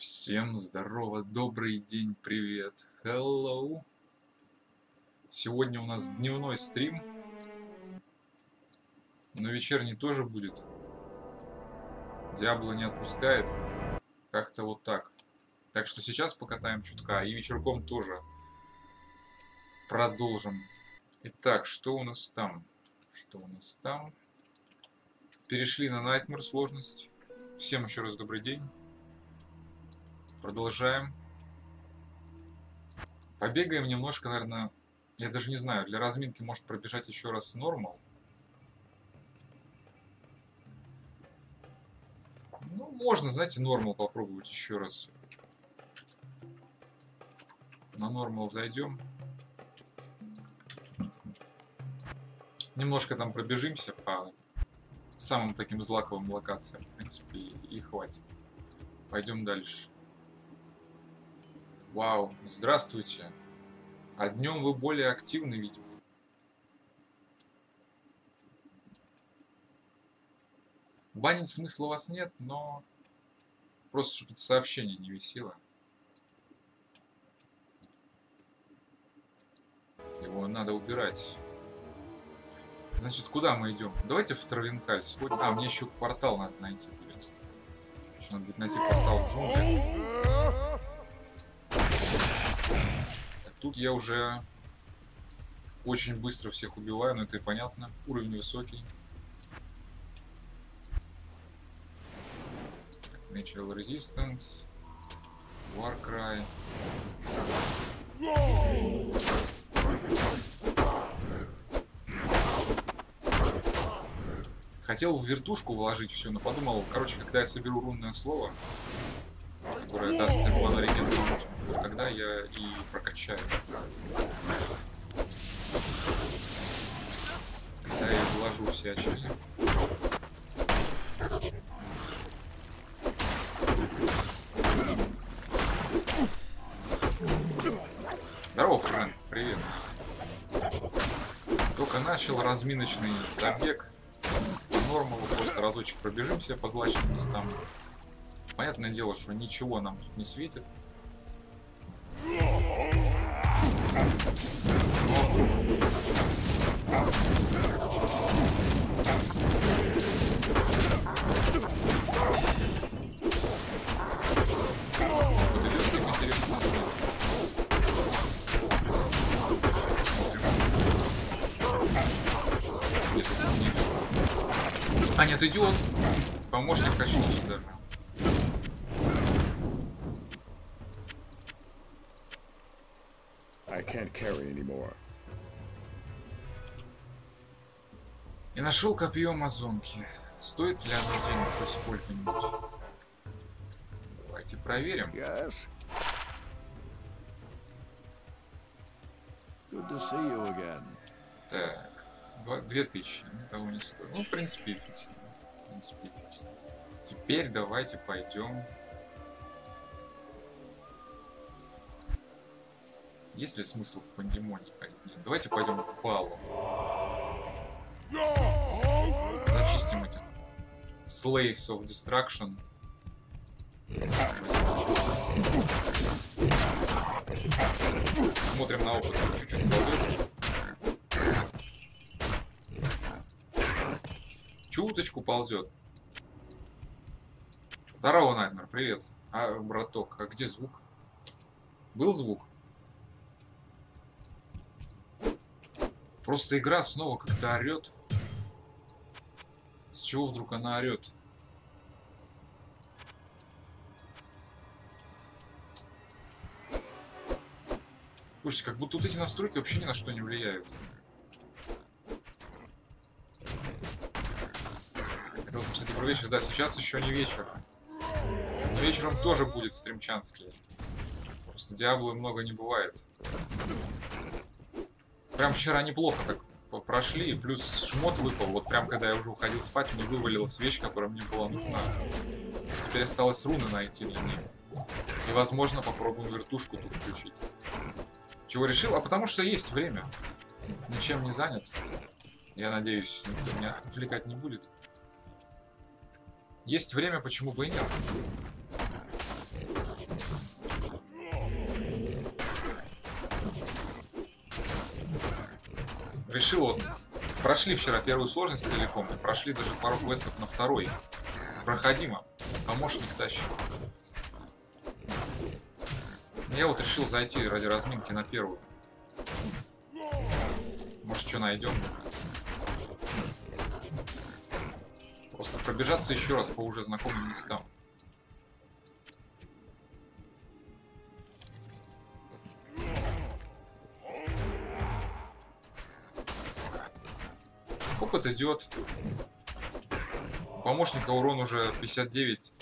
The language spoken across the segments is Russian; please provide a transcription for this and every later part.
Всем здорово, добрый день, привет, hello. Сегодня у нас дневной стрим, но вечерний тоже будет. Диабло не отпускает, как-то вот так. Так что сейчас покатаем чутка, и вечерком тоже продолжим. Итак, что у нас там? Что у нас там? Перешли на Nightmare сложность. Всем еще раз добрый день. Продолжаем. Побегаем немножко, наверное, я даже не знаю, для разминки может пробежать еще раз нормал. Ну, можно, знаете, нормал попробовать еще раз. На нормал зайдем. Немножко там пробежимся по самым таким злаковым локациям, в принципе, и хватит. Пойдем дальше. Вау, здравствуйте. А днем вы более активны, видимо. Банить смысла у вас нет, но просто чтобы сообщение не висело. Его надо убирать. Значит, куда мы идем? Давайте в Травинкаль сходим. А, мне еще портал надо найти будет. Еще надо будет найти портал в джунглях. Тут я уже очень быстро всех убиваю, но это и понятно. Уровень высокий. Natural Resistance. Warcry. Хотел в вертушку вложить все, но подумал, короче, когда я соберу рунное слово, которое даст мана реген тогда я и прокачаю. Когда я вложу все очки. Здорово, Фрэн, привет. Только начал разминочный забег нормалу, просто разочек пробежимся по злачным местам. Понятное дело, что ничего нам тут не светит. А, нет, идет. Помощник качнулся даже. I can't carry anymore. И нашел копье амазонки. Стоит ли оно денег хоть сколько-нибудь? Давайте проверим. Yes. Good to see you again. Так, два- две тысячи. Ну, того не стоит. Ну, в принципе, эффективно. В принципе, эффективно. Теперь давайте пойдем. Есть ли смысл в пандемоне ходить? Нет. Давайте пойдем к балу. Зачистим этих Slaves of Destruction. Смотрим на опыт, чуть-чуть побольше. Чуточку ползет. Здорово, Найтмер, привет. А, браток, а где звук? Был звук? Просто игра снова как-то орет. С чего вдруг она орет? Слушайте, как будто вот эти настройки вообще ни на что не влияют. Хотел кстати, про вечер. Да, сейчас еще не вечер. Но вечером тоже будет стримчанский. Просто Диабло много не бывает. Прям вчера неплохо так прошли, плюс шмот выпал. Вот прям когда я уже уходил спать, мне вывалилась вещь, которая мне была нужна. Теперь осталось руны найти для нее. И возможно попробуем вертушку тут включить. Чего решил? А потому что есть время. Ничем не занят. Я надеюсь, никто меня отвлекать не будет. Есть время, почему бы и нет. Решил вот... Прошли вчера первую сложность целиком, прошли даже пару квестов на второй. Проходимо. Помощник тащит. Я вот решил зайти ради разминки на первую. Может, что найдем? Просто пробежаться еще раз по уже знакомым местам. Опыт идет. Помощника урон уже 59,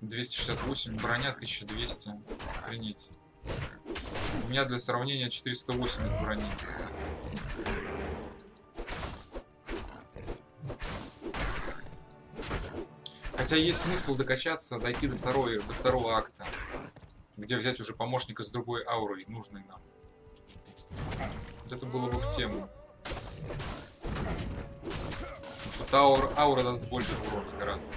268, броня 1200. Охренеть. У меня для сравнения 480 брони. Хотя есть смысл докачаться, дойти до, второй, до второго акта, где взять уже помощника с другой аурой, нужной нам. Вот это было бы в тему. Потому что та аура, даст больше урона гораздо.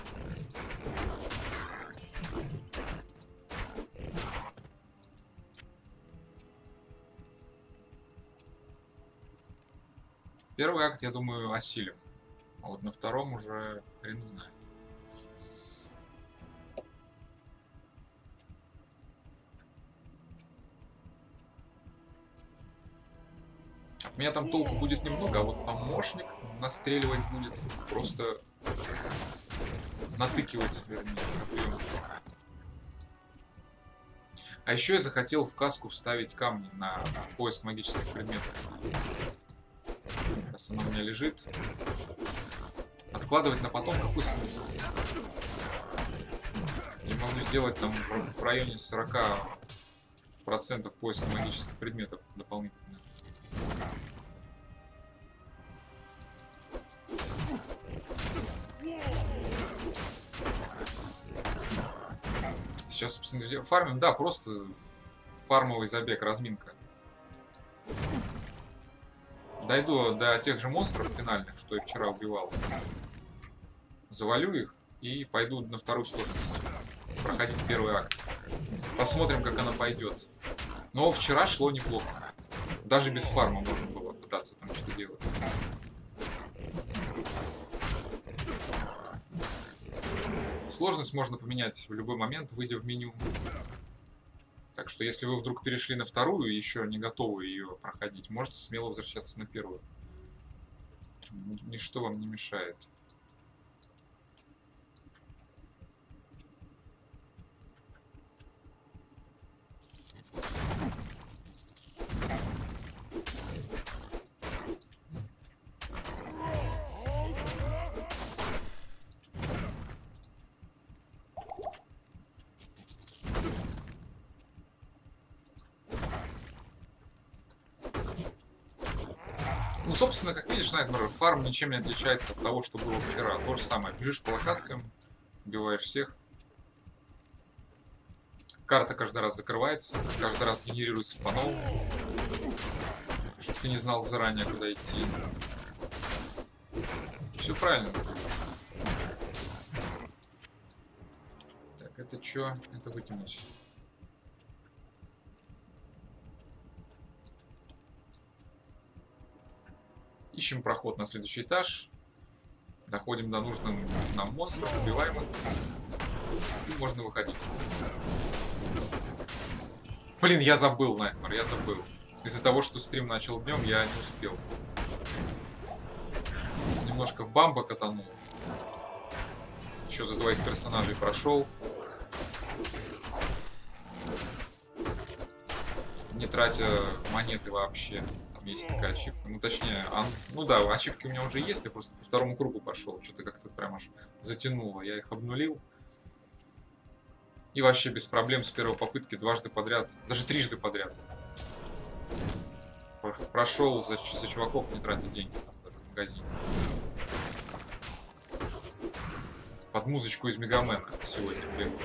Первый акт, я думаю, осилим. А вот на втором уже хрен знает. Меня там толку будет немного, а вот помощник настреливать будет просто натыкивать, вернее. А еще я захотел в каску вставить камни на поиск магических предметов. Раз она у меня лежит. Откладывать на потом какой смысл? Я могу сделать там в районе 40 процентов поиска магических предметов дополнительно. Собственно, фармим. Да, просто фармовый забег, разминка. Дойду до тех же монстров финальных, что и вчера убивал. Завалю их и пойду на вторую сторону. Проходить первый акт. Посмотрим, как она пойдет. Но вчера шло неплохо. Даже без фарма можно было пытаться там что-то делать. Сложность можно поменять в любой момент, выйдя в меню. Так что если вы вдруг перешли на вторую, еще не готовы ее проходить, можете смело возвращаться на первую. Ничто вам не мешает. Ну, собственно, как видишь, Nightmare фарм ничем не отличается от того, что было вчера. То же самое. Бежишь по локациям, убиваешь всех. Карта каждый раз закрывается, каждый раз генерируется по-новому. Чтобы ты не знал заранее, куда идти. Все правильно. Так, это что? Это выкинуть. Ищем проход на следующий этаж. Доходим до нужных нам монстров, убиваем их. И можно выходить. Блин, я забыл, Найтмар, я забыл. Из-за того, что стрим начал днем, я не успел. Немножко в бамба катанул. Еще за двоих персонажей прошел. Не тратя монеты вообще есть такая ачивка. Ну, точнее, ан... ну да, ачивки у меня уже есть, я просто по второму кругу пошел. Что-то как-то прям аж затянуло. Я их обнулил. И вообще без проблем с первой попытки дважды подряд, даже трижды подряд. Прошел за, за чуваков, не тратя деньги там, в магазине. Под музычку из Мегамена сегодня бегаю.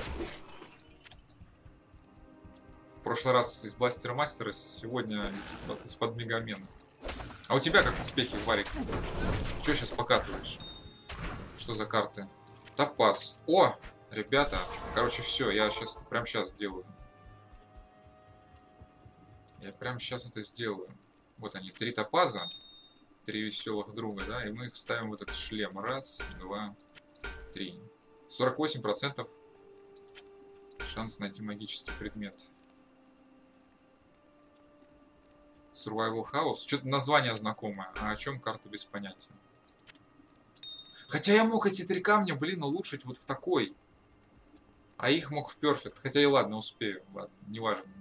Прошлый раз из Бластера Мастера, сегодня из-под из Мегамена. А у тебя как успехи, Варик? Что сейчас покатываешь? Что за карты? Топаз. О! Ребята, короче, все, я сейчас прям сейчас сделаю. Я прям сейчас это сделаю. Вот они, три топаза. Три веселых друга, да? И мы их ставим в этот шлем. Раз, два, три. 48% шанс найти магический предмет. Survival House. Что-то название знакомое, а о чем карта без понятия. Хотя я мог эти три камня, блин, улучшить вот в такой. А их мог в перфект. Хотя и ладно, успею. Ладно, неважно.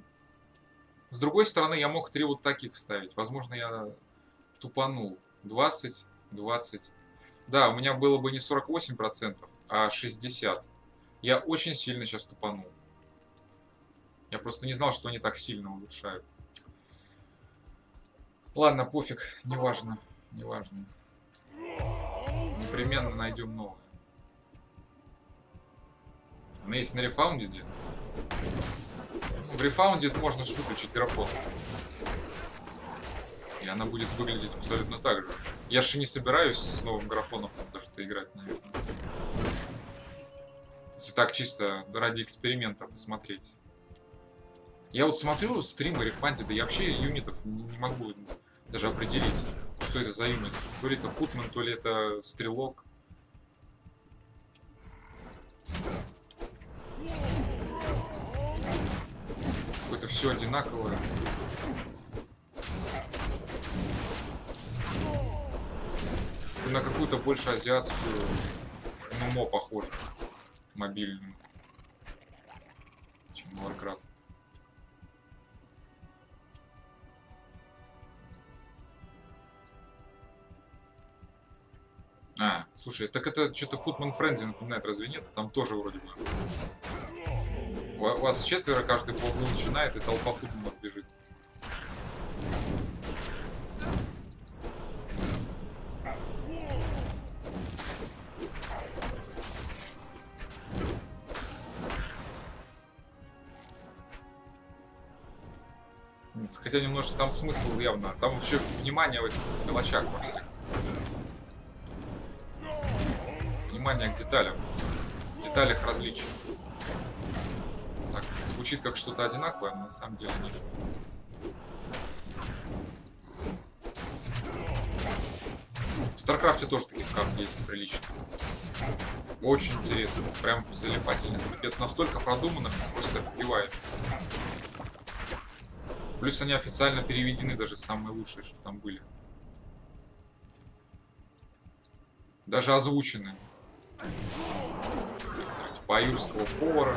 С другой стороны, я мог три вот таких вставить. Возможно, я тупанул. 20, 20. Да, у меня было бы не 48%, а 60. Я очень сильно сейчас тупанул. Я просто не знал, что они так сильно улучшают. Ладно, пофиг, неважно, неважно. Непременно найдем новое. Она есть на рефаунде где В рефаунде можно же выключить графон. И она будет выглядеть абсолютно так же. Я же не собираюсь с новым графоном даже-то играть, наверное. Если так чисто ради эксперимента посмотреть. Я вот смотрю стримы Рефанди, да я вообще юнитов не могу даже определить, что это за юнит. То ли это футман, то ли это стрелок. Какое-то все одинаковое. На какую-то больше азиатскую ММО похоже. Мобильную. Чем Warcraft. А, слушай, так это что-то Footman Frenzy напоминает, разве нет? Там тоже вроде бы. У вас четверо, каждый по углу начинает, и толпа футманов бежит. Хотя немножко там смысл явно. Там вообще внимание в этих мелочах во всех. Внимание к деталям. В деталях различия. Так, звучит как что-то одинаковое, но на самом деле нет. В Старкрафте тоже таких карт есть прилично. Очень интересно, прям залипательно. Это настолько продумано, что просто впиваешь. Плюс они официально переведены даже самые лучшие, что там были. Даже озвучены типа аюрского повара.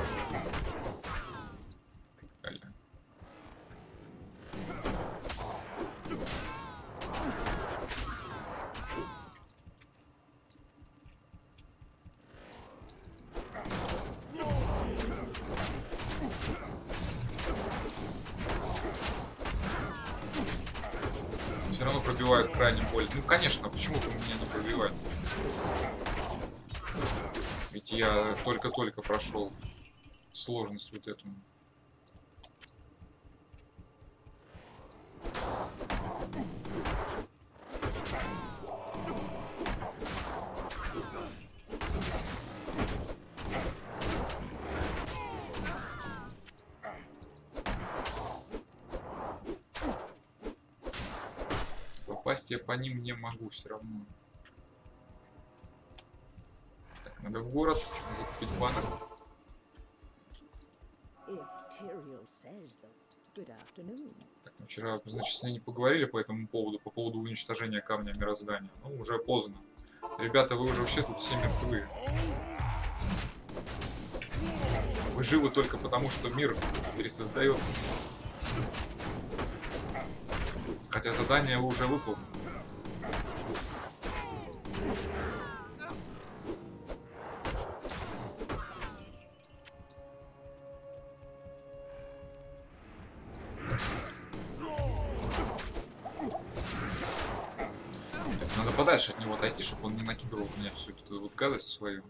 Прошел сложность вот эту. Попасть я по ним не могу все равно. Надо в город закупить баннер. Так, мы вчера, значит, с ней не поговорили по этому поводу, по поводу уничтожения камня мироздания. Ну, уже поздно. Ребята, вы уже вообще тут все мертвы. Вы живы только потому, что мир пересоздается. Хотя задание уже выполнили. Накидывал меня всю вот гадость свою.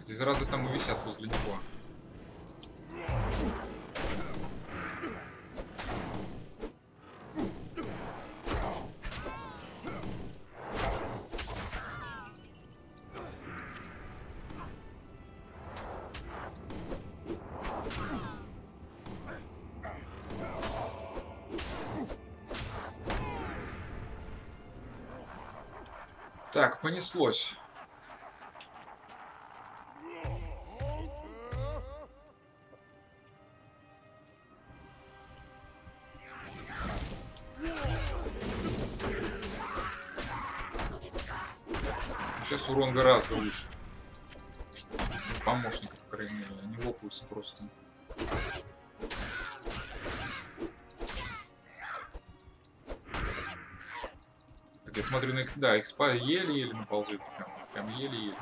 Эти заразы там и висят возле него. Понеслось. Сейчас урон гораздо выше. Помощника, по крайней мере. Они лопаются просто. Смотрю на. Да, экспа еле-еле наползет. Прям, прям еле-еле.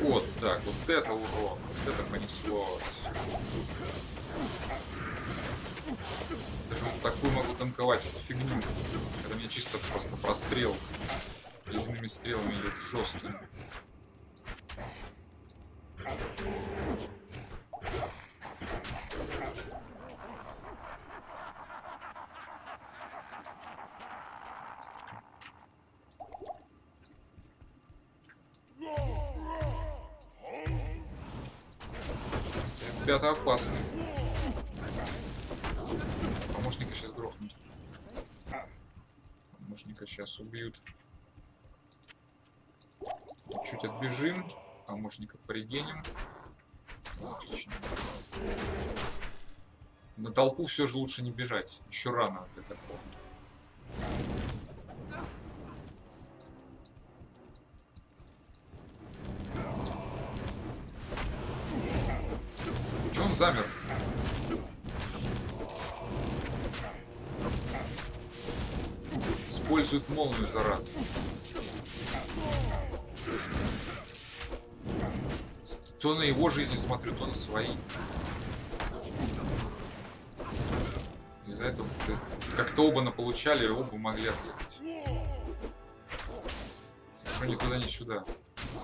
Вот так, вот это урон, вот это понеслось. Даже вот такую могу танковать эту фигню. Это мне чисто просто прострел. Ледяными стрелами идет жестко. Ребята опасны. Помощника сейчас грохнут. Помощника сейчас убьют. Чуть отбежим. Помощника порегеним. Отлично. На толпу все же лучше не бежать. Еще рано для такого. Он замер? Использует молнию, зараза. То на его жизни смотрю, то на свои. Из-за этого как-то- оба наполучали, и оба могли отъехать. Что ни туда, ни сюда.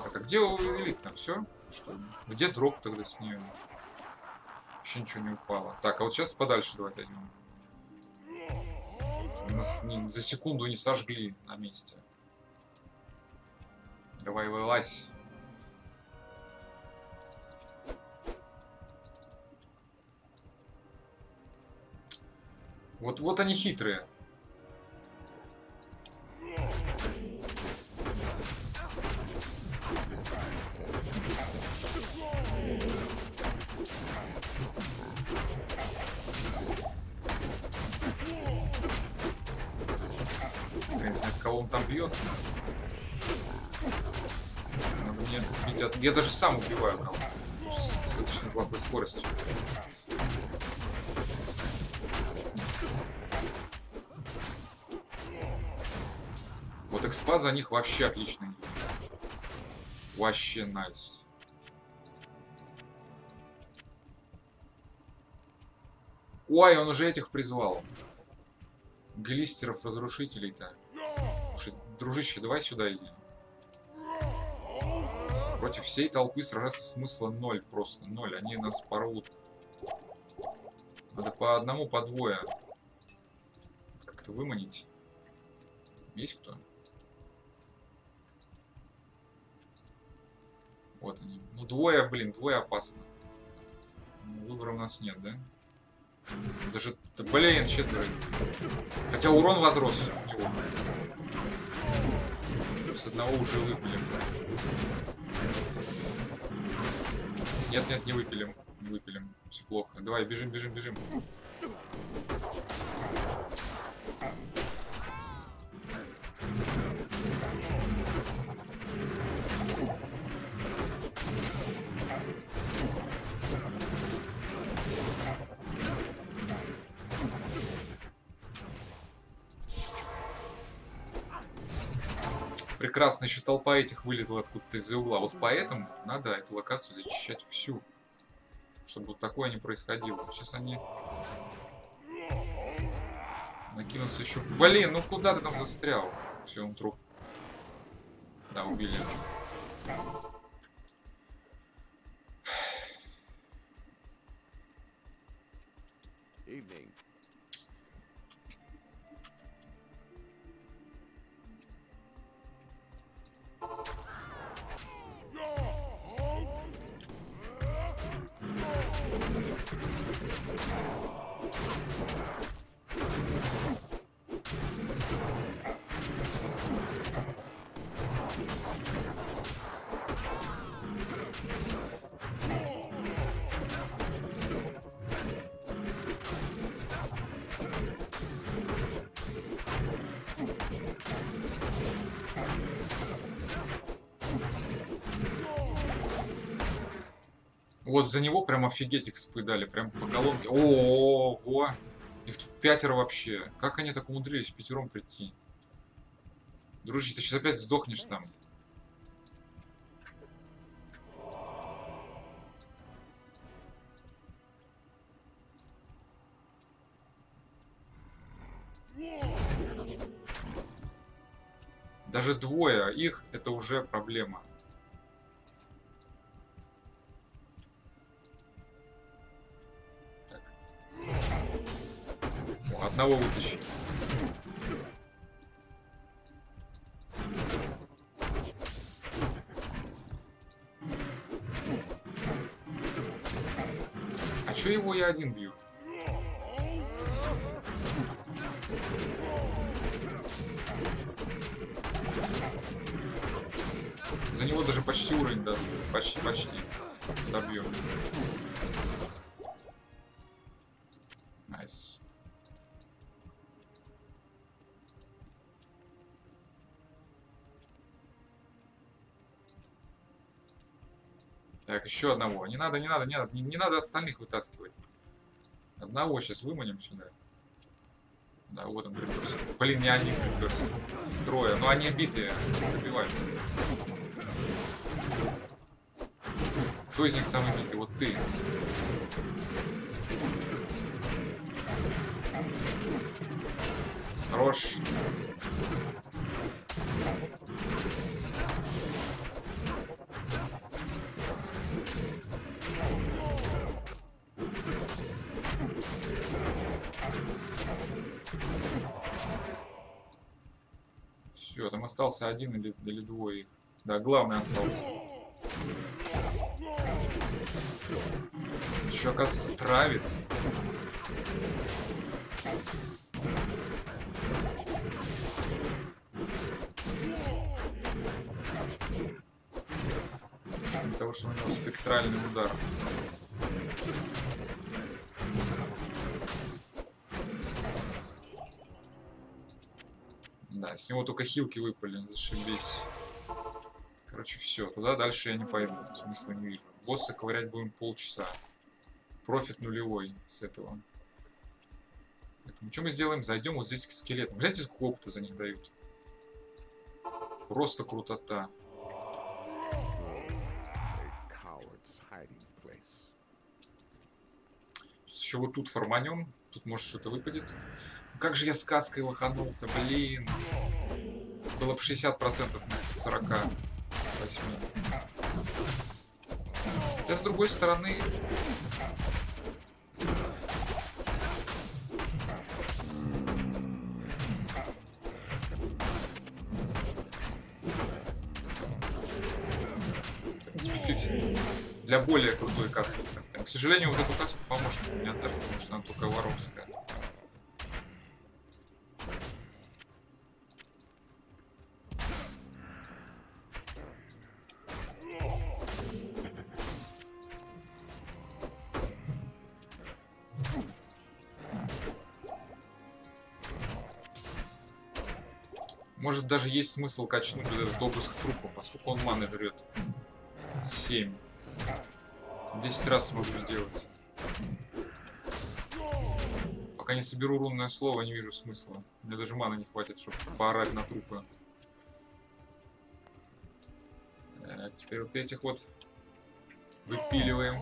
Так, а где элит там? Все? Что? Где дроп тогда с нее? Вообще ничего не упало. Так, а вот сейчас подальше давай отойдем. Чтобы Нас не- за секунду не сожгли на месте. Давай вылазь. Вот, вот они хитрые. Кого он там бьет. Надо мне убить от- Я даже сам убиваю кого с достаточно плохой скоростью. Вот экспа за них вообще отлично идет. Вообще найс. Ой, он уже этих призвал. Глистеров разрушителей-то. Слушай, дружище, давай сюда иди. Против всей толпы сражаться смысла ноль просто. Ноль. Они нас порвут. Надо по одному, по двое. Как-то выманить. Есть кто? Вот они. Ну, двое, блин, двое опасно. Ну, Выбора у нас нет, да? Даже, да, блин, четверо. Хотя урон возрос. С одного уже выпилим. Нет, нет, не выпилим. Не выпилим. Все плохо. Давай, бежим, бежим, бежим. Прекрасно, еще толпа этих вылезла откуда-то из-за угла. Вот поэтому надо эту локацию зачищать всю. Чтобы вот такое не происходило. Сейчас они накинутся еще. Блин, ну куда ты там застрял? Все, он труп. Да, убили. Вот за него прям офигеть экспы дали, прям по колонке. Ого! Их тут пятеро вообще. Как они так умудрились пятером прийти? Дружище, ты сейчас опять сдохнешь там. Даже двое их это уже проблема. Одного вытащи. А чё его я один бью? За него даже почти уровень да, почти почти добьем. Еще одного. Не надо, не надо, не надо, не, не надо остальных вытаскивать. Одного сейчас выманим сюда. Да, вот он приперся. Блин, не один приперся. Трое. Но они битые. Добиваются. Кто из них самый битый? Вот ты. Хорош. Там остался один или, или двое их. Да, главный остался. Еще, оказывается, травит. Для того, что у него спектральный удар. Да, с него только хилки выпали, зашибись. Короче, все, туда дальше я не пойду, смысла не вижу. Босса ковырять будем полчаса. Профит нулевой с этого. Поэтому что мы сделаем? Зайдем вот здесь к скелетам. Гляньте, сколько опыта за них дают. Просто крутота. Сейчас еще вот тут форманем. Тут может что-то выпадет. Как же я сказкой лоханулся, блин. Было бы 60% вместо 48. Хотя с другой стороны... В принципе. Для более крутой каски. К сожалению, вот эту каску помощник не отдашь, потому что она только воровская. Даже есть смысл качнуть вот этот обыск трупов, а сколько он маны жрет? 7. 10 раз смогу сделать. Пока не соберу рунное слово, не вижу смысла. Мне даже маны не хватит, чтобы поорать на трупы. Так, теперь вот этих вот выпиливаем.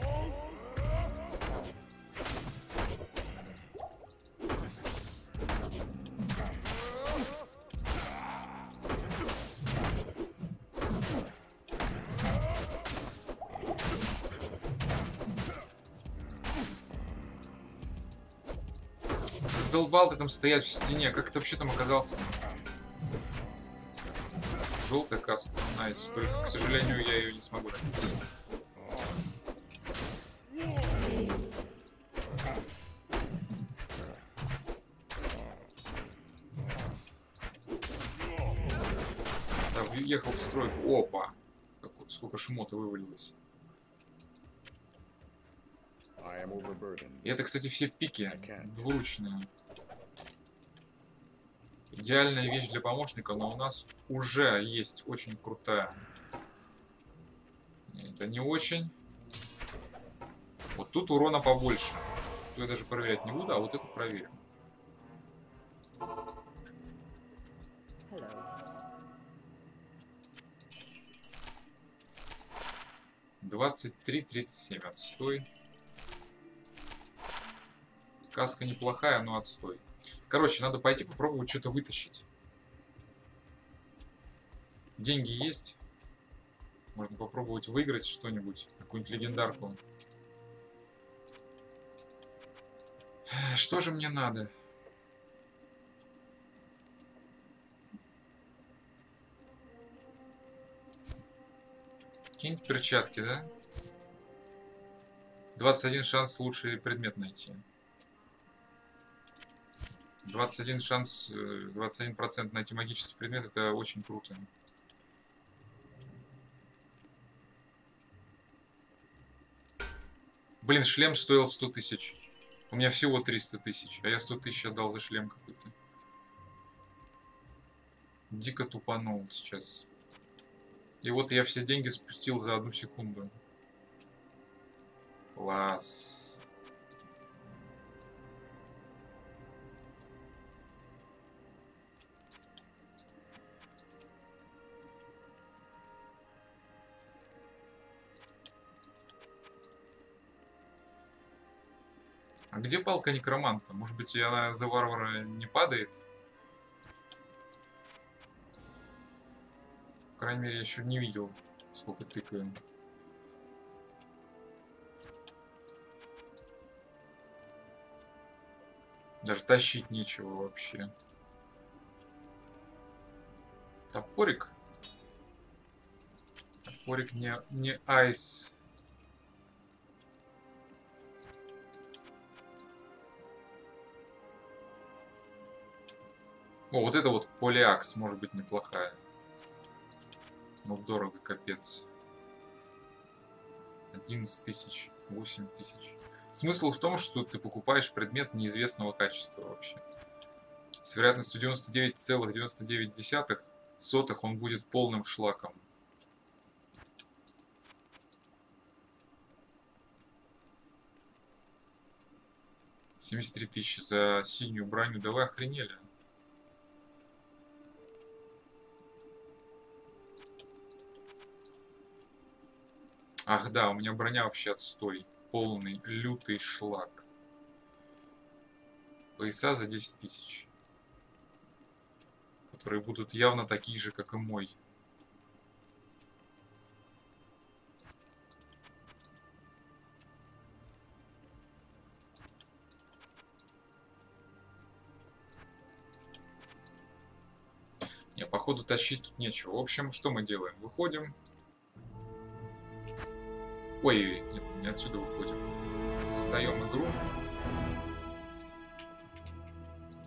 балты там стоят в стене? Как это вообще там оказался? Желтая каска. Nice. Только, к сожалению, я ее не смогу добить. Да, въехал в стройку. Опа! Как, сколько шмота вывалилось. И это, кстати, все пики двуручные. Идеальная вещь для помощника, но у нас уже есть очень крутая. Это не очень. Вот тут урона побольше. Я даже проверять не буду, а вот это проверим. Двадцать три, тридцать семь. Отстой. Каска неплохая, но отстой. Короче, надо пойти попробовать что-то вытащить. Деньги есть. Можно попробовать выиграть что-нибудь. Какую-нибудь легендарку. Что же мне надо? Какие-нибудь перчатки, да? 21 шанс лучший предмет найти. 21 шанс, э, 21% найти магический предмет, это очень круто. Блин, шлем стоил 100 тысяч. У меня всего 300 тысяч, а я 100 тысяч отдал за шлем какой-то. Дико тупанул сейчас. И вот я все деньги спустил за одну секунду. Класс. А где палка некроманта? Может быть, она за варвара не падает? По крайней мере, я еще не видел, сколько тыкаю. Даже тащить нечего вообще. Топорик. Топорик не, не айс. О, вот это вот полиакс может быть неплохая. Но дорого, капец. 11 тысяч, 8 тысяч. Смысл в том, что ты покупаешь предмет неизвестного качества вообще. С вероятностью 99,99 сотых он будет полным шлаком. Семьдесят три тысячи за синюю броню. Да вы охренели. Ах да, у меня броня вообще отстой. Полный, лютый шлак. Пояса за 10 тысяч. Которые будут явно такие же, как и мой. Не, походу тащить тут нечего. В общем, что мы делаем? Выходим. Ой, нет, не отсюда выходим. Создаем игру.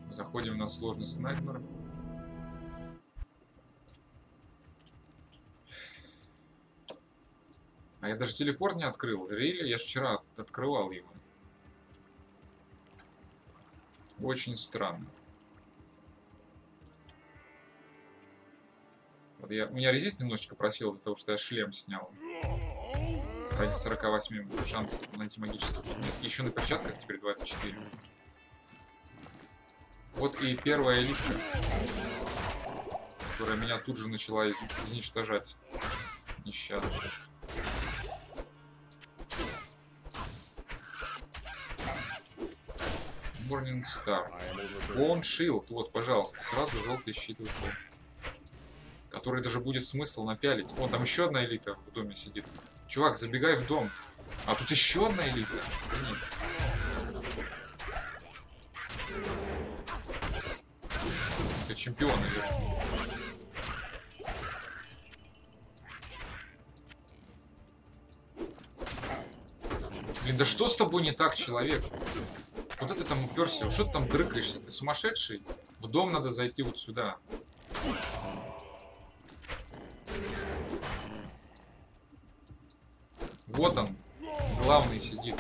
Заходим на сложность Nightmare. А я даже телепорт не открыл. Рейли, я вчера от- открывал его. Очень странно. Вот я, у меня резист немножечко просел из-за того, что я шлем снял. Ради 48 шансов найти магический предмет. Еще на перчатках теперь 24. Вот и первая элитка, которая меня тут же начала из- изничтожать. Нещадно. Morning Star. Overburdened. Bone Shield. Вот, пожалуйста, сразу желтый щит выпал. Который даже будет смысл напялить. Вон, там еще одна элита в доме сидит. Чувак, забегай в дом. А тут еще одна элита. Блин. Это чемпион или... Блин, да что с тобой не так, человек? Вот это там уперся. Что ты там дрыгаешься? Ты сумасшедший? В дом надо зайти вот сюда. Вот он, главный сидит.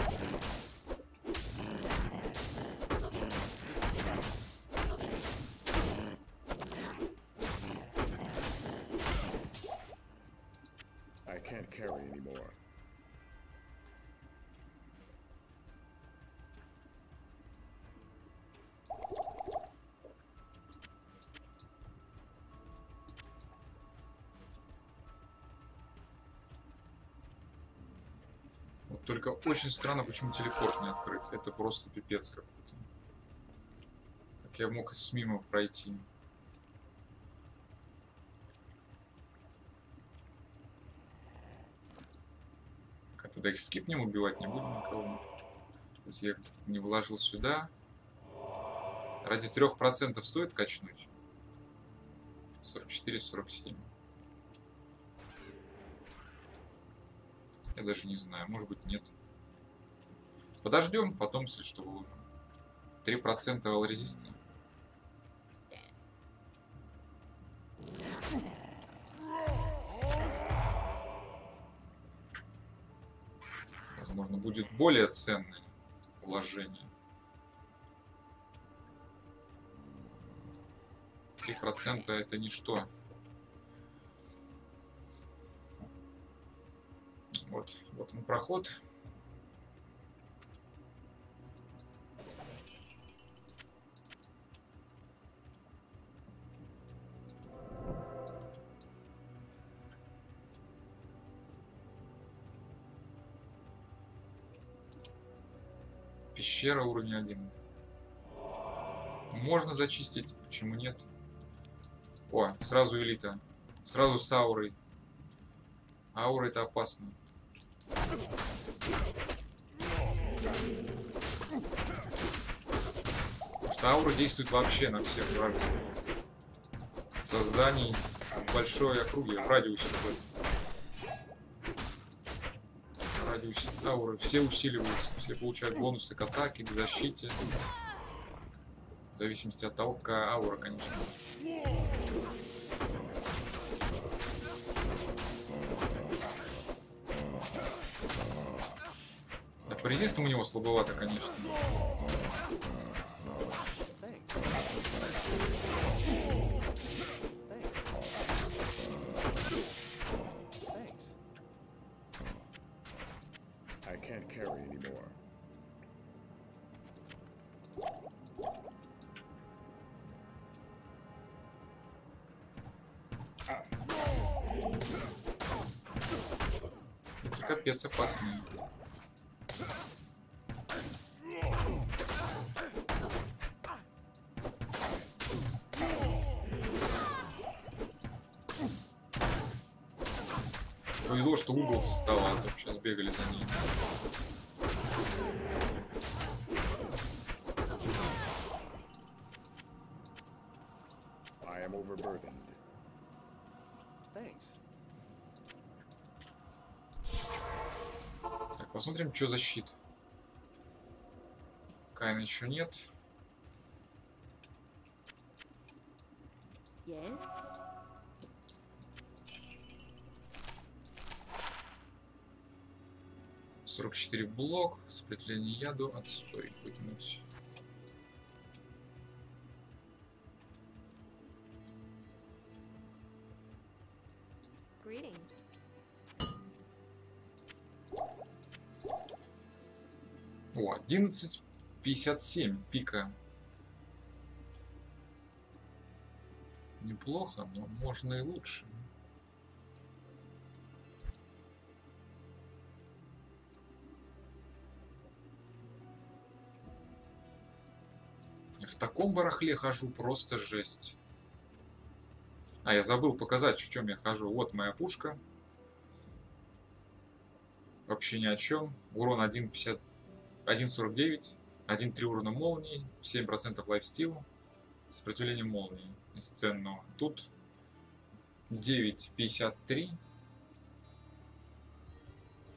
Очень странно, почему телепорт не открыт. Это просто пипец какой-то. Как я мог с мимо пройти? Тогда их скипнем убивать не будем никого. Я не вложил сюда. Ради трех процентов стоит качнуть? 44-47. Я даже не знаю, может быть нет. Подождем, потом, если что, выложим. 3% алрезиста. Возможно, будет более ценное вложение. 3% это ничто. Вот, вот он проход. Пещера уровень один. Можно зачистить, почему нет? О, сразу элита. Сразу с аурой. Аура это опасно. Потому что аура действует вообще на всех врагов. Созданий в большой округе, в радиусе. В ауры. Все усиливаются, все получают бонусы к атаке, к защите. В зависимости от того, какая аура, конечно. Да, по резистам у него слабовато, конечно. Опасные. Повезло, что угол стало, а то сейчас бегали за ним. I am overburdened. Thanks. Так, посмотрим, что за щит. Кайна еще нет. Yes. Сорок четыре блок, сопротивление яду, отстой выкинуть. О, 11.57 пика. Неплохо, но можно и лучше. В таком барахле хожу просто жесть. А, я забыл показать, в чем я хожу. Вот моя пушка. Вообще ни о чем. Урон 1.50 1.49, 1.3 урона молнии, 7% лайфстил, сопротивление молнии из ценного. Тут 9.53,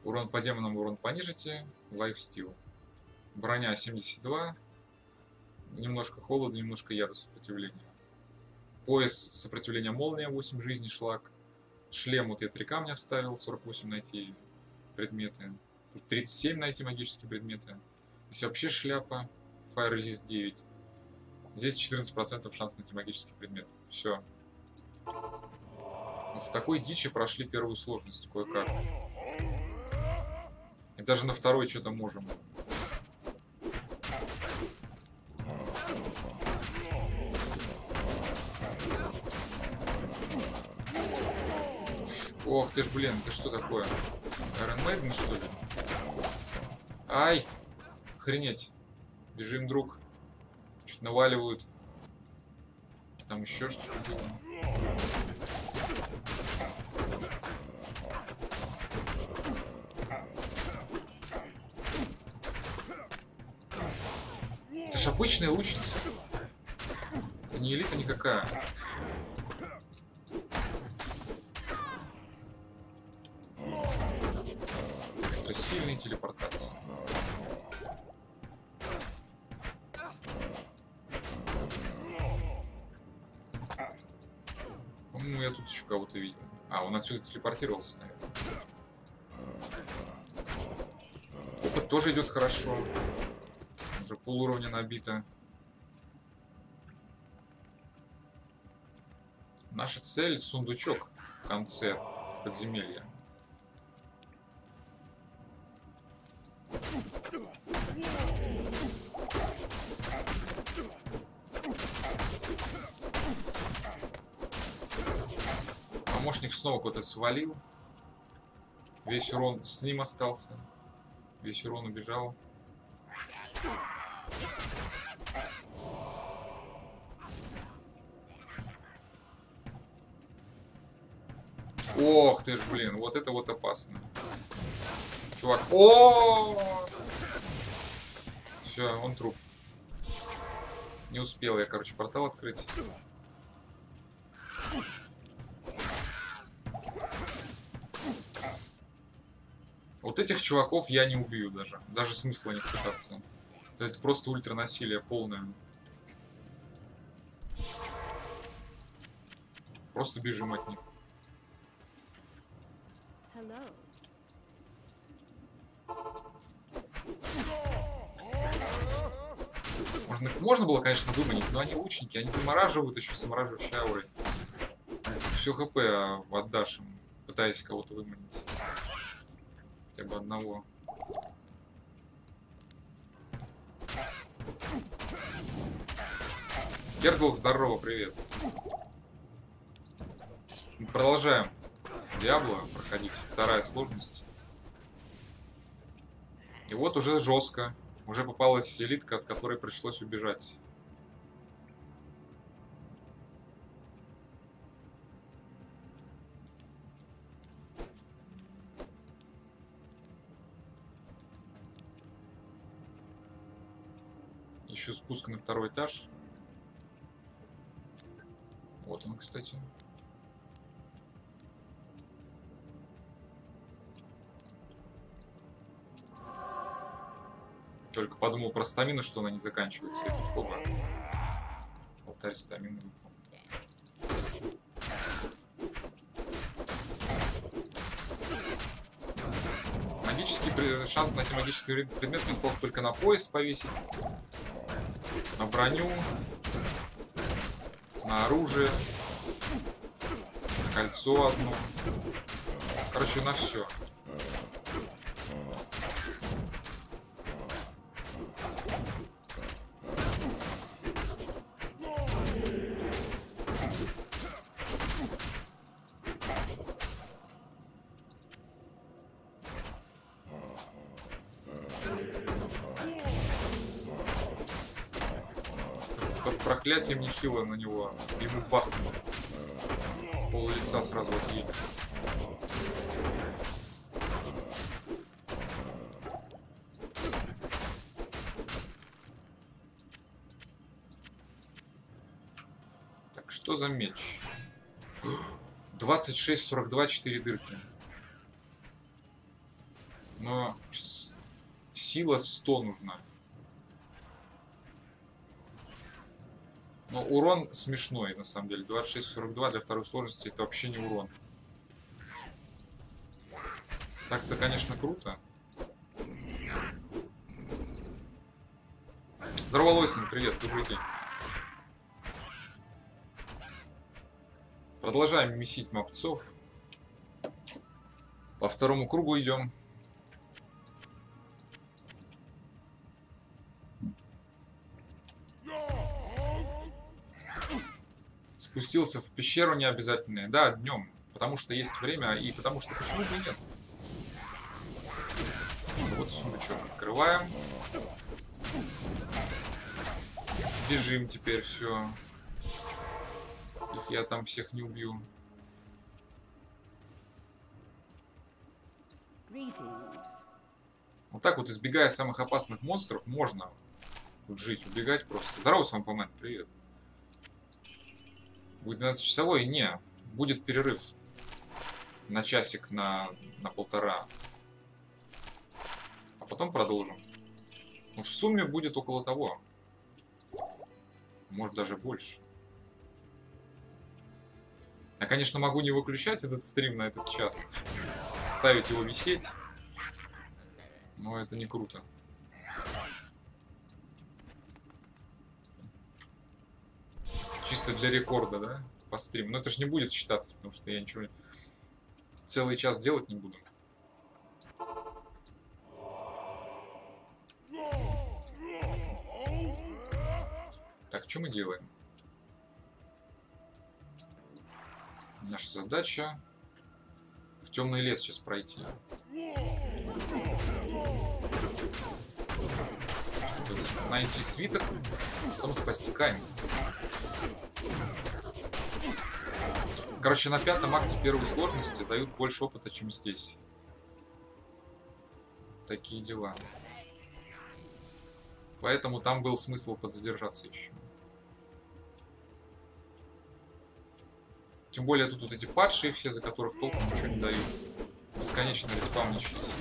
урон по демонам, урон понижите, лайфстил. Броня 72, немножко холода, немножко яда сопротивления. Пояс сопротивления молния, 8 жизней, шлак. Шлем вот я 3 камня вставил, 48 найти. предметы. Тут 37 найти магические предметы. Здесь вообще шляпа. Fire Resist 9. Здесь 14% шанс найти магический предмет. Все. В такой дичи прошли первую сложность кое-как. И даже на второй что-то можем. Ох ты ж, блин, ты что такое? Iron Maiden, что ли? Ай! Охренеть. Бежим, друг. Чуть наваливают. Там еще что-то было. Это ж обычная лучница. Это не элита никакая. Кого-то видел. А, он отсюда телепортировался, наверное. Опыт тоже идет хорошо. Уже пол уровня набито. Наша цель сундучок в конце подземелья. Помощник снова куда-то свалил. Весь урон с ним остался. Весь урон убежал. Ох ты ж, блин, вот это вот опасно. Чувак. О! Все, он труп. Не успел я, короче, портал открыть. Вот этих чуваков я не убью даже. Даже смысла не пытаться. Это просто ультранасилие полное. Просто бежим от них. Можно, можно было, конечно, выманить, но они лучники, они замораживают еще замораживающей аурой. Все хп отдашь им, пытаясь кого-то выманить. Хотя бы одного. Гердл, здорово, привет. Мы Продолжаем Диабло проходить. Вторая сложность. И вот уже жестко. Уже попалась элитка, от которой пришлось убежать. Еще спуск на второй этаж. Вот он, кстати. Только подумал про стамину, что она не заканчивается. И тут, опа. Алтарь стамины. Магический шанс найти магический пред- предмет мне осталось только на пояс повесить. На броню. На оружие. На кольцо одно. Короче, на все. Проклятием нехило на него. Ему бахнуло. Пол лица сразу отъели. Так, что за меч? 26, 42, 4 дырки. Но сила 100 нужна. Урон смешной, на самом деле. 26-42 для второй сложности это вообще не урон. Так-то, конечно, круто. Здорово, Лойсин, привет, добрый день. Продолжаем месить мопцов. По второму кругу идем. Спустился в пещеру не обязательно. Да, днем. Потому что есть время и потому что почему бы и нет. Вот сундучок открываем. Бежим теперь все. Я там всех не убью. Вот так вот, избегая самых опасных монстров, можно тут жить, убегать просто. Здорово, Свампомен, привет. Будет 12-часовой? Не. Будет перерыв. На часик, на, на полтора. А потом продолжим. Ну, в сумме будет около того. Может, даже больше. Я, конечно, могу не выключать этот стрим на этот час. Ставить его висеть. Но это не круто. Чисто для рекорда, да? По стриму. Но это же не будет считаться, потому что я ничего целый час делать не буду. Так, что мы делаем? Наша задача в темный лес сейчас пройти. Чтобы найти свиток, потом спасти Кайм. Короче, на пятом акте первой сложности дают больше опыта, чем здесь. Такие дела. Поэтому там был смысл подзадержаться еще. Тем более тут вот эти падшие все, за которых толком ничего не дают. Бесконечно респауничались.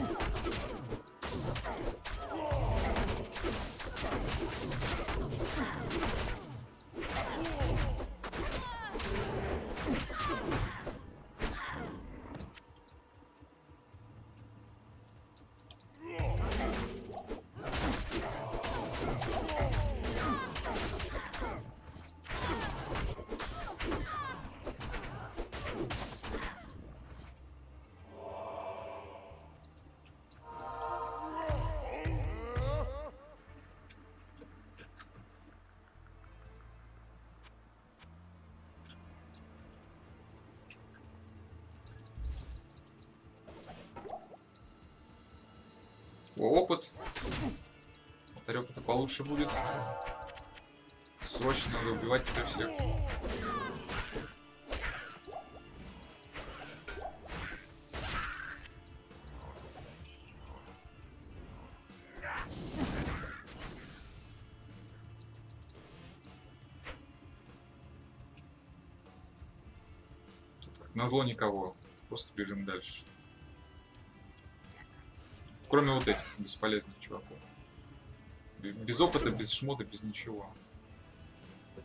Это получше будет. Срочно надо убивать теперь всех. Как назло никого. Просто бежим дальше. Кроме вот этих бесполезных чуваков. Без опыта, без шмота, без ничего.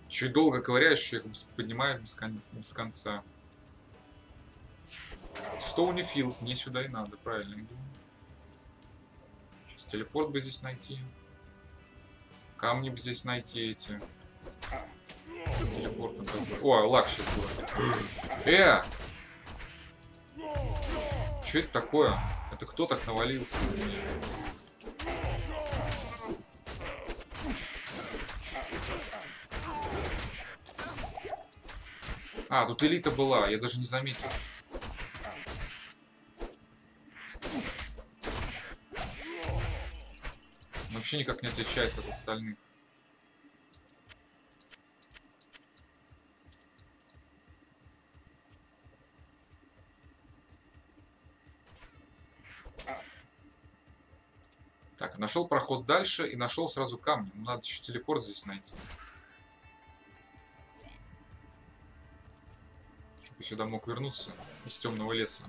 И долго ковыряешь, их поднимают без, кон- без конца. Стоуни Филд, мне сюда и надо, правильно иду. Сейчас телепорт бы здесь найти. Камни бы здесь найти эти. С телепортом О, лак сейчас будет. Э! Что это такое? Это кто так навалился на меня? А, тут элита была, я даже не заметил. Вообще никак не отличается от остальных. Так, нашел проход дальше и нашел сразу камни. Ну, надо еще телепорт здесь найти. Я сюда мог вернуться из темного леса.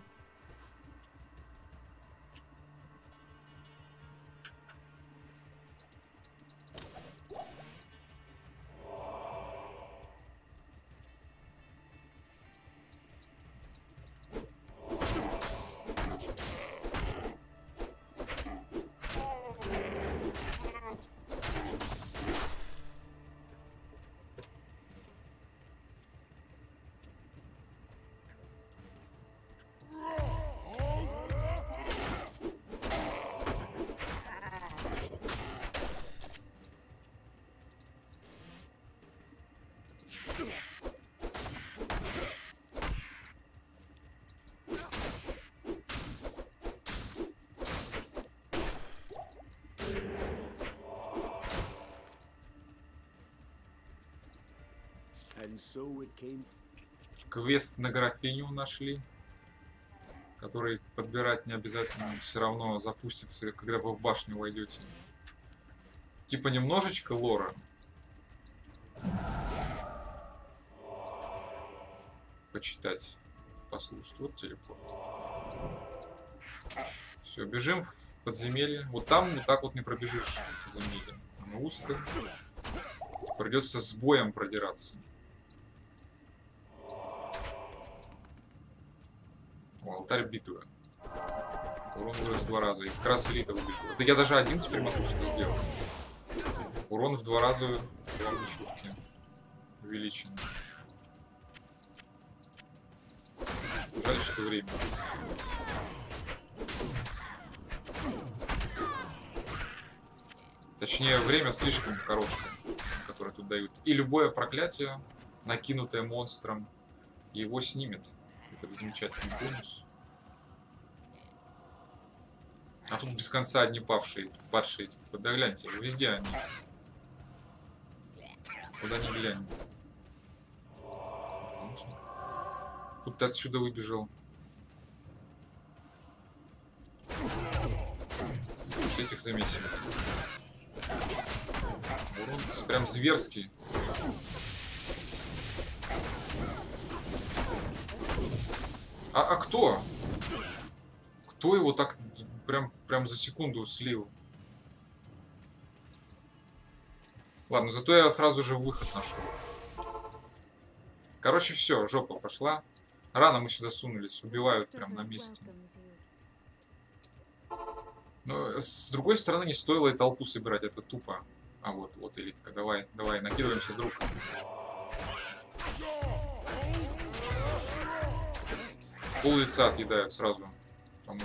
Квест на графиню нашли. Который подбирать не обязательно. Все равно запустится, когда вы в башню войдете. Типа немножечко лора. Почитать. Послушать. Вот телепорт. Все, бежим в подземелье. Вот там вот так вот не пробежишь подземелье. Оно узко. Придется с боем продираться. Алтарь битвы. Урон в два раза. И как раз элита выбежала. Да я даже один теперь могу что сделать. Урон в два раза, вам не шутки. Увеличен. Жаль, что время. Точнее, время слишком короткое, которое тут дают. И любое проклятие, накинутое монстром, его снимет. Этот замечательный бонус. А тут без конца одни павшие, падшие. Типа, да гляньте, везде они. Куда ни глянь. Можно? Тут ты отсюда выбежал. С этих замесим. Урон прям зверский. А, а кто? Кто его так прям, прям за секунду слил? Ладно, зато я сразу же выход нашел. Короче, все, жопа пошла. Рано мы сюда сунулись, убивают прям на месте. Но с другой стороны, не стоило и толпу собирать, это тупо. А вот, вот элитка, давай, давай, накидываемся, друг. Пол лица отъедают сразу. Потому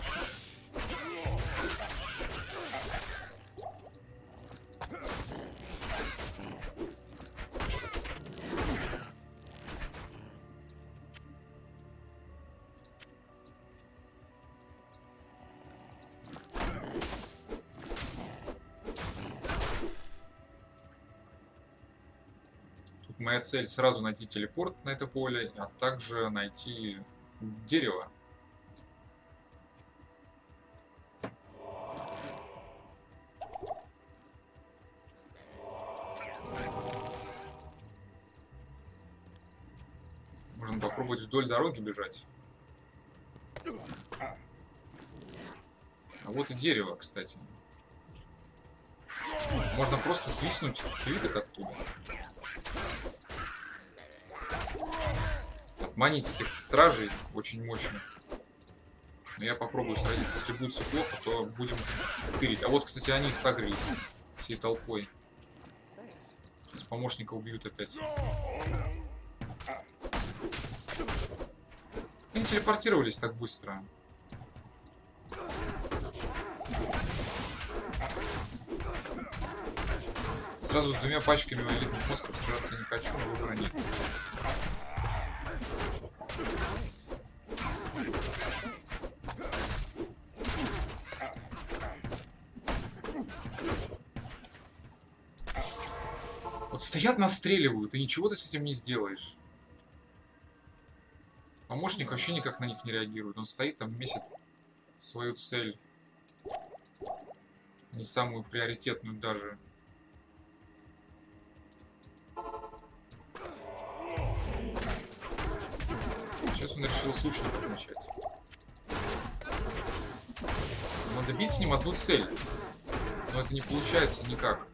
моя цель сразу найти телепорт на это поле, а также найти дерево. Можно попробовать вдоль дороги бежать. А вот и дерево, кстати. Можно просто свистнуть свиток оттуда. Отманить этих стражей очень мощно. Но я попробую сразиться. Если будет все плохо, то будем тырить. А вот, кстати, они сагрились всей толпой. Сейчас помощника убьют опять. Они телепортировались так быстро. Сразу с двумя пачками элитных монстров сражаться не хочу, но выбора нет. Стоят, настреливают, и ничего ты с этим не сделаешь. Помощник вообще никак на них не реагирует. Он стоит там, месяц свою цель. Не самую приоритетную даже. Сейчас он решил с лучников начать. Надо бить с ним одну цель. Но это не получается никак.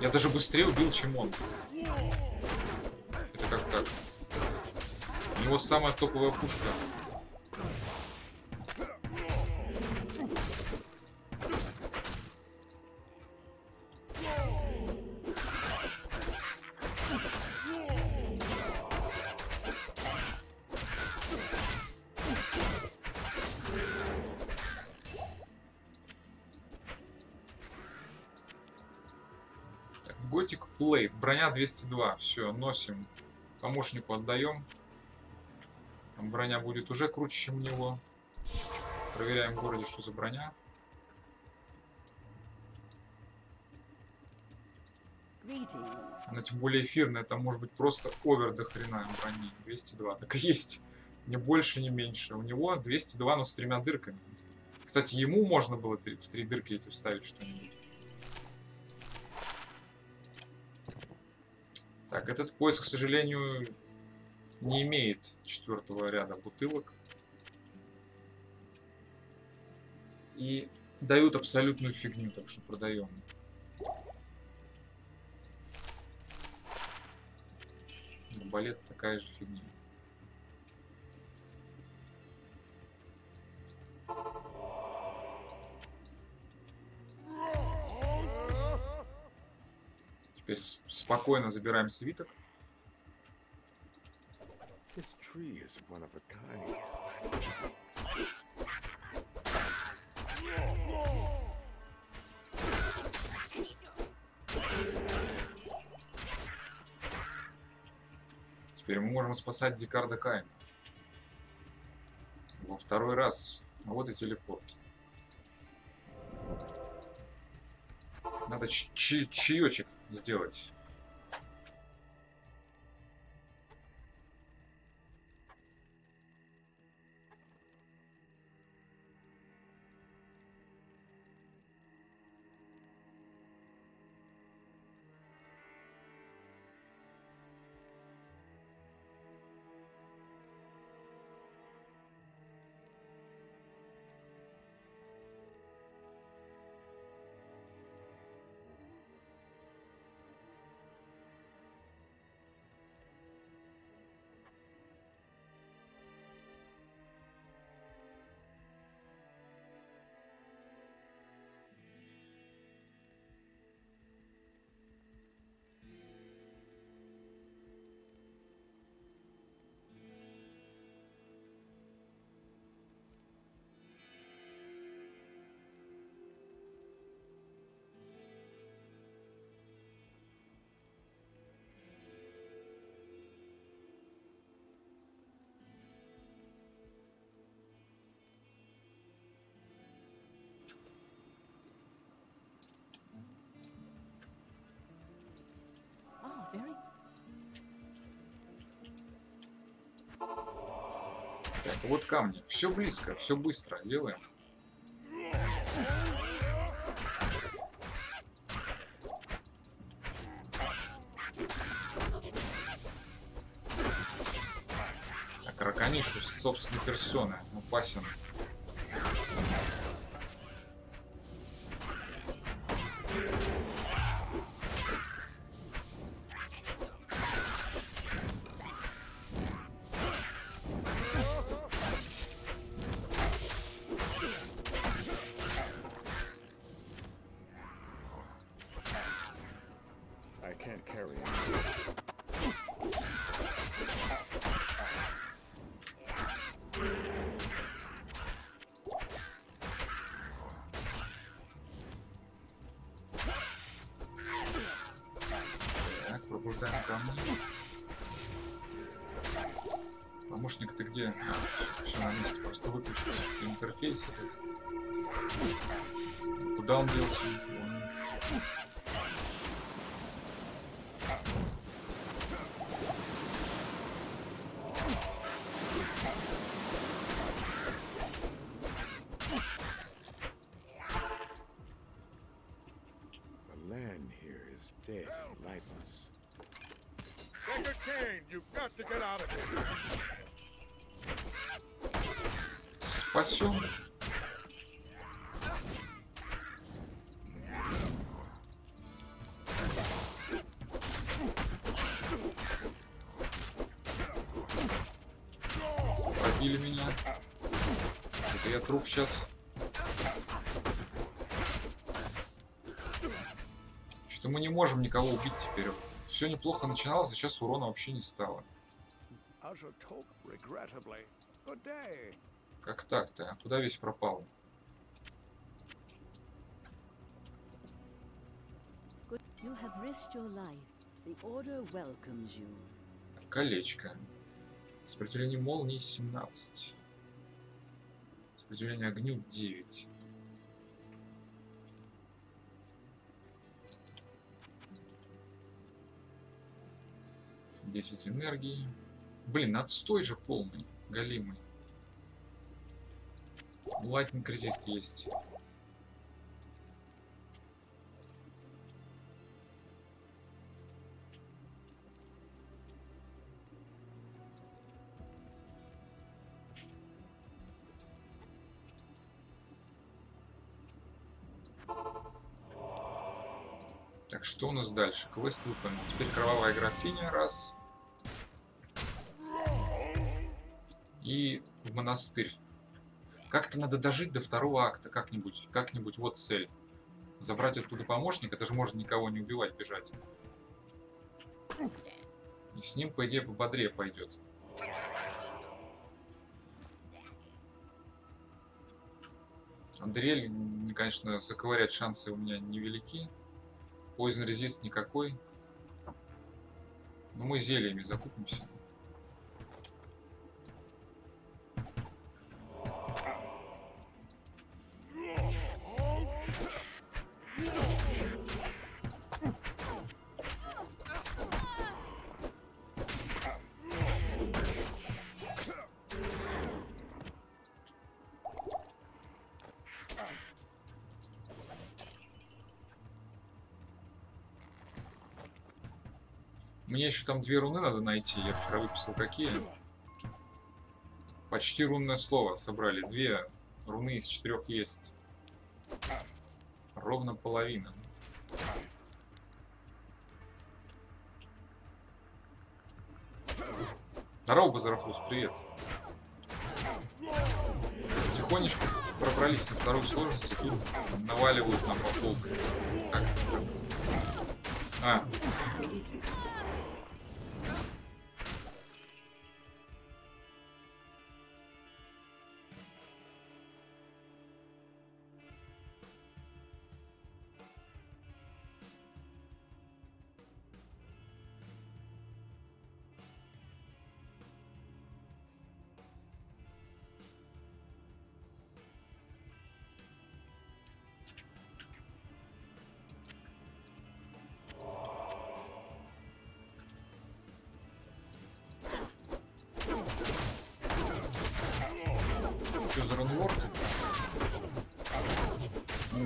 Я даже быстрее убил, чем он. Это как так? У него самая топовая пушка. Броня 202. Все, носим. Помощнику отдаем. Там броня будет уже круче, чем у него. Проверяем в городе, что за броня. Она тем более эфирная, там может быть просто овер до хрена брони. 202, так и есть. Ни больше, ни меньше. У него 202, но с тремя дырками. Кстати, ему можно было в три дырки эти вставить что-нибудь. Так, этот поезд, к сожалению, не имеет четвертого ряда бутылок. И дают абсолютную фигню, так что продаем. Балет такая же фигня. Теперь спокойно забираем свиток. Теперь мы можем спасать Дикарда Кайна. Во второй раз. Вот и телепорт. Надо чаечек сделать. Так, вот камни. Все близко, все быстро. Делаем. Так, Раканишу собственной персоны. Опасен. I Труп сейчас. Что-то мы не можем никого убить теперь. Все неплохо начиналось, а сейчас урона вообще не стало. Как так-то? А куда весь пропал? Колечко. Сопротивление молнии 17. Сопротивление огню 9. Десять энергии. Блин, отстой же полный, галимый. Лайтнинг резист есть. Что у нас дальше? Квест выполнен. Теперь кровавая графиня, раз. И в монастырь. Как-то надо дожить до второго акта, как-нибудь. Как-нибудь, вот цель. Забрать оттуда помощника, это же можно никого не убивать, бежать. И с ним, по идее, пободрее пойдет. Андриэль, конечно, заковырять шансы у меня невелики. Poison резист никакой. Но мы зельями закупимся. Еще там две руны надо найти. Я вчера выписал какие. Почти рунное слово собрали. Две руны из четырех есть. Ровно половина. Здорово, Базарафус, привет. Тихонечко пробрались на вторую сложность и тут наваливают нам по это? А,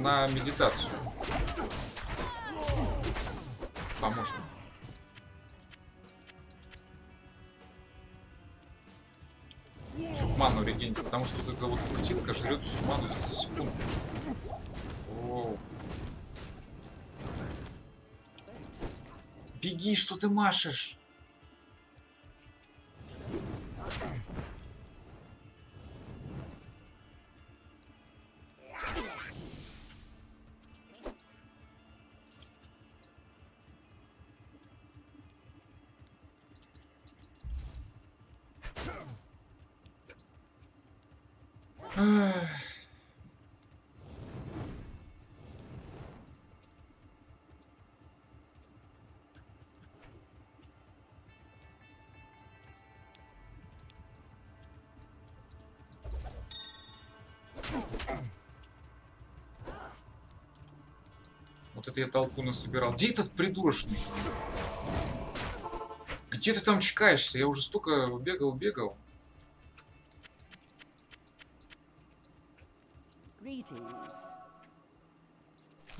На медитацию. Помощник. Чтоб ману регенить, потому что вот эта вот птичка жрет всю ману за 10 секунд. Оу. Беги, что ты машешь? Это я толпу насобирал. Где этот придурочный? Где ты там чекаешься? Я уже столько бегал, бегал.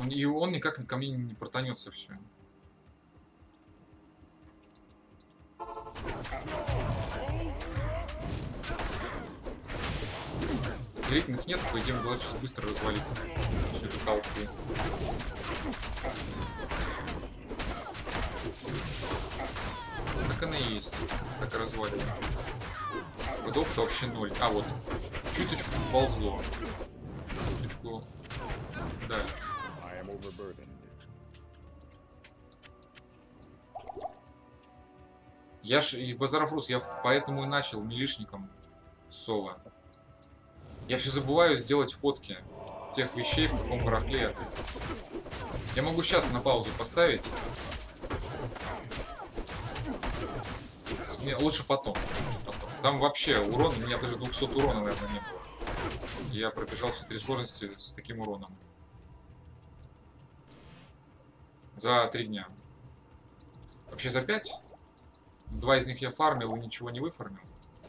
Он, и он никак ко мне не протанется все. Длительных нет, по идее, должны сейчас быстро развалить всю эту толпу. Так она и есть. Так и разваливаем. Вот опыта вообще ноль. А, вот. Чуточку ползло. Чуточку. Да. Я ж и Базаров Рус, я поэтому и начал милишником соло. Я все забываю сделать фотки тех вещей, в каком барахле. Я могу сейчас на паузу поставить. С- не, лучше потом. лучше потом. Там вообще урон, у меня даже 200 урона, наверное, не было. Я пробежал все три сложности с таким уроном. За три дня. Вообще за пять? Два из них я фармил и ничего не выфармил.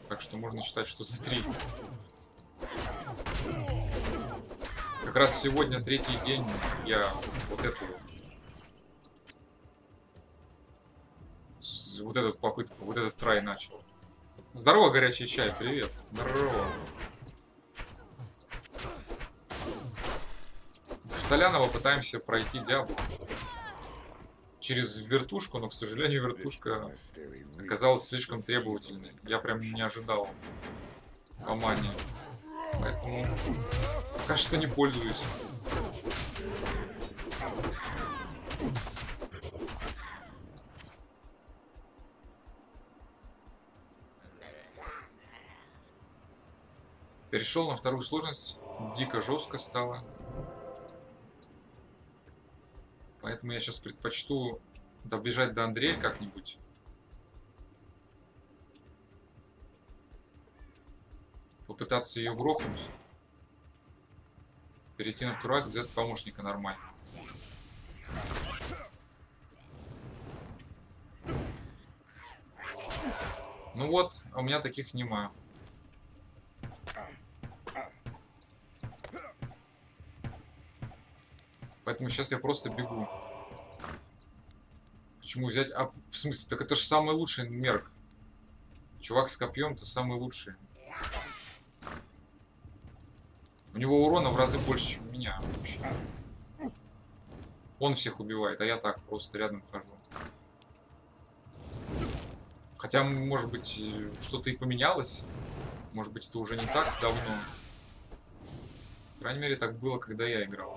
Так что можно считать, что за три. Как раз сегодня третий день я вот эту вот эту попытку, вот этот трай начал. Здорово, горячий чай, привет. Здорово. В Соляново пытаемся пройти Диаблу. Через вертушку, но, к сожалению, вертушка оказалась слишком требовательной. Я прям не ожидал по мане. Поэтому пока что не пользуюсь. Перешел на вторую сложность. Дико жестко стало. Поэтому я сейчас предпочту добежать до Андрея как-нибудь. Попытаться ее грохнуть. Перейти на акт, взять помощника нормально. Ну вот, а у меня таких нема. Поэтому сейчас я просто бегу. Почему взять? А, в смысле? Так это же самый лучший мерк. Чувак с копьем это самый лучший. У него урона в разы больше, чем у меня вообще. Он всех убивает, а я так просто рядом хожу. Хотя, может быть, что-то и поменялось. Может быть, это уже не так давно. По крайней мере, так было, когда я играл.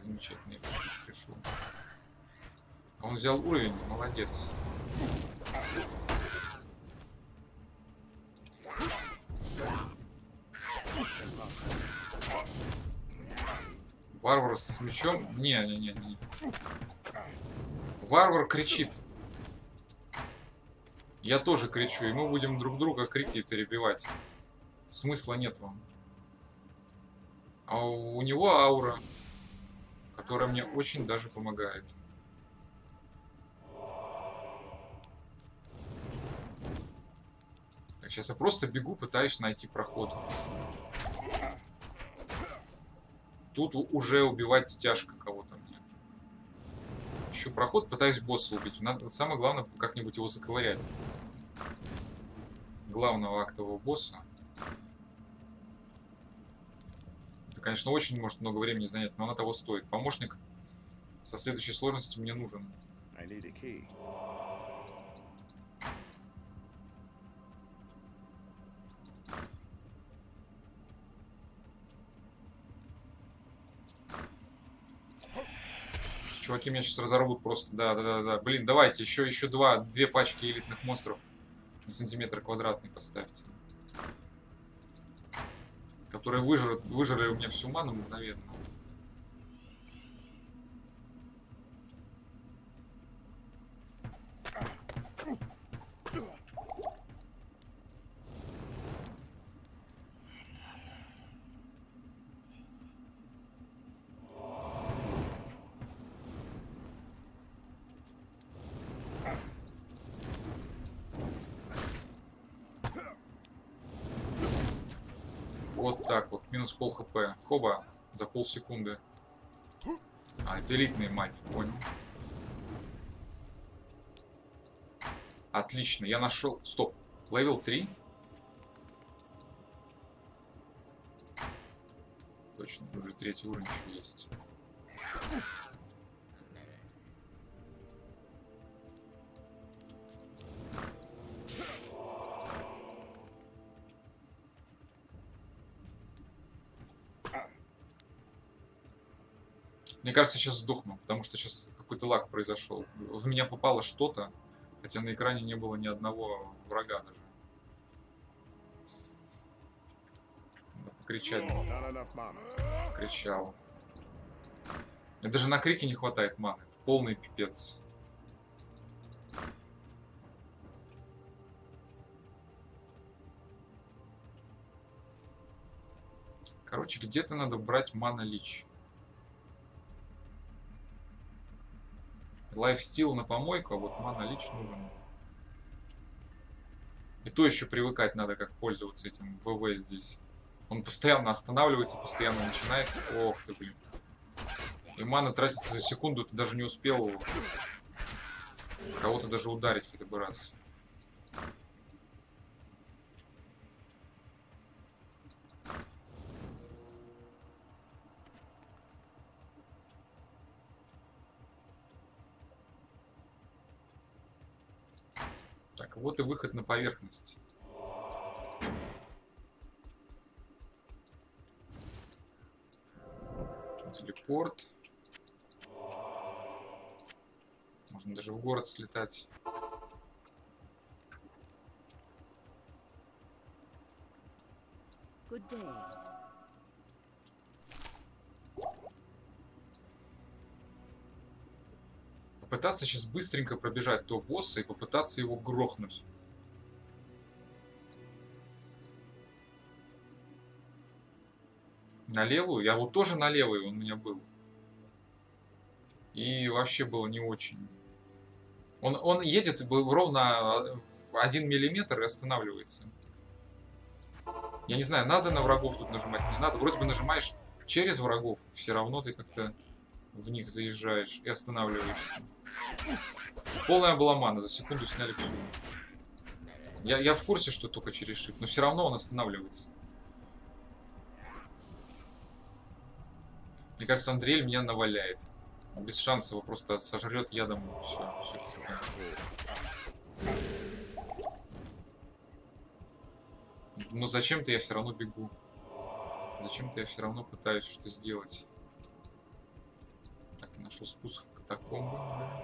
Замечательно, я пришел. А он взял уровень, молодец. Варвар с мечом? Не, не, не, не. Варвар кричит. Я тоже кричу, и мы будем друг друга крики перебивать. Смысла нет вам. А у него аура, которая мне очень даже помогает. Сейчас я просто бегу, пытаюсь найти проход. Тут уже убивать тяжко кого-то мне. Ищу проход, пытаюсь босса убить. Надо, вот самое главное, как-нибудь его заковырять. Главного актового босса. Это, конечно, очень может много времени занять, но оно того стоит. Помощник со следующей сложностью мне нужен. I need a key. Чуваки меня сейчас разорвут просто. Да, да, да, да. Блин, давайте еще, еще два, две пачки элитных монстров на сантиметр квадратный поставьте. Которые выжрут, выжрали у меня всю ману мгновенно. Вот так вот, минус пол HP. Хоба, за полсекунды. А, это элитные маги, понял. Отлично, я нашел... Стоп, level 3? Точно, тут же третий уровень еще есть. Кажется, сейчас сдохну, потому что сейчас какой-то лаг произошел. В меня попало что-то, хотя на экране не было ни одного врага даже. Надо покричать. Mana. Кричал. Мне даже на крики не хватает маны. Это полный пипец. Короче, где-то надо брать мана лич. Лайфстил на помойку, а вот мана лич нужен. И то еще привыкать надо, как пользоваться этим ВВ здесь. Он постоянно останавливается, постоянно начинается. Ох ты, блин. И мана тратится за секунду, ты даже не успел кого-то даже ударить хотя бы раз. Так, вот и выход на поверхность. Телепорт. Можно даже в город слетать. Good day. Попытаться сейчас быстренько пробежать до босса и попытаться его грохнуть. На левую? Я вот тоже на левой он у меня был. И вообще было не очень. Он, он едет ровно один миллиметр и останавливается. Я не знаю, надо на врагов тут нажимать, не надо. Вроде бы нажимаешь через врагов, все равно ты как-то в них заезжаешь и останавливаешься. Полная была мана, за секунду сняли всю. Я, я в курсе, что только через shift, но все равно он останавливается. Мне кажется, Андреэль меня наваляет. Без шанса его просто сожрет ядом. Все, все, все. Но зачем-то я все равно бегу. Зачем-то я все равно пытаюсь что-то сделать. Так, нашел спуск катакомбы. Да.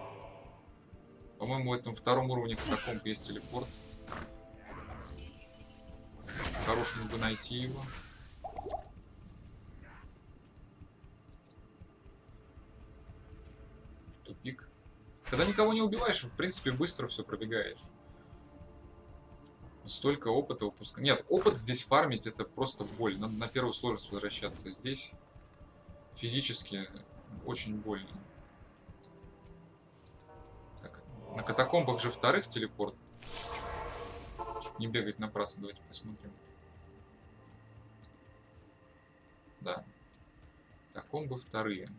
По-моему, в этом втором уровне катакомб есть телепорт. Хорошему бы найти его. Тупик. Когда никого не убиваешь, в принципе, быстро все пробегаешь. Столько опыта упускать. Нет, опыт здесь фармить это просто боль. Надо на первую сложность возвращаться. Здесь физически очень больно. На катакомбах же вторых телепорт. Чтобы не бегать напрасно, давайте посмотрим. Да. Катакомбы вторые.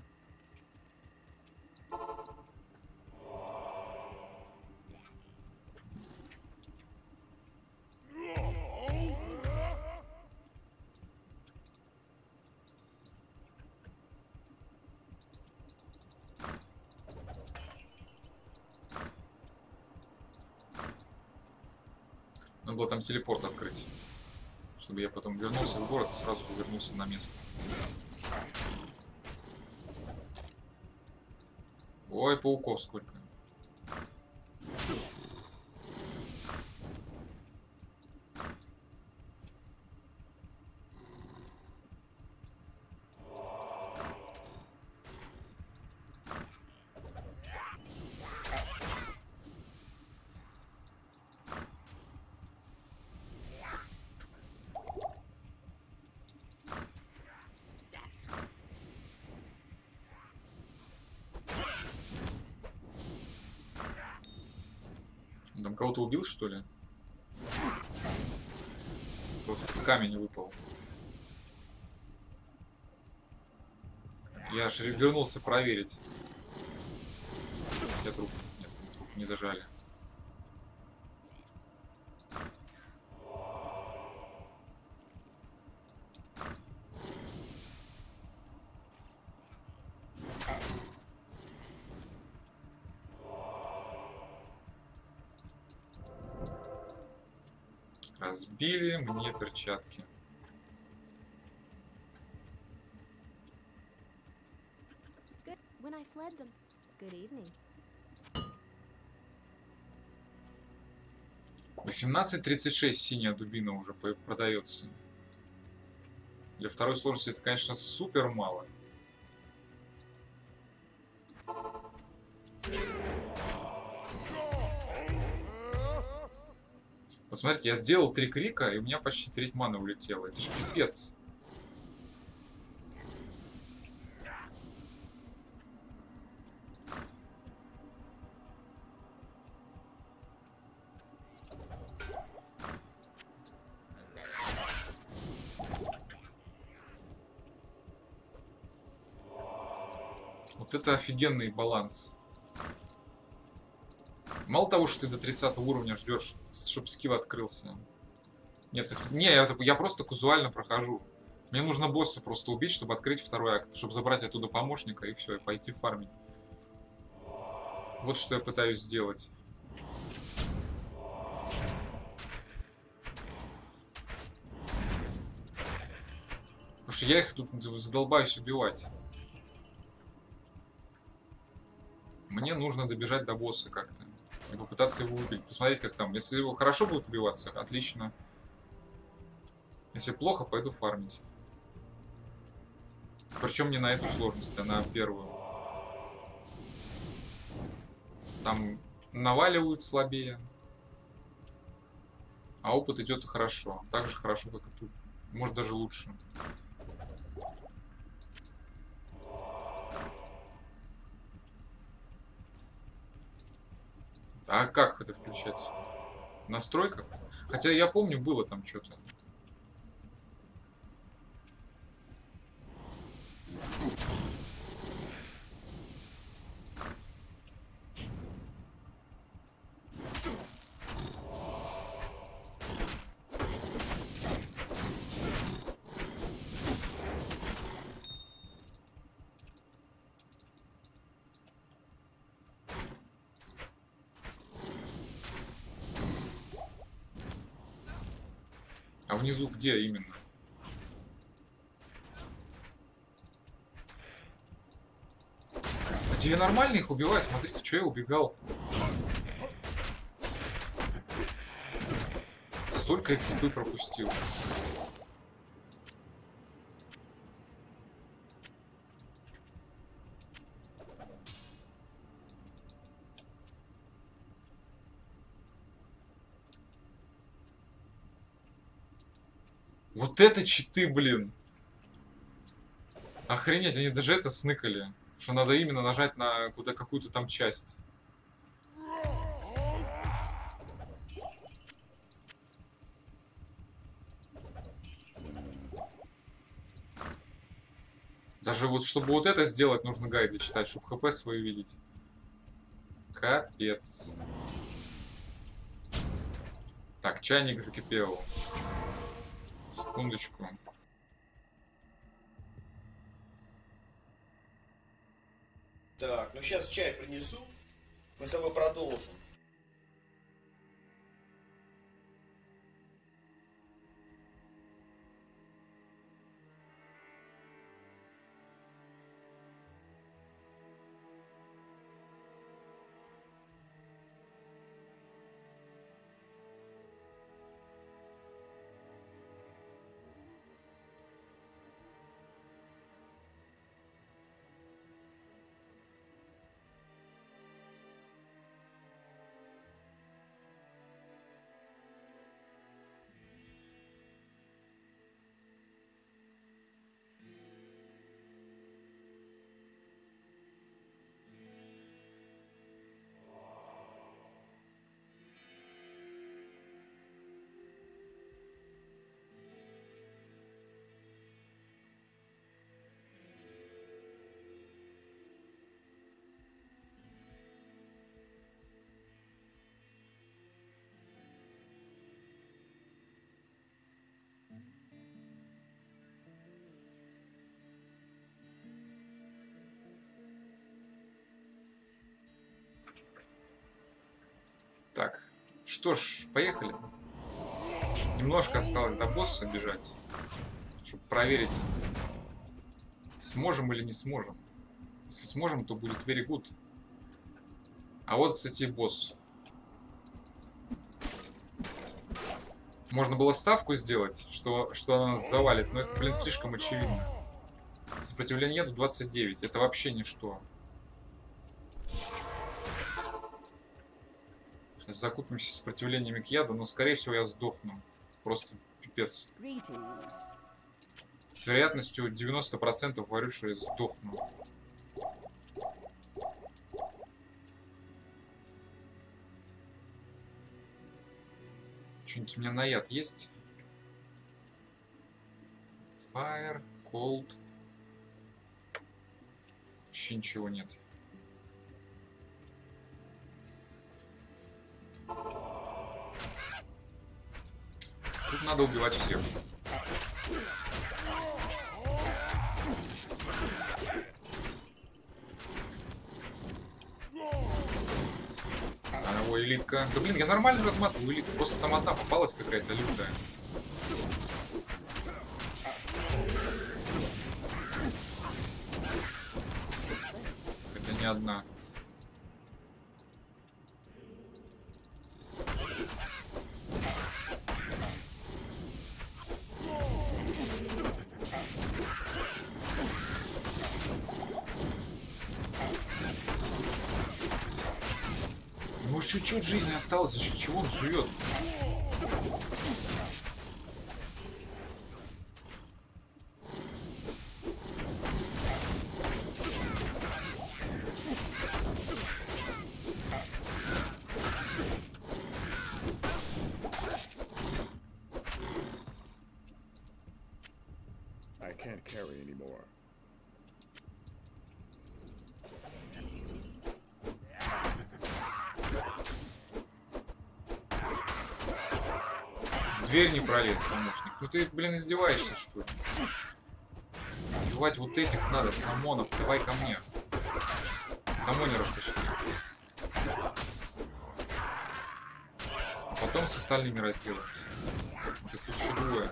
Надо было там телепорт открыть. Чтобы я потом вернулся в город и сразу же вернулся на место. Ой, пауков сколько. Он Там кого-то убил, что ли? Просто камень выпал. Я аж вернулся проверить. Я труп. Нет, труп не зажали. Мне перчатки. Good evening. 18.36 синяя дубина уже продается. Для второй сложности это, конечно, супер мало. Посмотрите, я сделал три крика, и у меня почти треть маны улетела. Это ж пипец. Вот это офигенный баланс. Мало того, что ты до 30 уровня ждешь, чтобы скилл открылся. Нет, если- не, я, я просто казуально прохожу. Мне нужно босса просто убить, чтобы открыть второй акт, чтобы забрать оттуда помощника и все, и пойти фармить. Вот что я пытаюсь сделать. Потому что я их тут задолбаюсь убивать. Мне нужно добежать до босса как-то. И попытаться его убить. Посмотреть, как там. Если его хорошо будет убиваться, отлично. Если плохо, пойду фармить. Причем не на эту сложность, а на первую. Там наваливают слабее. А опыт идет хорошо. Так же хорошо, как и тут. Может даже лучше. А как это включать? В настройках? Хотя я помню, было там что-то. Внизу где именно? А тебе нормально их убивать? Смотрите, что я убегал. Столько экспы пропустил. Вот это читы, блин. Охренеть, они даже это сныкали. Что надо именно нажать на куда какую-то там часть. Даже вот, чтобы вот это сделать, нужно гайды читать, чтобы хп свою видеть. Капец. Так, чайник закипел. Секундочку. Так, ну сейчас чай принесу. Мы с тобой продолжим. Так, что ж, поехали. Немножко осталось до босса бежать, чтобы проверить, сможем или не сможем. Если сможем, то будет very good. А вот, кстати, босс. Можно было ставку сделать, что, что она нас завалит, но это, блин, слишком очевидно. Сопротивление до 29. Это вообще ничто. Закупимся сопротивлениями к яду, но, скорее всего, я сдохну. Просто пипец. С вероятностью 90% говорю, что я сдохну. Что-нибудь у меня на яд есть? Fire, cold. вообще ничего нет. Тут надо убивать всех. Ой, элитка. Да блин, я нормально разматываю элитку. Просто там одна попалась какая-то лютая. Это не одна. Ну чуть-чуть жизни осталось, счет чего он живет? I can't carry anymore. В Пролез, помощник. Ну ты, блин, издеваешься, что ли? Убивать вот этих надо, самонов. Давай ко мне. Самонеров, точнее. Потом с остальными разделаемся. Вот их тут еще двое.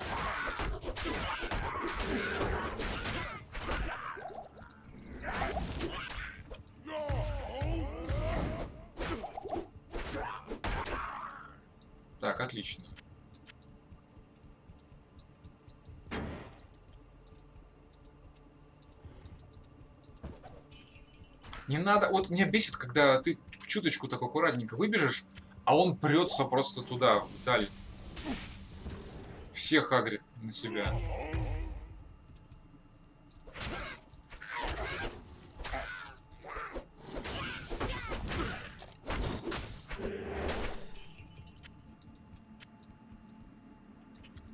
Не надо, вот меня бесит, когда ты чуточку так аккуратненько выбежишь, а он прется просто туда, вдаль. Всех агрит на себя.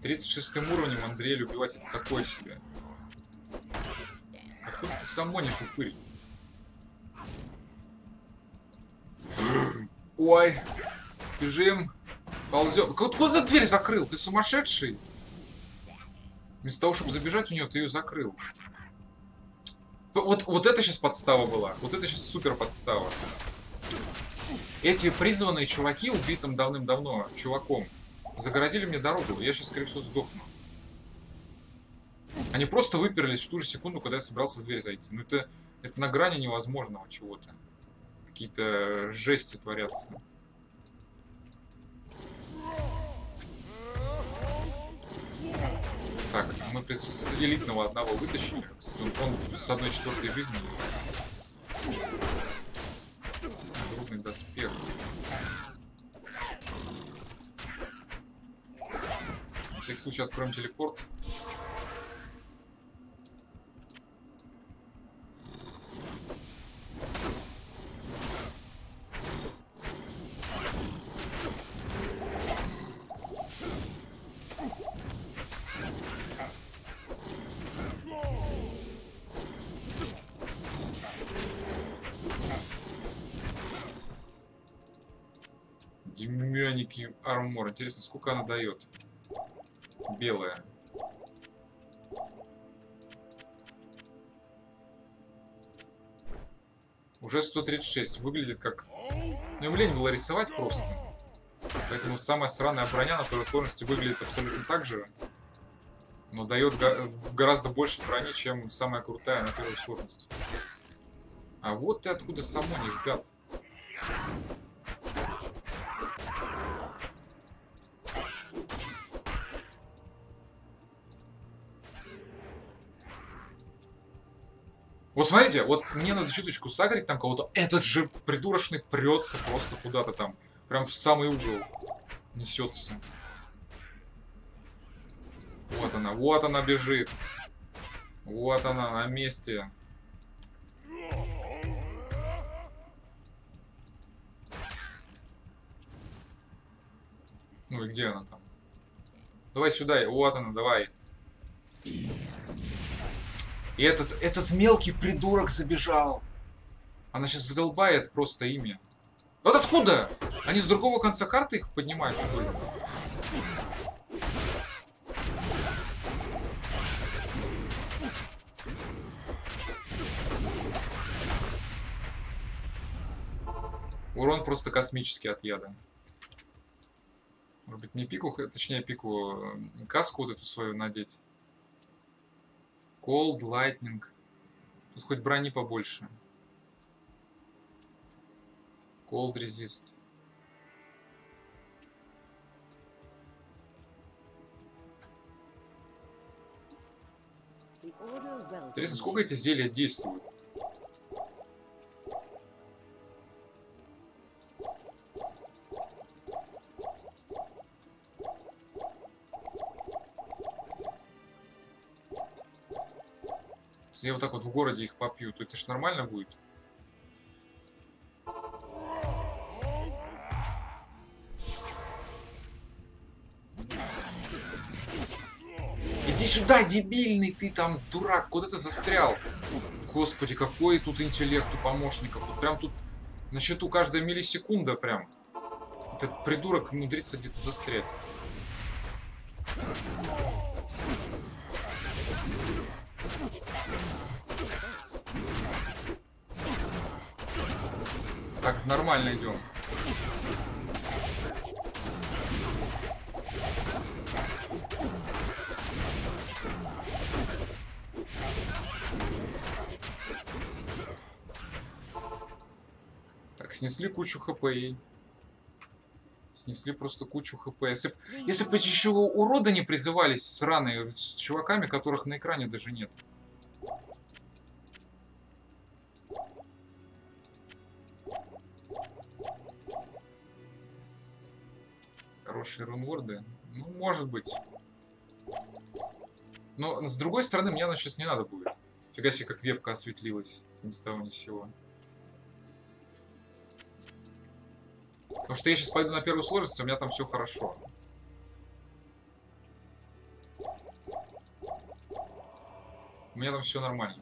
Тридцать шестым уровнем Андрея убивать это такое себе. Откуда ты самонишь, упырь? Ой, бежим, ползем. Куда ты дверь закрыл? Ты сумасшедший? Вместо того, чтобы забежать в нее, ты ее закрыл. Вот, вот это сейчас подстава была. Вот это сейчас супер подстава. Эти призванные чуваки, убитым давным-давно чуваком, загородили мне дорогу. Я сейчас, скорее всего, сдохну. Они просто выперлись в ту же секунду, когда я собирался в дверь зайти. Ну это, это на грани невозможного чего-то. Какие-то жести творятся. Так, мы присутствие элитного одного вытащили. Он, он с одной четвертой жизни. Трудный доспех. На всякий случай откроем телепорт. Армор. Интересно, сколько она дает? Белая. Уже 136. Выглядит как... Ну, им лень было рисовать просто. Поэтому самая странная броня на второй сложности выглядит абсолютно так же. Но дает го гораздо больше брони, чем самая крутая на первой сложности. А вот ты откуда самонишь, гад. Вот смотрите, вот мне надо чуточку сагрить там кого-то. Этот же придурочный прется просто куда-то там. Прям в самый угол несется. Вот она, вот она бежит. Вот она на месте. Ну и где она там? Давай сюда, вот она, давай. И этот, этот мелкий придурок забежал. Она сейчас задолбает просто ими. Вот откуда? Они с другого конца карты их поднимают, что ли? Урон просто космический от яда. Может быть, не пику, точнее, пику, э, каску вот эту свою надеть. Cold, Lightning. Тут хоть брони побольше. Cold Resist. Интересно, сколько эти зелья действуют? Если я вот так вот в городе их попью, то это ж нормально будет? Иди сюда, дебильный, ты там дурак, куда ты застрял? Господи, какой тут интеллект у помощников. Вот прям тут на счету каждая миллисекунда прям. Этот придурок умудрится где-то застрять. Нормально идем. Так, снесли кучу хп. Снесли просто кучу хп. Если бы эти еще уроды не призывались сраные с чуваками, которых на экране даже нет. Хорошие рунворды. Ну, может быть. Но с другой стороны, мне она сейчас не надо будет. Фига себе, как вебка осветлилась. Ни с того ни с сего. Потому что я сейчас пойду на первую сложность, у меня там все хорошо. У меня там все нормально.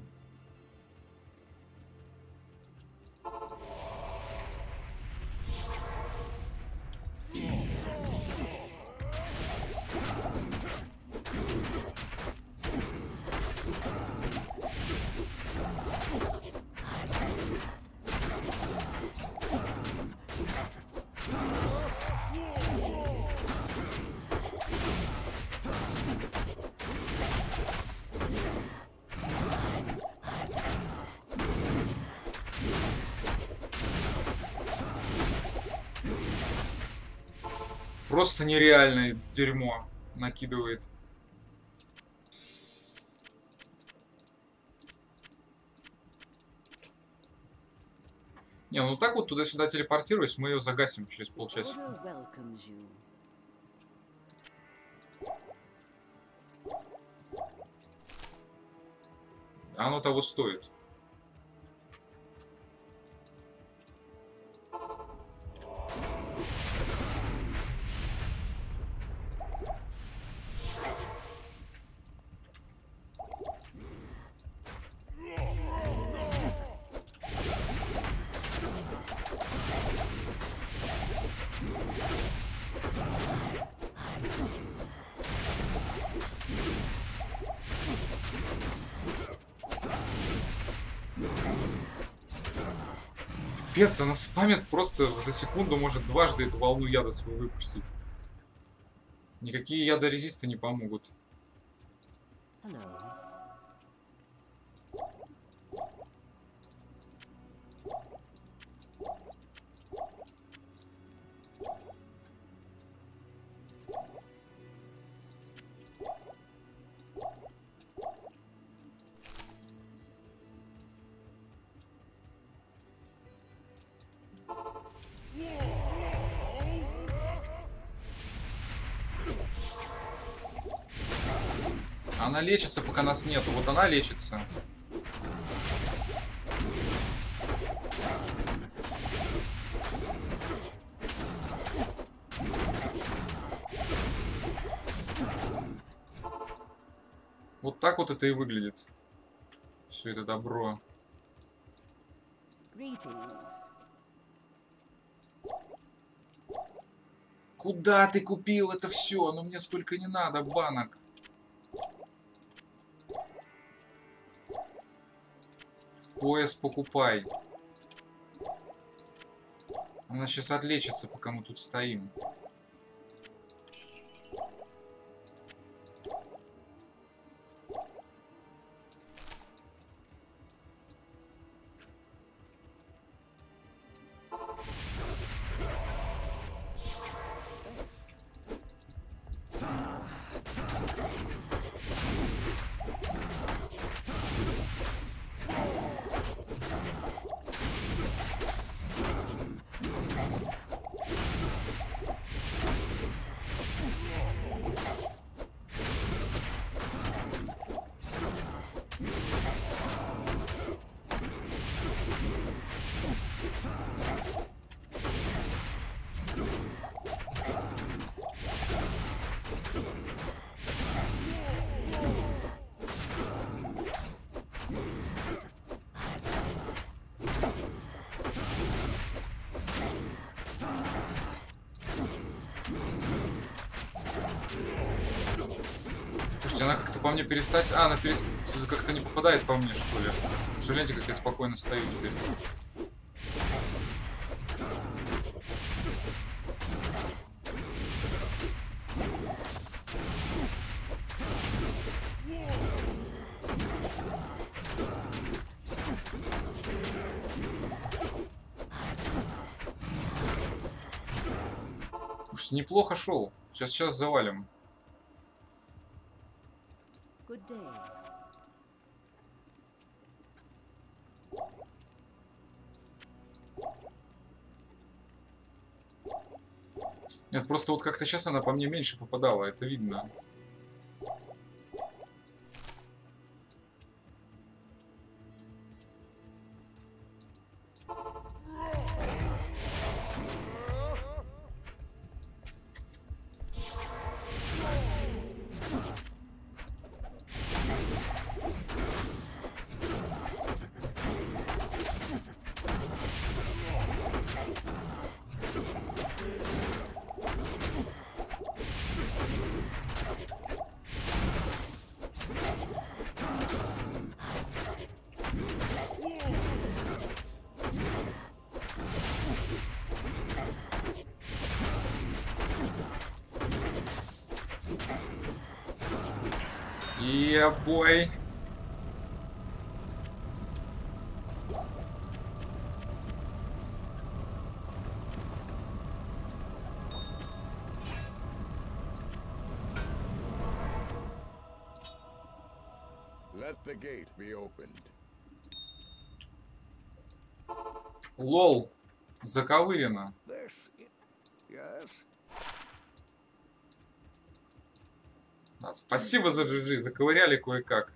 Просто нереальное дерьмо накидывает. Не, ну так вот туда-сюда телепортируюсь, мы ее загасим через you. Оно того стоит. Пец, она спамит просто за секунду, может дважды эту волну яда свою выпустить. Никакие ядорезисты не помогут. Лечится, пока нас нету. Вот она лечится. Вот так вот это и выглядит. Все это добро. Куда ты купил это все? Ну мне столько не надо банок. Пояс покупай. Она сейчас отлечится, пока мы тут стоим. Перестать... А, она перес... как-то не попадает по мне, что ли. Что, как я спокойно стою теперь. Слушайте, неплохо шел. Сейчас, сейчас завалим. Просто вот как-то сейчас она по мне меньше попадала, это видно. Boy. Let the gate be opened. Лол. Заковырено. Спасибо за GG, заковыряли кое-как.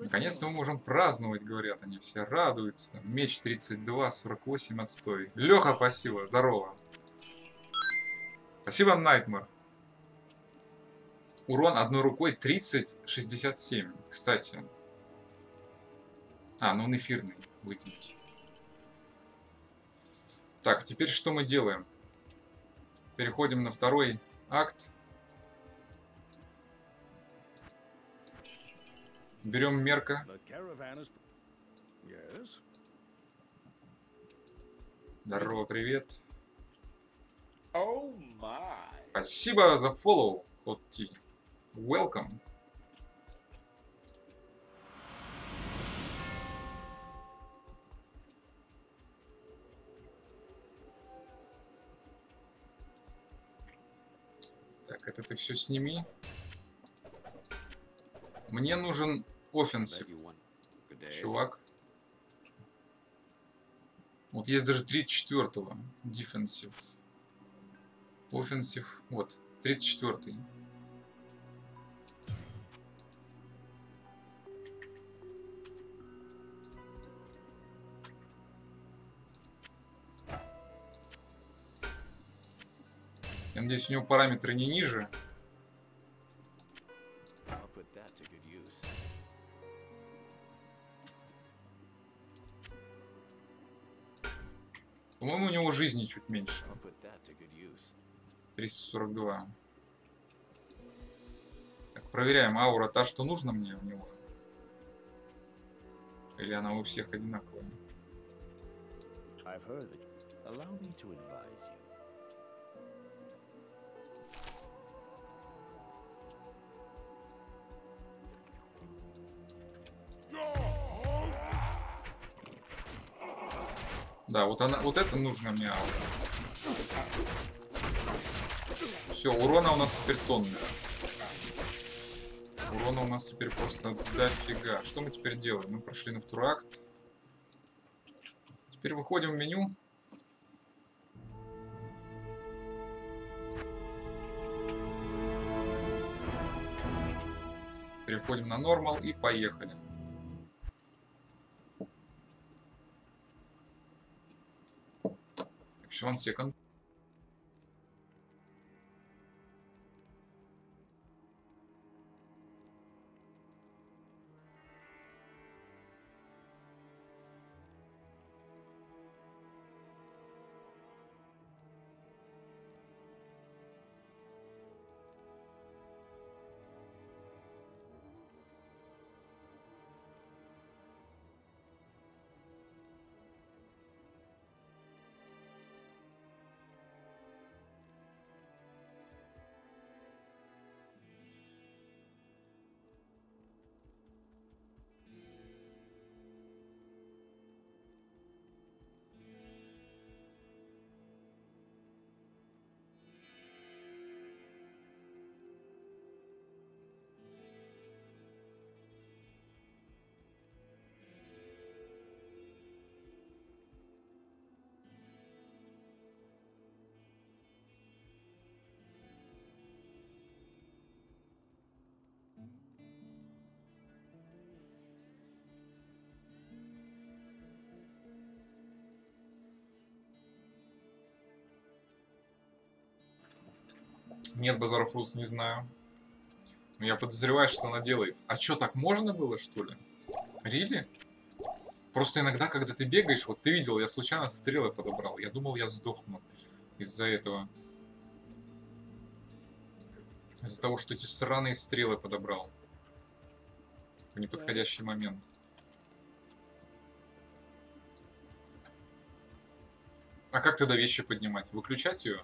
Наконец-то мы можем праздновать, говорят они. Все радуются. Меч 32, 48 отстой. Леха, спасибо, здорово. Спасибо, Найтмар. Урон одной рукой 30-67. Кстати. А, ну он эфирный. Выкинуть. Так, теперь что мы делаем? Переходим на второй акт. Берем мерка. Здорово, привет. Oh. Спасибо за фоллоу, Хотти. Welcome. Это все сними. Мне нужен offensive, чувак. Вот есть даже 34-го. Defensive. Offensive. Вот, 34-й. Я надеюсь, у него параметры не ниже. По-моему, у него жизни чуть меньше. 342. Так, проверяем. Аура та, что нужно мне у него? Или она у всех одинаковая? I've heard that. Allow me to advise you. Да, вот она, вот это нужно мне аура. Все, урона у нас теперь тонны. Урона у нас теперь просто дофига. Что мы теперь делаем? Мы прошли на второй акт. Теперь выходим в меню. Переходим на нормал и поехали. Так, one Нет, Базаров Рус, не знаю. Но я подозреваю, что она делает. А что, так можно было, что ли? Рили? Просто иногда, когда ты бегаешь, вот ты видел, я случайно стрелы подобрал. Я думал, я сдохну из-за этого. Из-за того, что эти сраные стрелы подобрал. В неподходящий момент. А как тогда вещи поднимать? Выключать ее?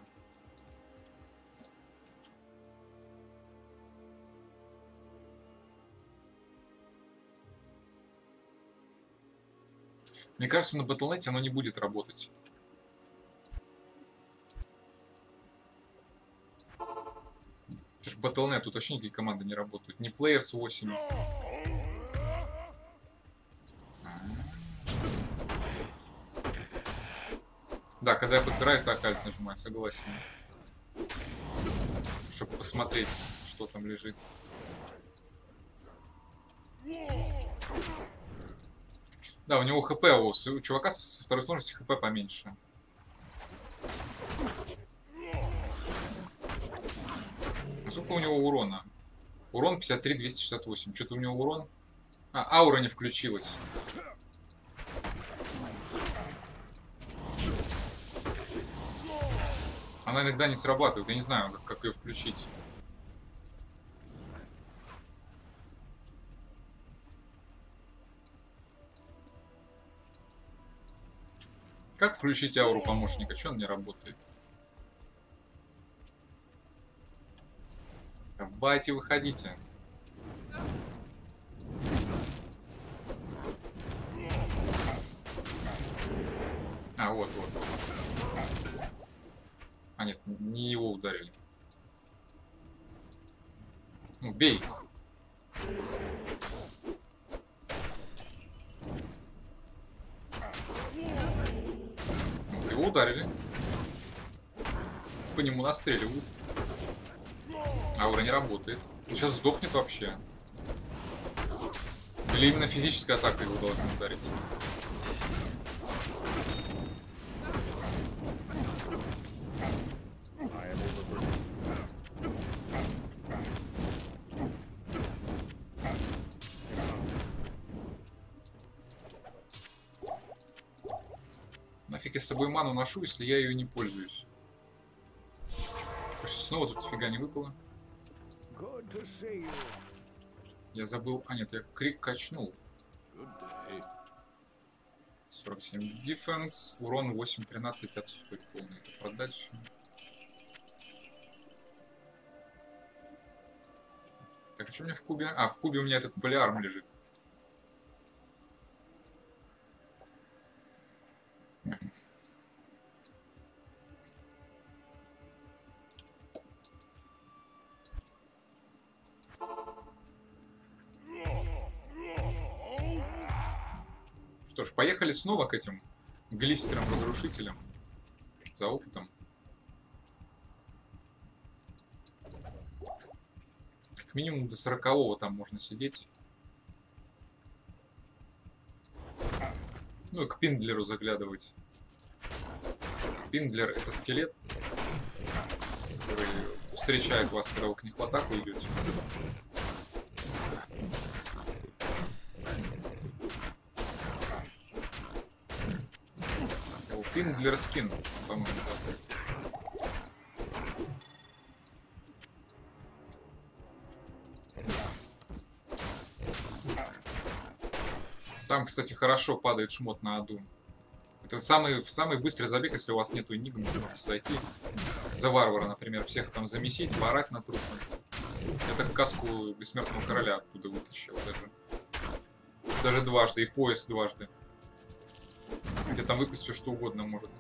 Мне кажется, на Battle.net оно не будет работать. Это же Battle.net, тут вообще никакие команды не работают. Не Players 8. Да, когда я подбираю, так альт нажимаю, согласен. Чтобы посмотреть, что там лежит. Да, у него хп, у, с- у чувака со второй сложности хп поменьше. А сколько у него урона? Урон 53 268. Что-то у него урон... А, аура не включилась. Она иногда не срабатывает. Я не знаю, как, как ее включить. Как включить ауру помощника? Что он не работает? Давайте, выходите. А, вот, вот. А, нет, не его ударили. Ну, бей. Вот, его ударили. По нему настреливают. Аура не работает. Он сейчас сдохнет вообще. Или именно физическая атака его должна ударить. Собой ману ношу, если я ее не пользуюсь? Снова тут нифига не выпало. Я забыл... А, нет, я крик качнул. Good day. 47 дефенс, урон 8-13 отстой полный. Это продать. Так, а что у меня в кубе? А, в кубе у меня этот полиарм лежит. Поехали снова к этим глистерам-разрушителям. За опытом. Как минимум до 40 там можно сидеть. Ну и к Пиндлеру заглядывать. Пиндлер это скелет, который встречает вас, когда вы к них в атаку идете. Его Пиндлер скин, по-моему. Там, кстати, хорошо падает шмот на аду. Это самый, самый быстрый забег, если у вас нету энигмы, вы можете зайти за варвара, например, всех там замесить, поорать на трупы. Я так каску бессмертного короля оттуда вытащил даже. Даже дважды, и пояс дважды. Хотя там выпасть все что угодно может.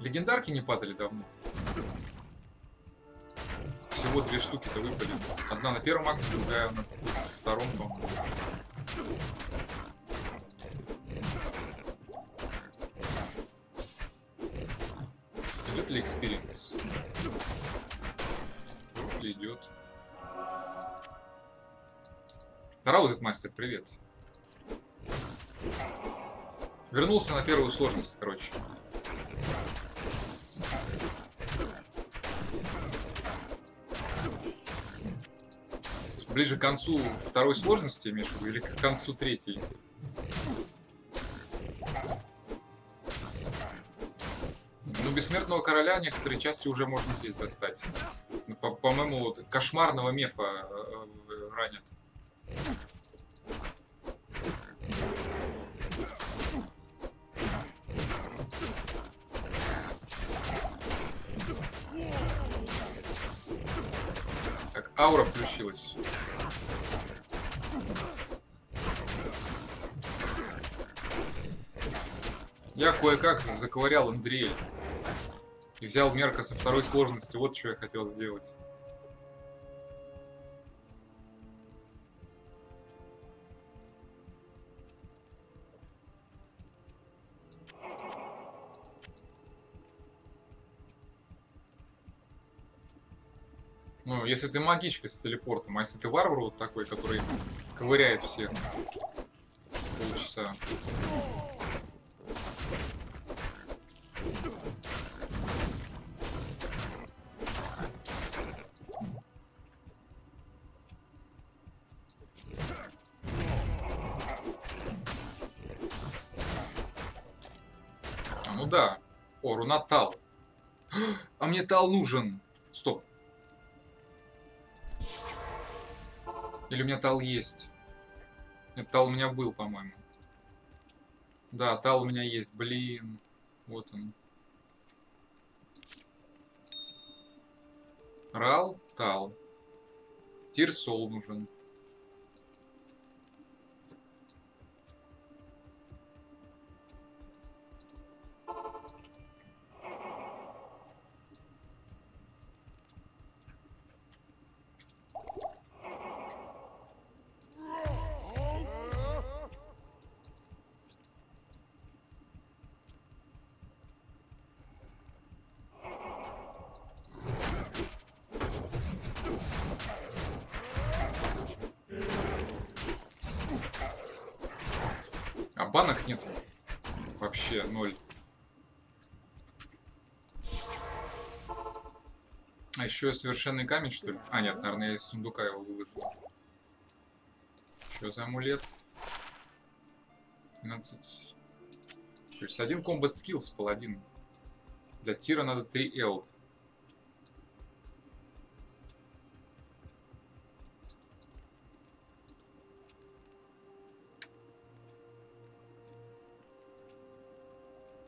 Легендарки не падали давно. Всего две штуки-то выпали. Одна на первом акте, другая на втором, по-моему. Идет ли experience? Идет. Здорово, мастер, привет. Вернулся на первую сложность, короче. Ближе к концу второй сложности, виду, или к концу третьей? Ну, Бессмертного Короля некоторые части уже можно здесь достать. Ну, По- По-моему, вот кошмарного мефа э, э, ранят. Так, аура включилась. Я кое-как заковырял Андрея. И взял мерка со второй сложности. Вот что я хотел сделать. Если ты магичка с телепортом, а если ты варвар вот такой, который ковыряет всех полчаса. А, ну да. О, руна. А мне Тал нужен. Стоп. Или у меня Тал есть? Нет, Тал у меня был, по-моему. Да, Тал у меня есть. Блин. Вот он. Рал, Тал. Тирсол нужен. А банок нет. Вообще ноль. А еще совершенный камень, что ли? А, нет, наверное, я из сундука его выложил. Что за амулет? 15. То есть один комбат скиллс паладин. Для тира надо 3 элд.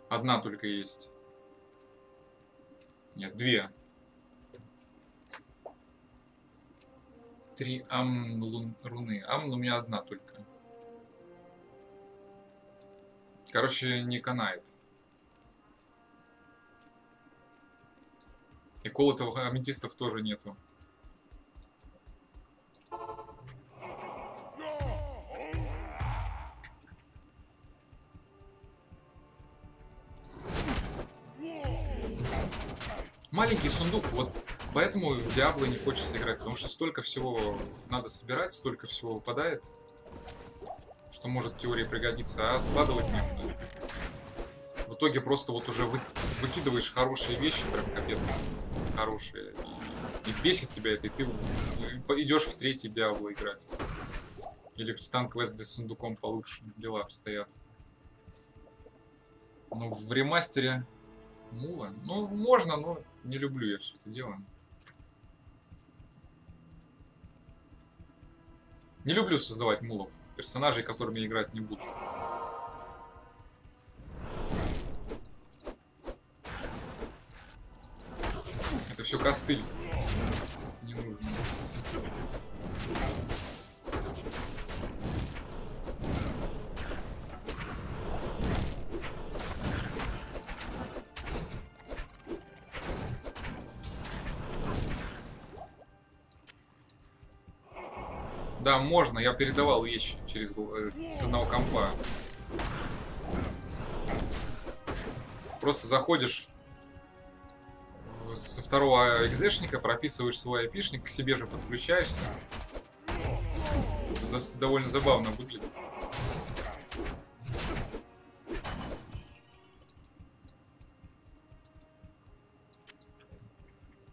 Одна только есть. Нет, две. Три ам лун- руны. Ам у меня одна только. Короче, не канает. И колотых аметистов тоже нету. Маленький сундук, вот поэтому в Диабло не хочется играть, потому что столько всего надо собирать, столько всего выпадает, что может теории пригодиться, а складывать некуда. В итоге просто вот уже вы- выкидываешь хорошие вещи, прям капец хорошие, и, и бесит тебя это, и ты идешь в третий Диабло играть. Или в Титан Квест, где с сундуком получше дела обстоят. Ну, в ремастере Мула? Ну, можно, но не люблю я все это дело. Не люблю создавать мулов. Персонажей, которыми играть не буду. Это все костыль. Да, можно. Я передавал вещи через э, с одного компа. Просто заходишь со второго экзешника, прописываешь свой айпишник, к себе же подключаешься. Это довольно забавно выглядит.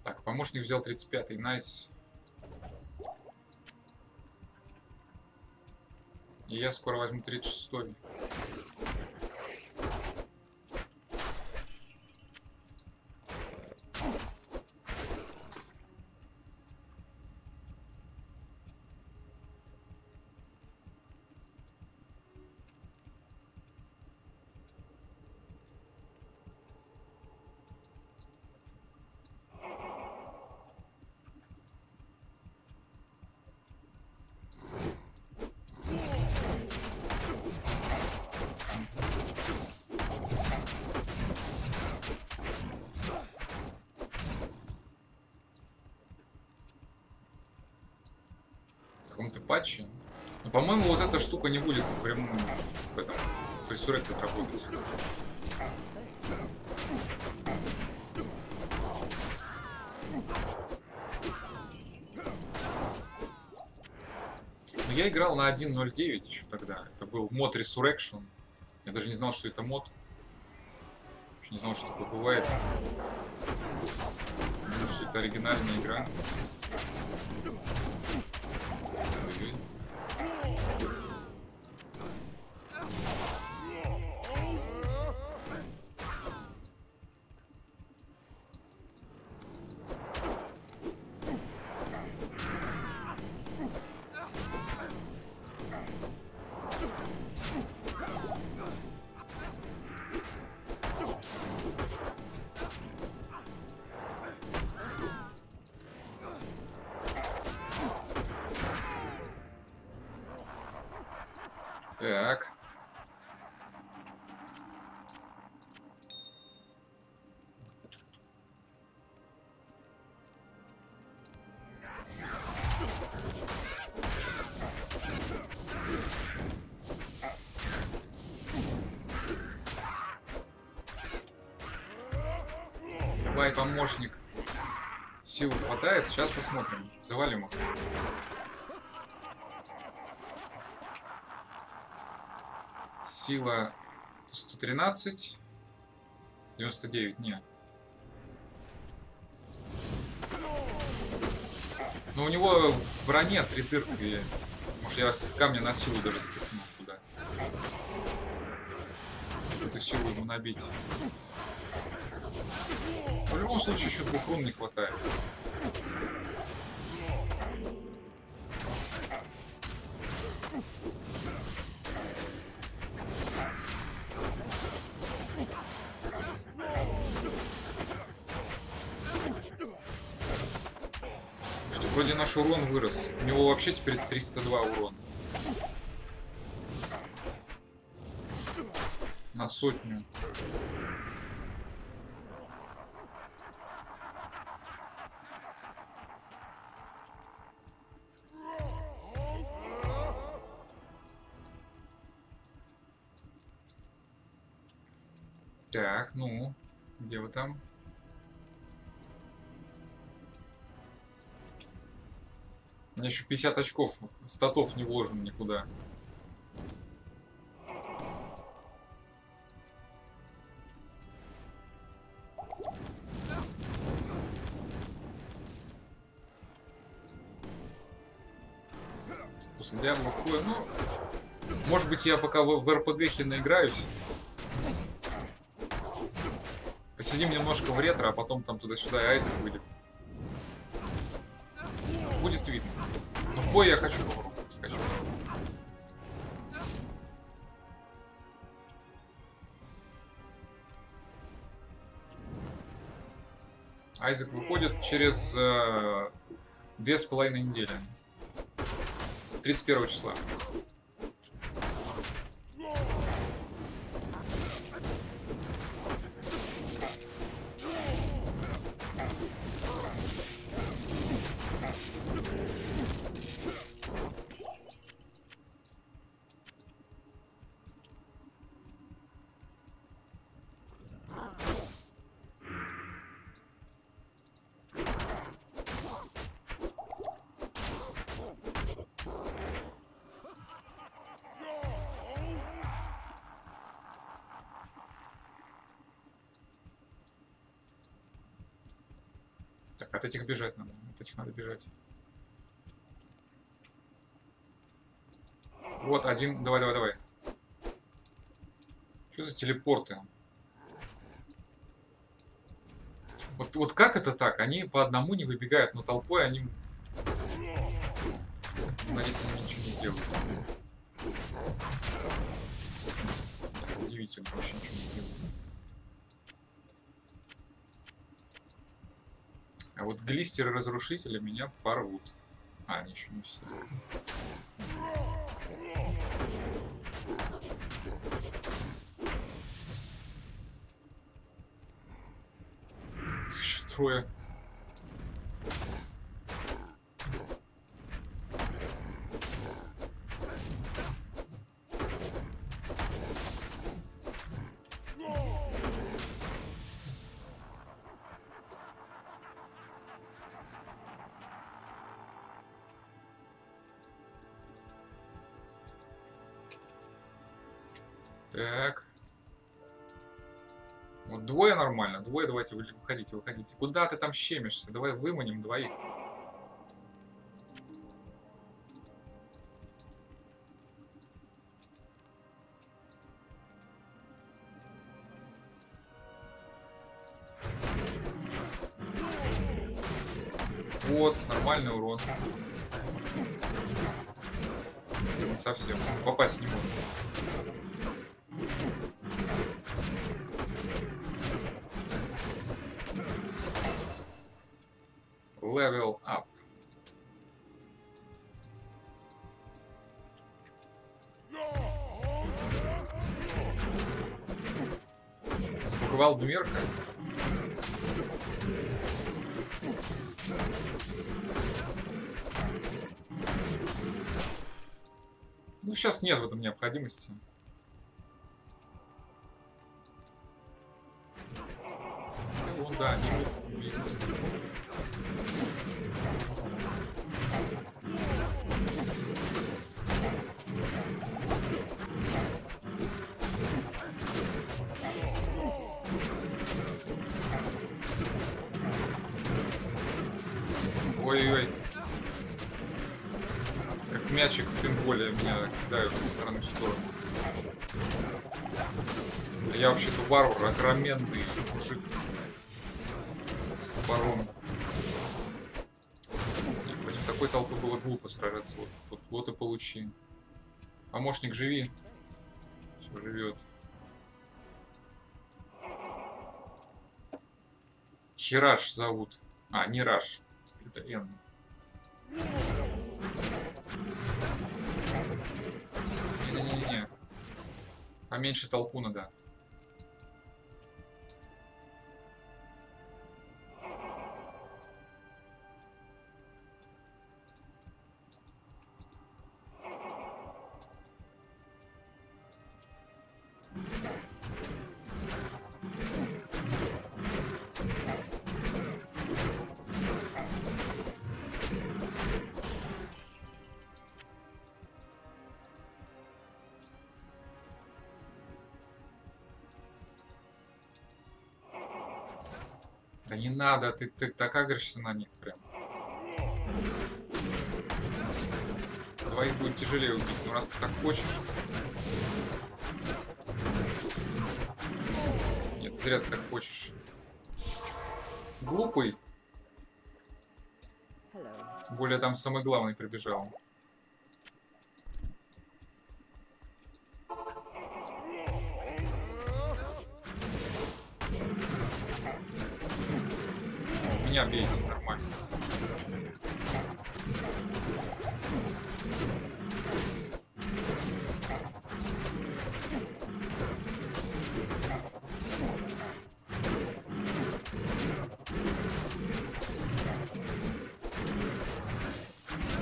Так, помощник взял 35-й, найс. Я скоро возьму 36-й. В каком-то патче. Но, по-моему, вот эта штука не будет прям в этом. То работать. Но я играл на 1.09 еще тогда. Это был мод Resurrection. Я даже не знал, что это мод. Вообще не знал, что такое бывает. Думал, что это оригинальная игра. Хватает? Сейчас посмотрим. Завалим их. Сила 113. 99, не. Но у него в броне три дырки. Может я с камня на силу даже запихнул туда. какую-то силу ему набить. В любом случае еще двух рун не хватает. Наш урон вырос. У него вообще теперь 302 урона. На сотню. Меня еще 50 очков статов не вложено никуда. После Диабло Хуя, ну... Может быть, я пока в, в РПГхе наиграюсь. Посидим немножко в ретро, а потом там туда-сюда Айзек выйдет. Видно. Но в бой я хочу попробовать. Хочу. Айзек выходит через э, две с половиной недели. 31 числа. Этих бежать надо. От этих надо бежать. Вот один. Давай, давай, давай. Что за телепорты? Вот, вот как это так? Они по одному не выбегают, но толпой они... Надеюсь, они ничего не делают. Удивительно, вообще ничего не делают. Вот глистеры разрушителя меня порвут. А, они еще не все. Еще трое. Двое давайте вы- выходите, выходите. Куда ты там щемишься? Давай выманим двоих. Вот, нормальный урон. Совсем. Попасть не может. Дверка. Ну, сейчас нет в этом необходимости. Вон, да, они мячик в пинболе меня кидают со стороны в сторону. Я вообще-то варвар, огроменный мужик. С топором. Против такой толпы было глупо сражаться. Вот, вот, вот и получи. Помощник, живи. Все живет. Хираш зовут. А, не Раш. Это Н. Не-не-не-не. Поменьше толпу надо. Надо, ты, ты так агришься на них прям. Двоих будет тяжелее убить, ну раз ты так хочешь. Нет, зря ты так хочешь. Глупый. Более там самый главный прибежал. Меня бейте, нормально.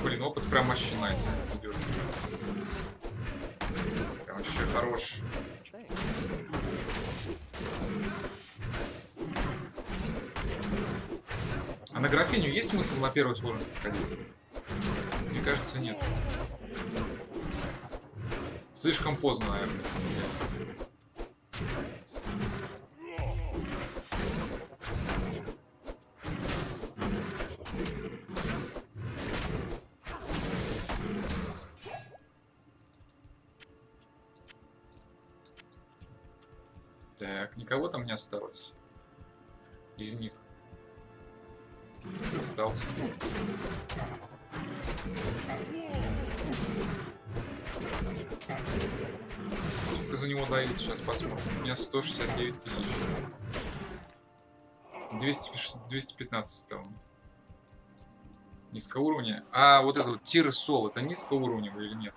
Блин, опыт прям вообще найс идет. Прям вообще хорош. А графиню есть смысл на первой сложности ходить? Мне кажется, нет. Слишком поздно, наверное. Так, никого там не осталось. Из них. Остался. Сколько за него дают? Сейчас посмотрим. У меня 169 тысяч. 200, 215 там. Низкоуровня. А вот этот вот тир и сол, это низкоуровневый или нет?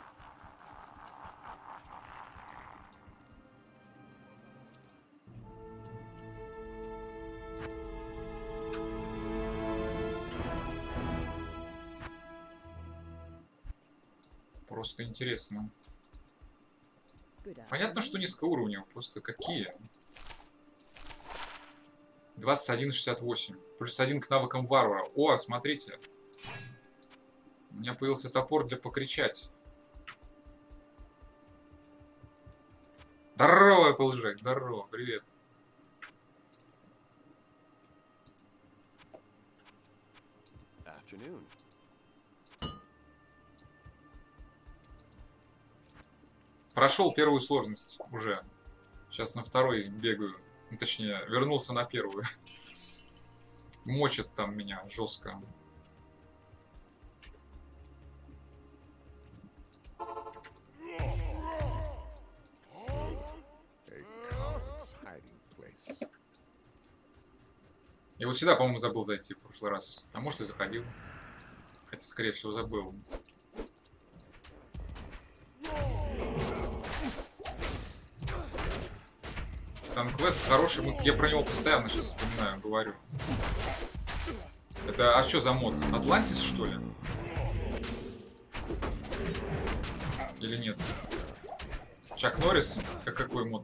Просто интересно. Понятно, что низкоуровневый, просто какие? 21,68. Плюс один к навыкам варвара. О, смотрите. У меня появился топор для покричать. Здорово, Applejack, здорово, привет. Прошел первую сложность уже. Сейчас на второй бегаю. Ну, точнее, вернулся на первую. Мочит там меня жестко. Я вот сюда, по-моему, забыл зайти в прошлый раз. А может и заходил. Хотя, скорее всего, забыл. Там квест хороший, вот я про него постоянно сейчас вспоминаю, говорю. Это, а что за мод? Атлантис, что ли? Или нет? Чак Норрис? Как какой мод?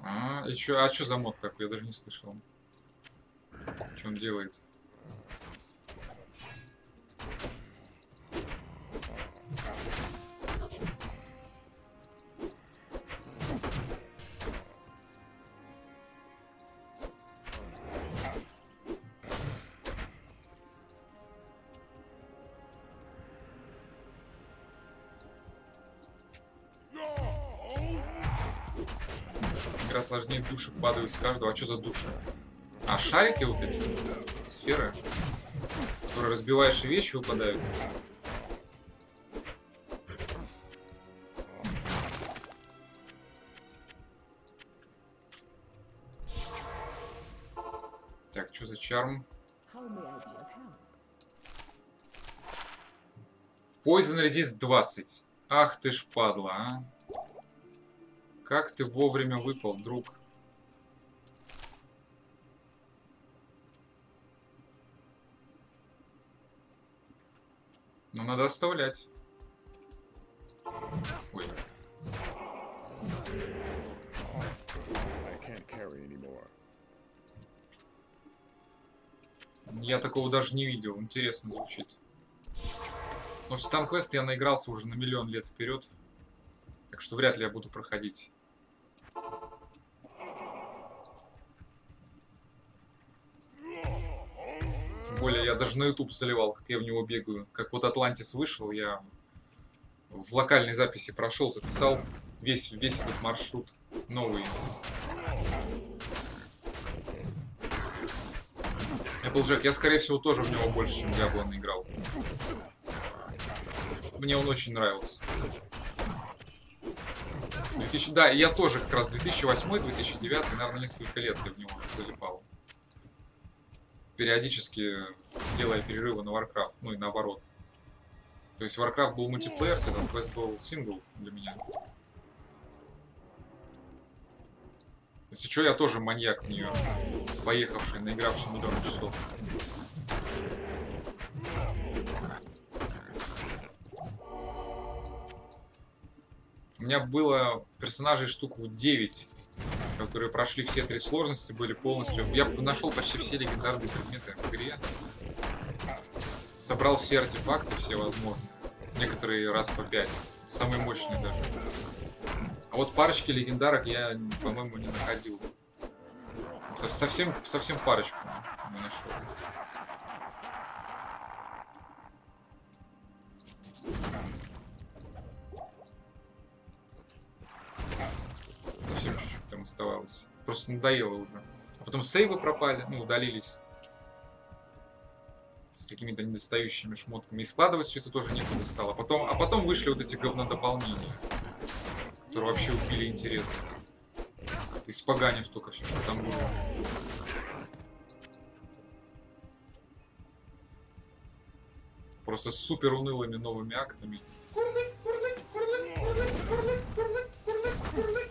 А, и чё, а что за мод такой? Я даже не слышал. Что он делает? Души падают с каждого. А что за души? А шарики вот эти? Сферы? Которые разбиваешь и вещи выпадают? Так, что за чарм? Poison резист 20. Ах ты ж падла, а. Как ты вовремя выпал, друг. Ну, надо оставлять. Ой, я такого даже не видел. Интересно звучит. Но в Титан Квест я наигрался уже на миллион лет вперед. Так что вряд ли я буду проходить. Более я даже на YouTube заливал, как я в него бегаю. Как вот Атлантис вышел, я в локальной записи прошел, записал весь, весь этот маршрут новый. Applejack, я скорее всего тоже в него больше, чем Диабло наиграл. Мне он очень нравился. 2000, да, я тоже как раз 2008-2009, наверное, несколько лет я в него залипал. Периодически делая перерывы на Warcraft, ну и наоборот. То есть Warcraft был мультиплеер, Titan Quest был сингл для меня. Если что, я тоже маньяк в нее, поехавший, наигравший миллион часов. У меня было персонажей штук в 9, которые прошли все три сложности, были полностью... Я нашел почти все легендарные предметы в игре. Собрал все артефакты, все возможные. Некоторые раз по 5. Самые мощные даже. А вот парочки легендарок я, по-моему, не находил. Со- Совсем, совсем парочку не нашел. Совсем оставалось. Просто надоело уже. А потом сейвы пропали, ну, удалились. С какими-то недостающими шмотками. И складывать все это тоже некуда стало. Потом, а потом вышли вот эти говнодополнения, которые вообще убили интерес. Испоганив только все, что там было. Просто с супер унылыми новыми актами. Так,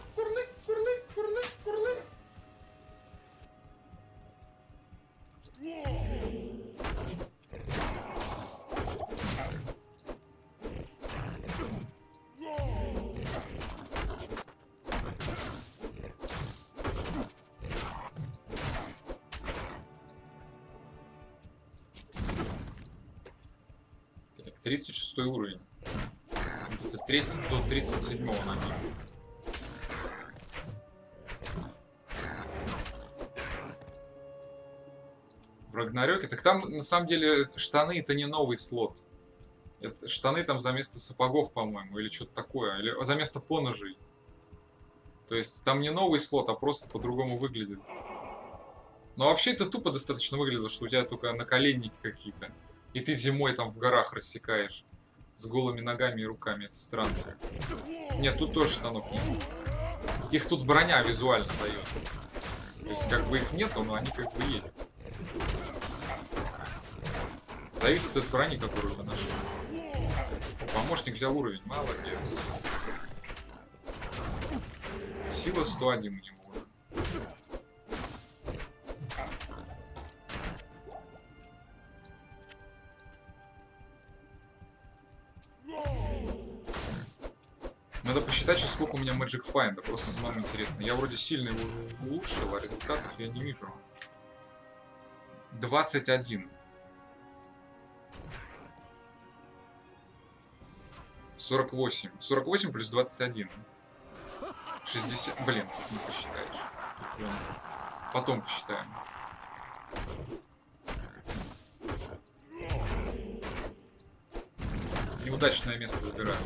36 уровень. Где-то 30 до 37 на нем. В Рагнарёке. Так там, на самом деле, штаны это не новый слот. Это, штаны там за место сапогов, по-моему, или что-то такое. Или за место поножей. То есть там не новый слот, а просто по-другому выглядит. Но вообще это тупо достаточно выглядит, что у тебя только наколенники какие-то. И ты зимой там в горах рассекаешь. С голыми ногами и руками. Это странно. Нет, тут тоже штанов нет. Их тут броня визуально дает. То есть как бы их нету, но они как бы есть. Зависит от брони, которую вы нашли. Помощник взял уровень. Молодец. Сила 101 у него. Надо посчитать сейчас, сколько у меня Magic Find. Просто самому интересно. Я вроде сильно его улучшил, а результатов я не вижу. 21. 48. 48 плюс 21. 60. Блин, тут не посчитаешь. Потом посчитаем. Неудачное место выбираем.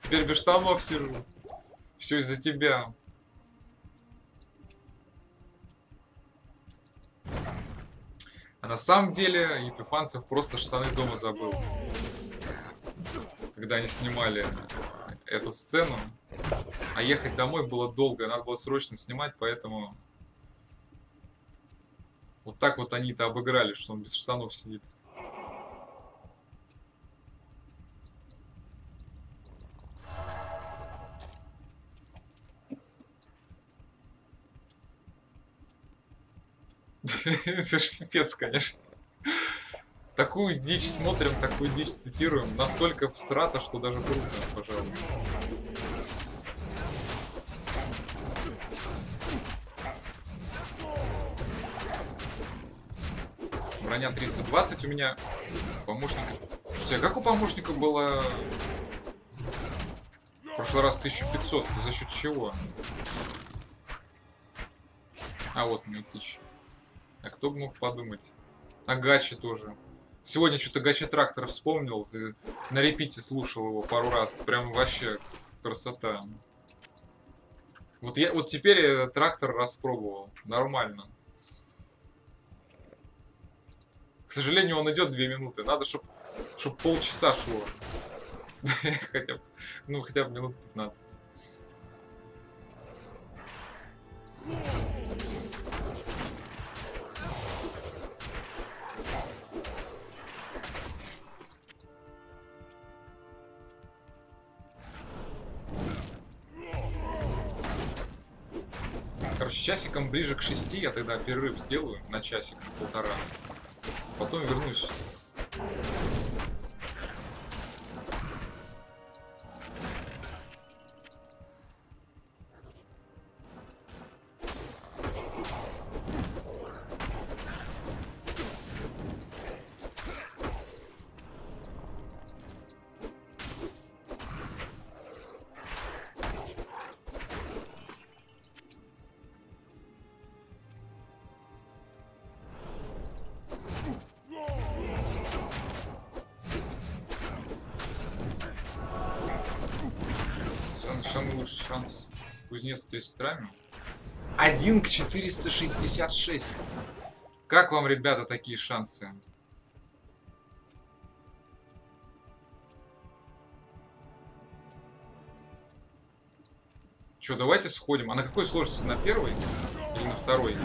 Теперь без штанов сижу. Все из-за тебя. А на самом деле Епифанцев просто штаны дома забыл. Когда они снимали эту сцену. А ехать домой было долго, надо было срочно снимать, поэтому... Вот так вот они-то обыграли, что он без штанов сидит. Это ж пипец, конечно. Такую дичь смотрим, такую дичь цитируем. Настолько всрато, что даже круто, пожалуй. Броня 320 у меня. Помощника... Слушайте, а как у помощника было... В прошлый раз 1500. Это за счет чего? А вот мне 1000. А кто бы мог подумать? А Гачи тоже. Сегодня что-то Гачи Трактор вспомнил. Ты на репите слушал его пару раз. Прям вообще красота. Вот, я, вот теперь я трактор распробовал. Нормально. К сожалению, он идет две минуты. Надо, чтобы чтоб полчаса шло. хотя бы, ну, хотя бы минут 15. Короче, часиком ближе к шести я тогда перерыв сделаю на часик, полтора. Потом вернусь. Кузнец 30 рами. 1 к 466. Как вам, ребята, такие шансы? Че, давайте сходим. А на какой сложности? На первой или на второй?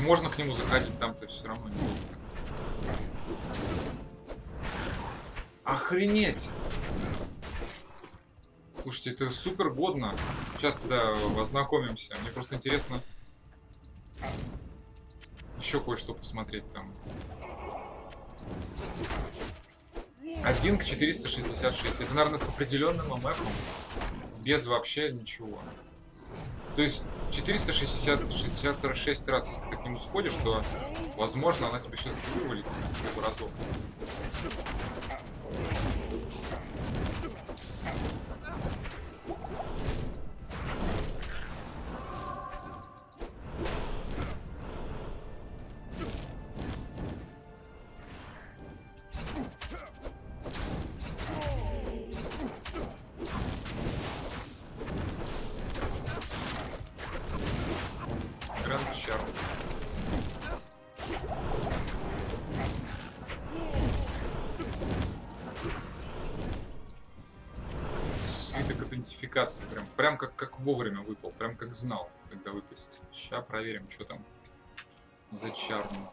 Можно к нему заходить, там-то все равно не. Охренеть! Слушайте, это супер годно. Сейчас тогда ознакомимся. Мне просто интересно еще кое-что посмотреть там. 1 к 466. Это, наверное, с определенным МФом. Без вообще ничего. То есть 466 раз, если ты к нему сходишь, то, возможно, она тебе все-таки вывалится бы разок. Thank you. Прям, как, как вовремя выпал. Прям как знал, когда выпасть. Сейчас проверим, что там за чарм.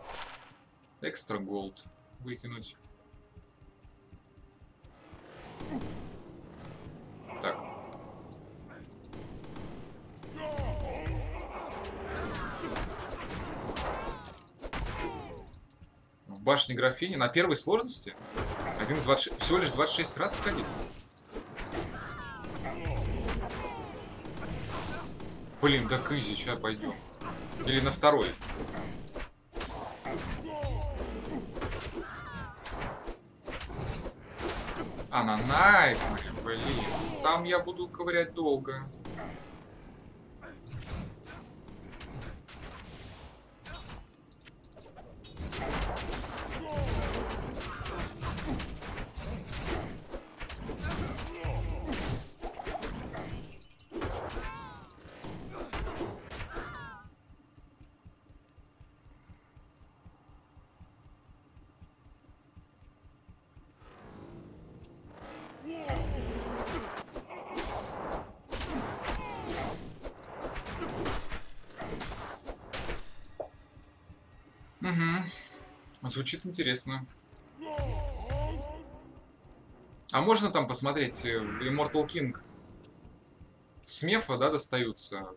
Экстра голд. Выкинуть. Так. В башне графини на первой сложности 1 26, всего лишь 26 раз сходить. Блин, так изи, сейчас пойдем. Или на второй. А, на Найтмаре, блин. Там я буду ковырять долго. Звучит интересно. А можно там посмотреть э, Immortal King? С мефа, да, достаются?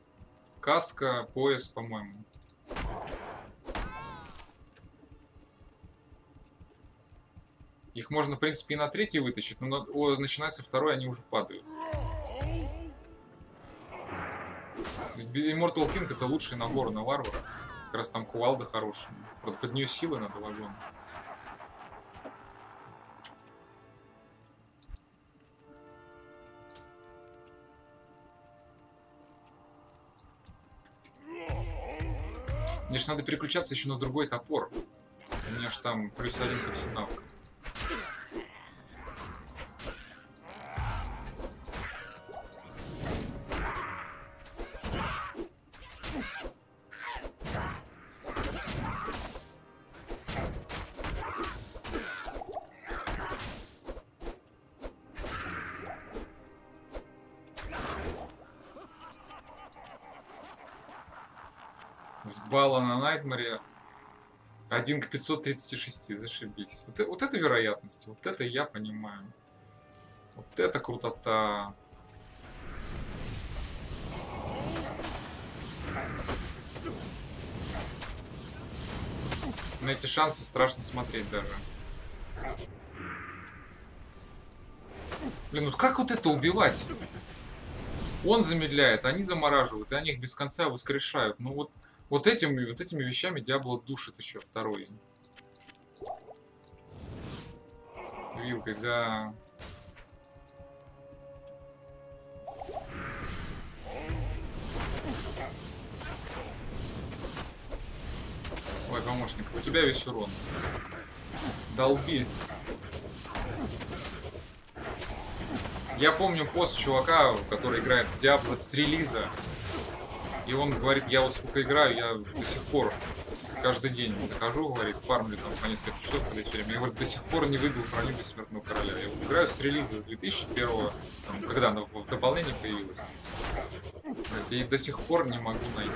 Каска, пояс, по-моему. Их можно, в принципе, и на третий вытащить, но о, начиная второй они уже падают. Immortal King это лучший набор на варвара. Как раз там кувалда хорошая. Правда, под нее силы надо вагон. Мне же надо переключаться еще на другой топор. У меня же там плюс один к 17. 1 к 536, зашибись. Вот, э- вот это вероятность, вот это я понимаю. Вот это крутота. На эти шансы страшно смотреть даже. Блин, ну как вот это убивать? Он замедляет, они замораживают, и они их без конца воскрешают. Ну вот, вот, этими, вот этими вещами Диабло душит еще второй. Вилкой, да. Ой, помощник, у тебя весь урон. Долби. Я помню пост чувака, который играет в Диабло с релиза. И он говорит, я вот сколько играю, я до сих пор каждый день захожу, говорит, фармлю там по несколько часов, когда есть время. Я говорю, до сих пор не выбил броню Бессмертного Короля. Я вот играю с релиза с 2001 там, когда она в, в дополнении появилась. И до сих пор не могу найти.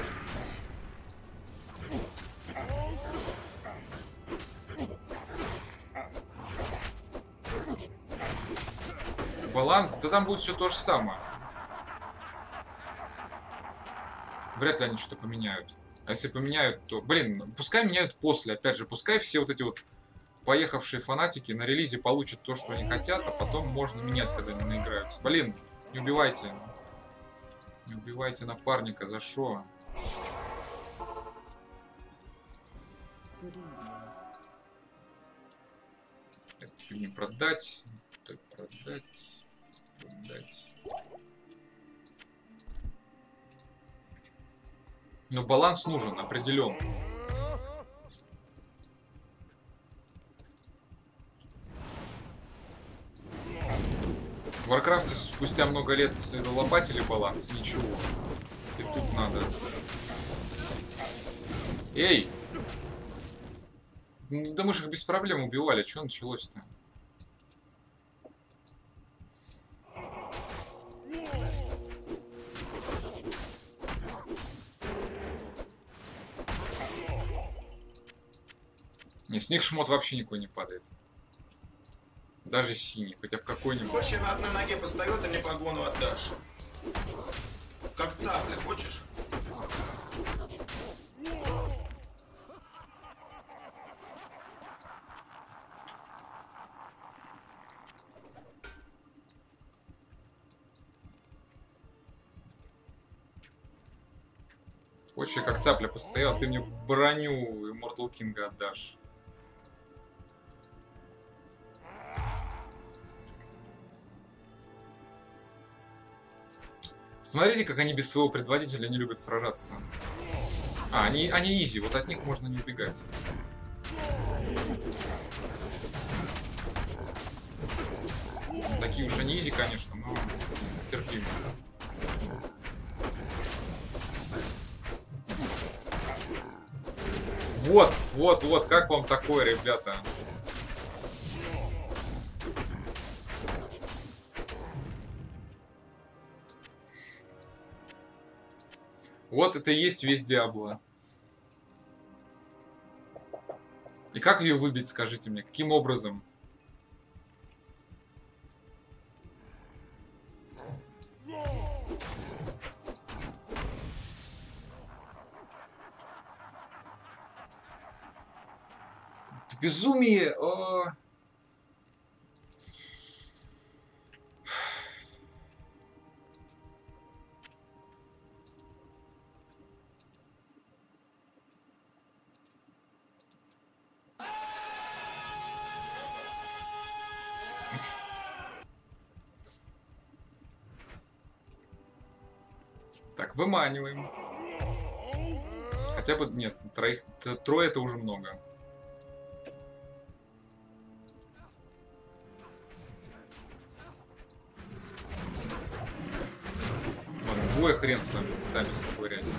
Баланс, да там будет все то же самое. Вряд ли они что-то поменяют. А если поменяют, то... Блин, пускай меняют после. Опять же, пускай все вот эти вот поехавшие фанатики на релизе получат то, что они хотят, а потом можно менять, когда они наиграются. Блин, не убивайте. Не убивайте напарника, за что? Это не продать. Так, продать. Продать. Но баланс нужен, определен. В Варкрафте спустя много лет лопатили баланс, ничего. И тут надо. Эй! Да мы же их без проблем убивали, что началось-то? Не, с них шмот вообще никакой не падает. Даже синий, хотя бы какой-нибудь. Вообще на одной ноге постою, ты мне погону отдашь. Как цапля, хочешь? Хочешь, как цапля постоял, ты мне броню Immortal King отдашь. Смотрите, как они без своего предводителя не любят сражаться. А, они, они изи, вот от них можно не убегать. Такие уж они изи, конечно, но терпимо. Вот, вот, вот, как вам такое, ребята? Вот это и есть весь Диабло. И как ее выбить, скажите мне? Каким образом? Безумие! О! Выманиваем. Хотя бы, нет, троих, трое это уже много. Ладно, двое хрен с вами, пытаемся заковырять.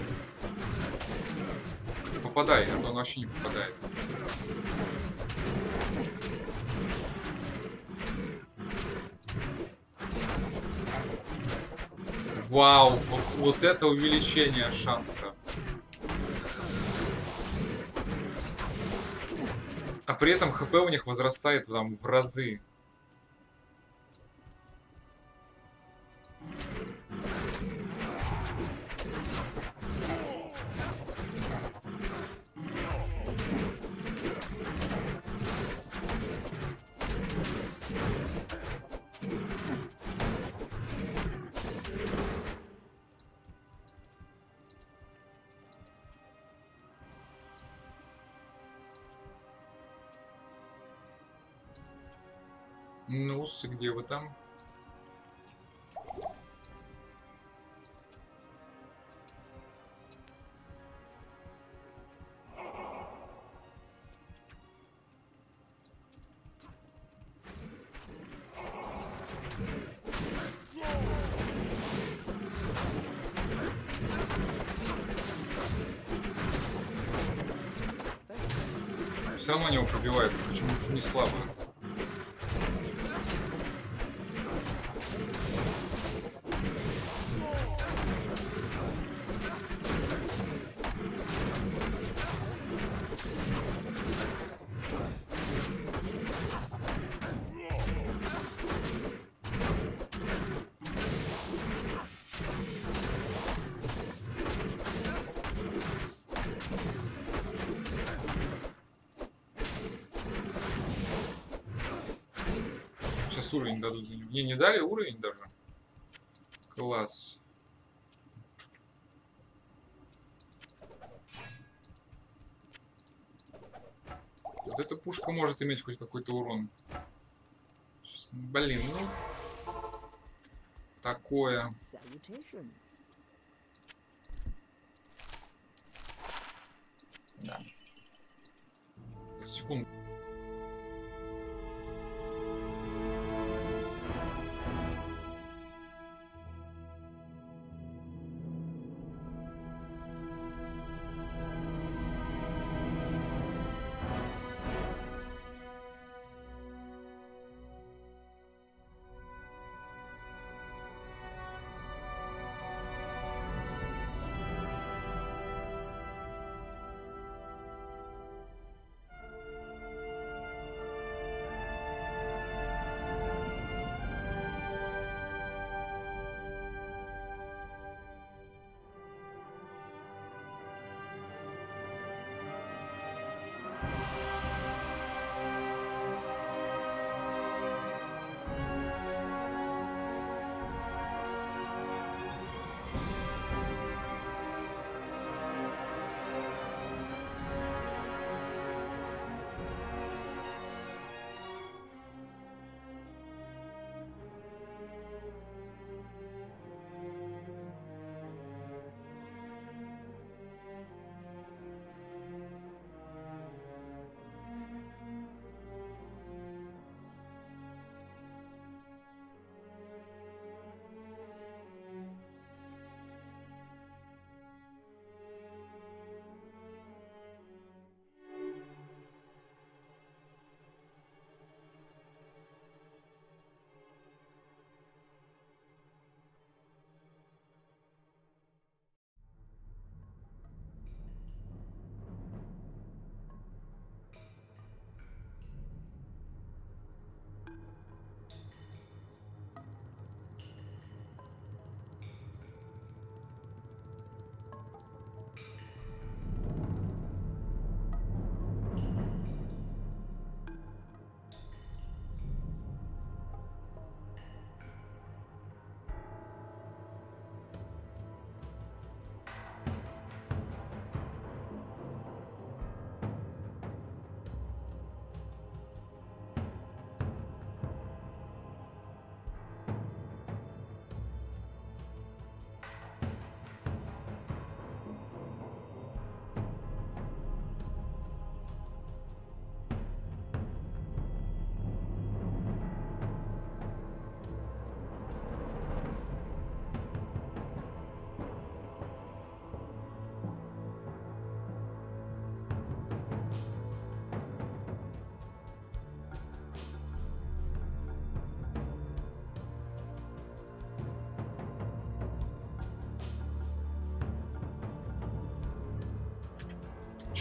Попадай, а то он вообще не попадает. Вау, вот, вот это увеличение шанса. А при этом хп у них возрастает там в разы. Все равно они его пробивают, почему не слабо. Дадут. него. Не, дали уровень даже. Класс. Вот эта пушка может иметь хоть какой-то урон. Щас- Блин, ну... Такое. Да. Секунду.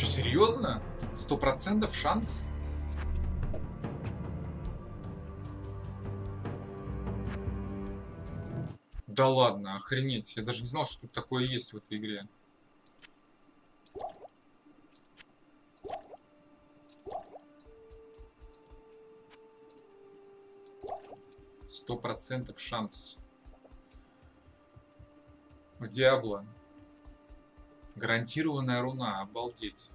Че, серьезно? Сто процентов шанс? Да ладно, охренеть. Я даже не знал, что тут такое есть в этой игре. Сто процентов шанс. В Диабло. Гарантированная руна, обалдеть.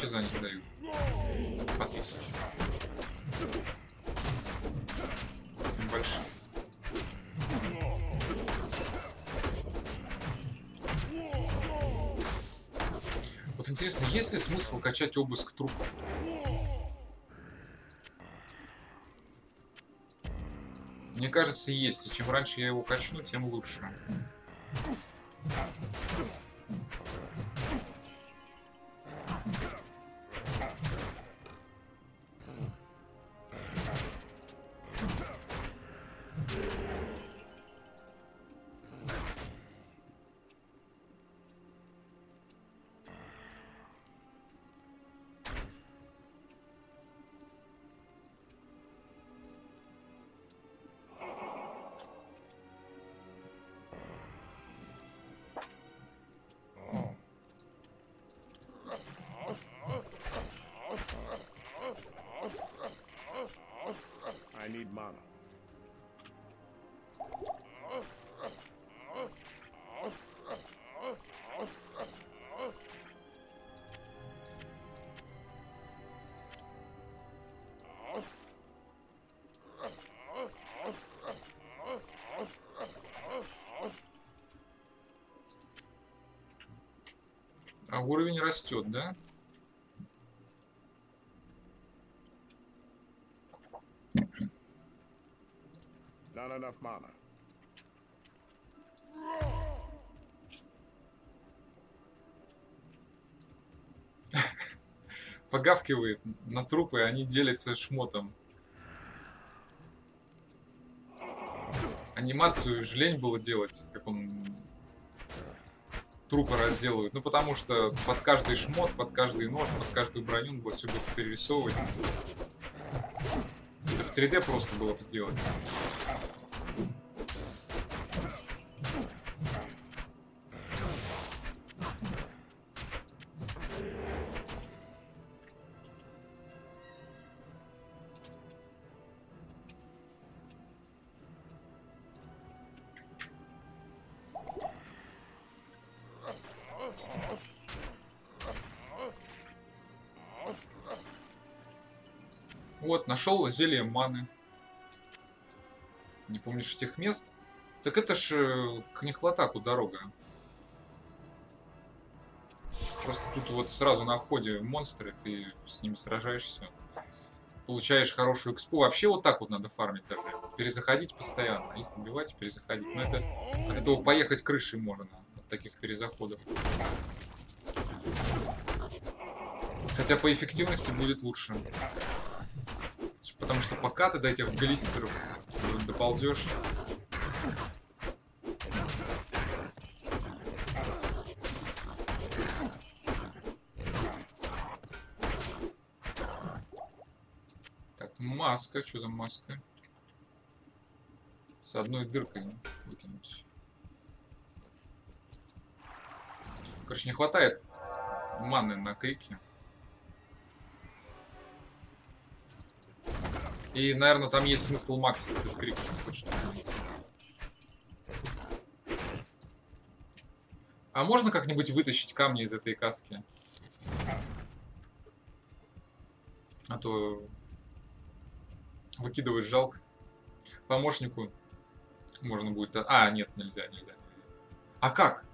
2000 за них дают? По 1000. С небольшим. Вот интересно, есть ли смысл качать обыск трупов? Мне кажется, есть. И чем раньше я его качну, тем лучше. Уровень растет, да? Not enough mana. Погавкивает на трупы, они делятся шмотом. Анимацию же лень было делать, как он трупы разделывает. Ну, потому что под каждый шмот, под каждый нож, под каждую броню было все будет перерисовывать. Это в 3D просто было бы сделать. Нашел зелье маны. Не помнишь этих мест? Так это ж э, к Нехлотаку дорога. Просто тут вот сразу на входе монстры, ты с ними сражаешься. Получаешь хорошую экспу. Вообще вот так вот надо фармить даже. Перезаходить постоянно. Их убивать и перезаходить. Но это от этого поехать крышей можно. От таких перезаходов. Хотя по эффективности будет лучше. Потому что пока ты до этих глистеров доползешь. Так, маска, что там маска? С одной дыркой выкинуть. Короче, не хватает маны на крики. И, наверное, там есть смысл максить этот крик, что-то найти. А можно как-нибудь вытащить камни из этой каски? А то выкидывать жалко. Помощнику можно будет... А, нет, нельзя, нельзя. А как?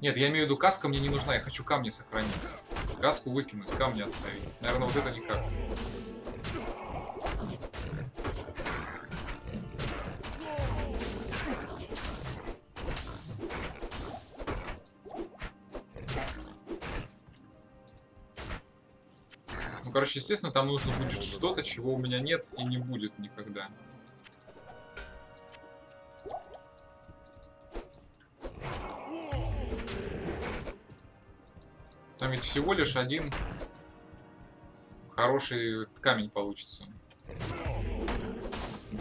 Нет, я имею в виду, каска мне не нужна, я хочу камни сохранить. Каску выкинуть, камни оставить. Наверное, вот это никак. Ну, короче, естественно, там нужно будет что-то, чего у меня нет и не будет никогда. Там ведь всего лишь один хороший камень получится.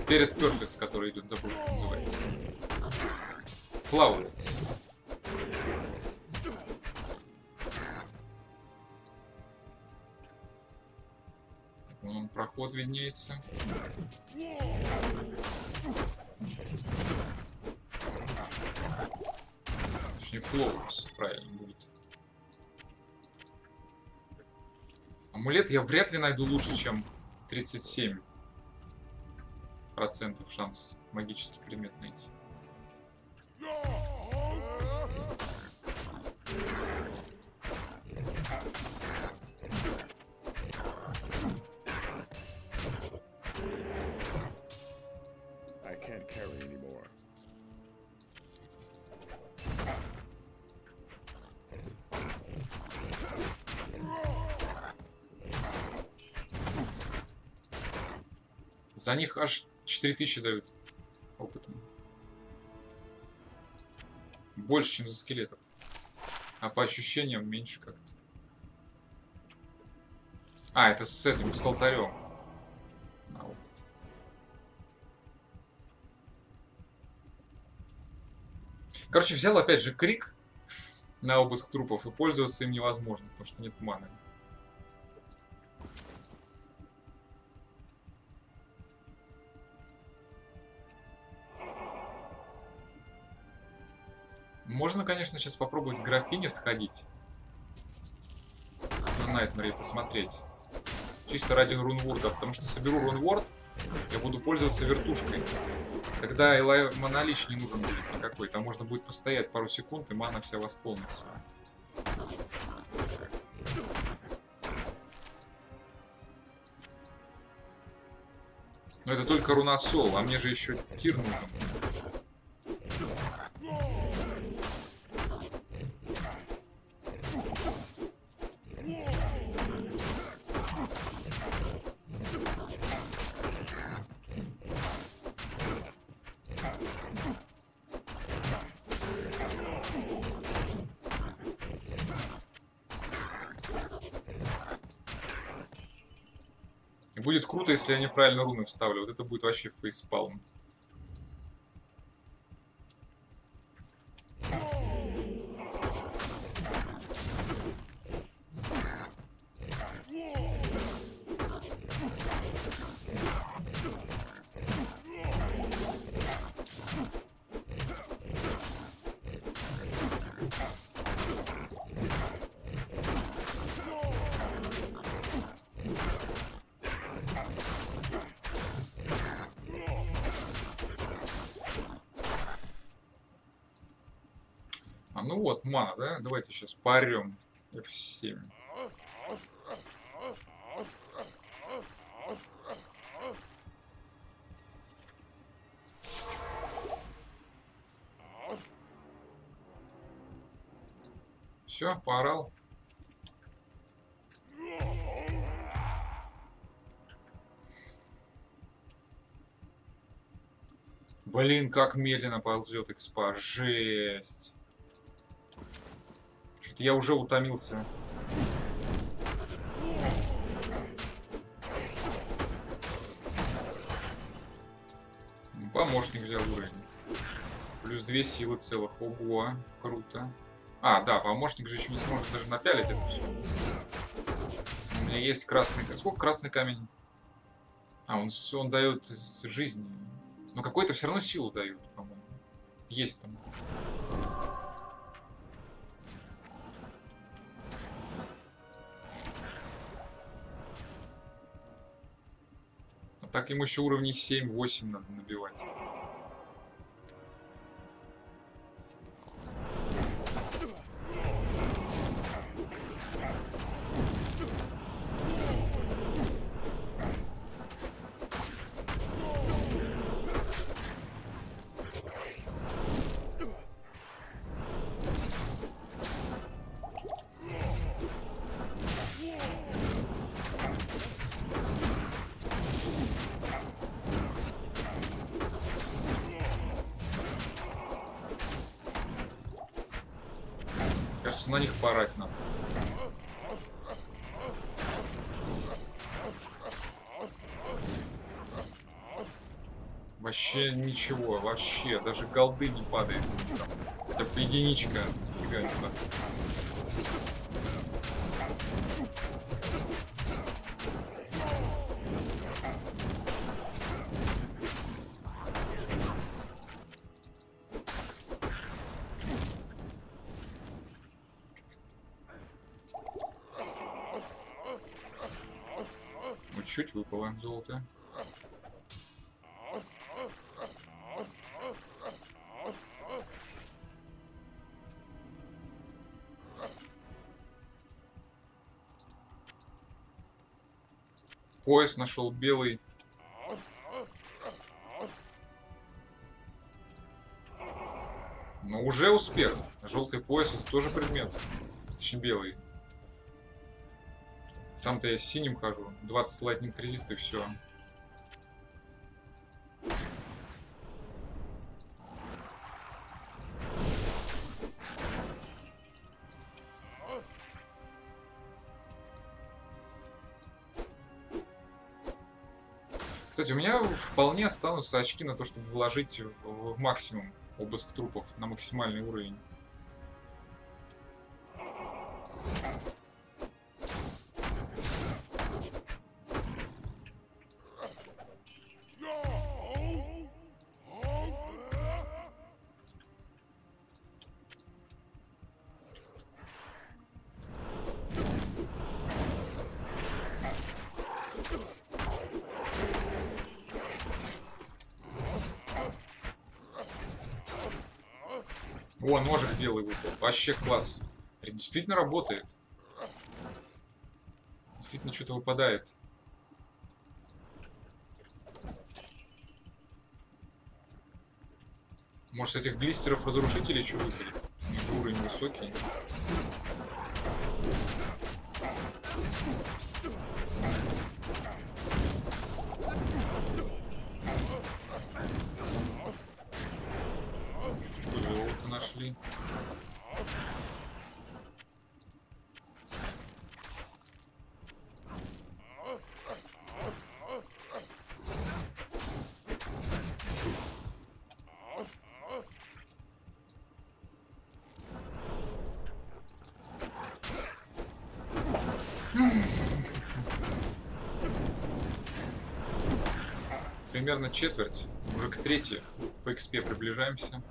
Перед Perfect, который идет, забыл, как называется. Flawless. Вон он проход виднеется. Точнее, Flawless, правильно Амулет я вряд ли найду лучше, чем 37 процентов шанс магический предмет найти. За них аж 4000 дают опытом. Больше, чем за скелетов. А по ощущениям меньше как-то. А, это с этим, с алтарем. На опыт. Короче, взял опять же крик на обыск трупов, и пользоваться им невозможно, потому что нет маны. Можно, конечно, сейчас попробовать к графине сходить. На Найтмаре посмотреть. Чисто ради рунворда, потому что соберу рунворд, я буду пользоваться вертушкой. Тогда Элай монолич не нужен будет никакой. Там можно будет постоять пару секунд, и мана вся восполнится. Но это только руносол, а мне же еще тир нужен. Если я неправильно руны вставлю. Вот это будет вообще фейспалм. А ну вот, мана, да? Давайте сейчас парем F7. Все, поорал. Блин, как медленно ползет экспа. Жесть. Я уже утомился. Помощник взял уровень. Плюс две силы целых. Ого, круто. А, да, помощник же еще не сможет даже напялить это все. У меня есть красный... Сколько красный камень? А, он, он дает жизнь. Но какой-то все равно силу дают, по-моему. Есть там. Так ему еще уровней 7-8 надо набивать. Вообще ничего, вообще, даже голды не падает. Это единичка. Фига. Ну, Пояс нашел белый. Ну, уже успех. Желтый пояс это тоже предмет. Точнее, белый. Сам-то я синим хожу. 20 лайтнинг резист и все. У меня вполне останутся очки на то, чтобы вложить в, в- максимум обыск трупов на максимальный уровень. О, ножик белый выпал. Вообще класс. Действительно работает. Действительно что-то выпадает. Может, с этих глистеров разрушителей что выпали? Уровень высокий. Чуточку золота нашли. Примерно четверть, уже к третьей по XP приближаемся.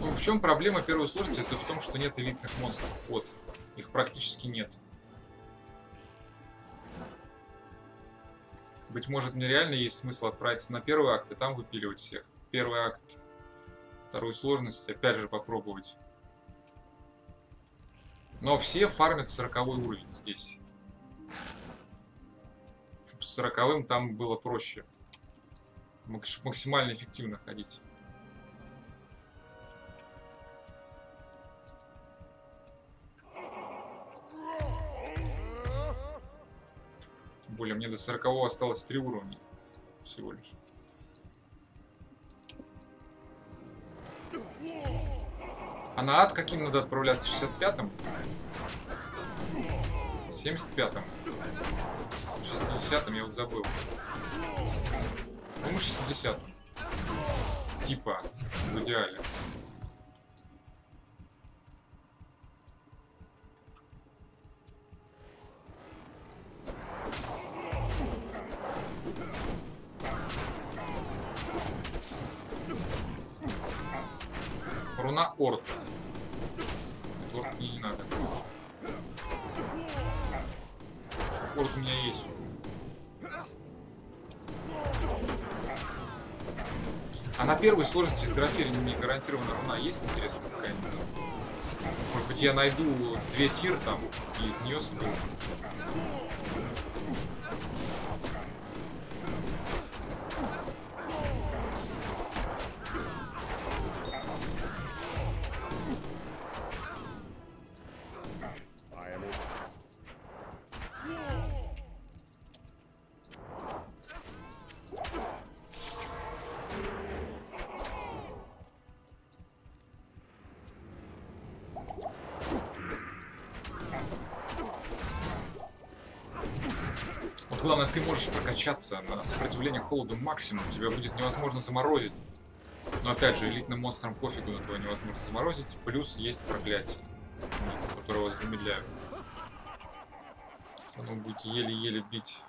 Ну, в чем проблема первой сложности? Это в том, что нет элитных монстров. Вот. Их практически нет. Быть может, мне реально есть смысл отправиться на первый акт и там выпиливать всех. Первый акт, вторую сложность, опять же попробовать. Но все фармят 40 уровень здесь. Чтобы с 40 там было проще. Максимально эффективно ходить. Мне до 40 осталось 3 уровня. Всего лишь. А на ад каким надо отправляться? 65-м? 75-м? 60-м я вот забыл. По-моему, 60-м. Типа, в идеале. Не гарантированно руна есть, интересно, какая-нибудь? Может быть, я найду две тир там и из нее соберу? На сопротивление холоду максимум. Тебя будет невозможно заморозить. Но опять же, элитным монстрам пофигу на твое невозможно заморозить. Плюс есть проклятие, которое вас замедляют. Оно будет еле-еле бить.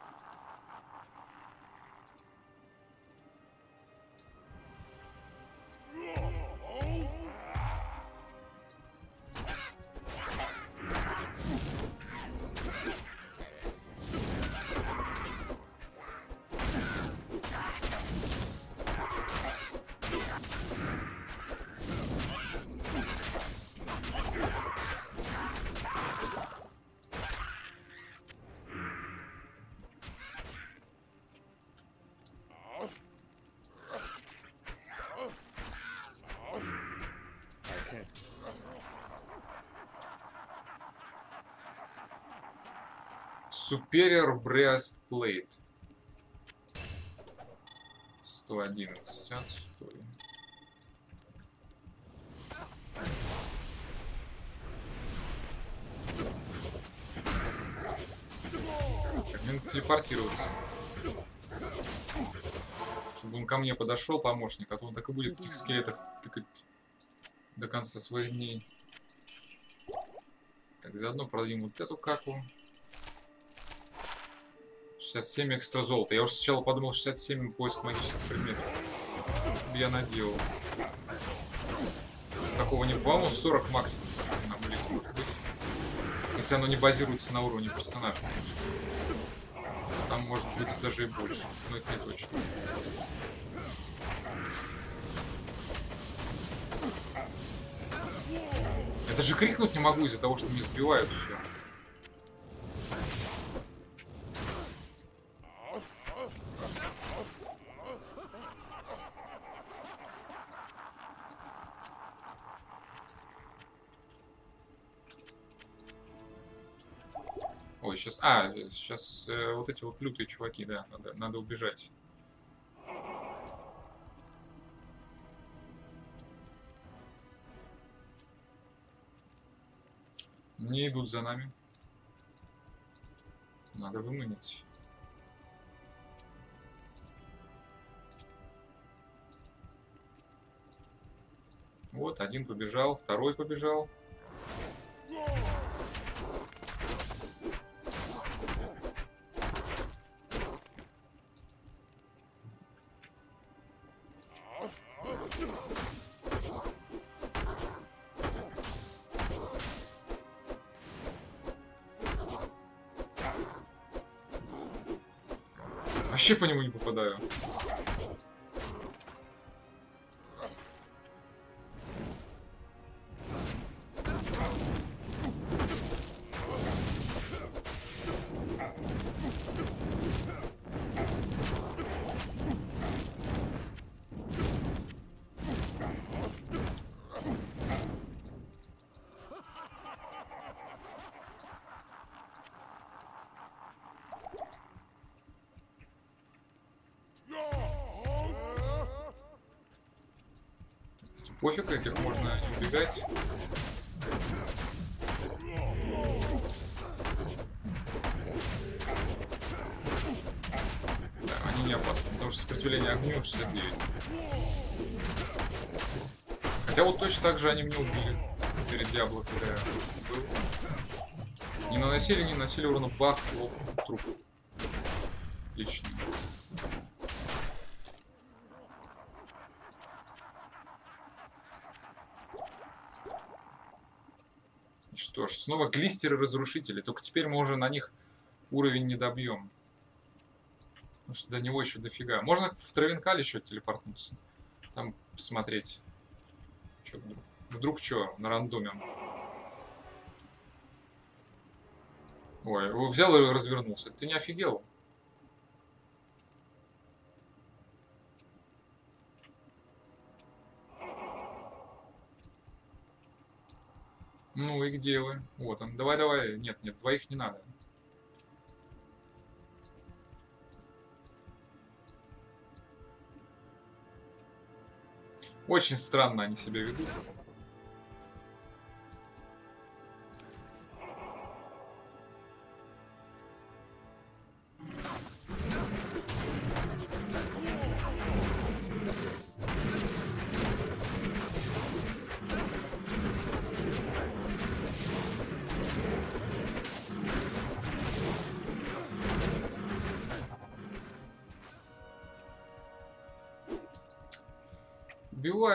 Superior Breastplate. 111 отстой. Так, мне надо телепортироваться. Чтобы он ко мне подошел, помощник, а то он так и будет этих скелетов тыкать до конца своих дней. Так, заодно продадим вот эту каку. 67 экстра золота. Я уже сначала подумал 67 поиск магических предметов. Я наделал. Такого не по-моему 40 максимум. Если оно не базируется на уровне персонажа. Там может быть даже и больше. Но это не точно. Я даже крикнуть не могу из-за того, что меня сбивают все. Сейчас... А, сейчас э, вот эти вот лютые чуваки, да, надо, надо убежать. Не идут за нами. Надо выманить. Вот, один побежал, второй побежал. Вообще по нему не попадаю. Пофиг, этих можно убегать. Да, они не опасны, потому что сопротивление огню 69. Хотя вот точно так же они меня убили перед Диабло, когда я был. Не наносили, не наносили урона, бах, лоб, труп. Лично. Что ж, снова глистеры-разрушители. Только теперь мы уже на них уровень не добьем. Потому что до него еще дофига. Можно в Травенкаль еще телепортнуться. Там посмотреть. Что вдруг? Вдруг что, на рандоме. Ой, взял и развернулся. Ты не офигел? Ну и где вы? Вот он. Давай, давай. Нет, нет, двоих не надо. Очень странно они себя ведут.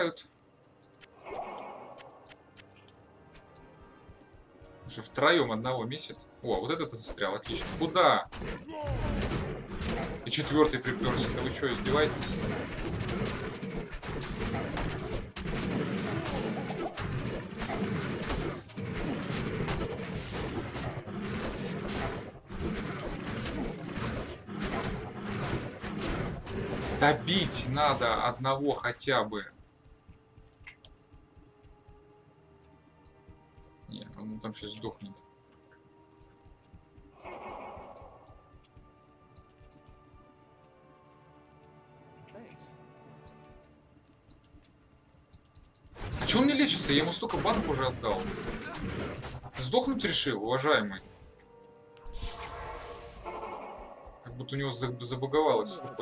Убивают. Уже втроем одного месяц. О, вот этот застрял, отлично. Куда? И четвертый приперся. Да вы что, издеваетесь? Добить надо одного хотя бы. Там сейчас сдохнет. А че он не лечится? Я ему столько банок уже отдал. Сдохнуть решил, уважаемый? Как будто у него за- забаговалось ХП.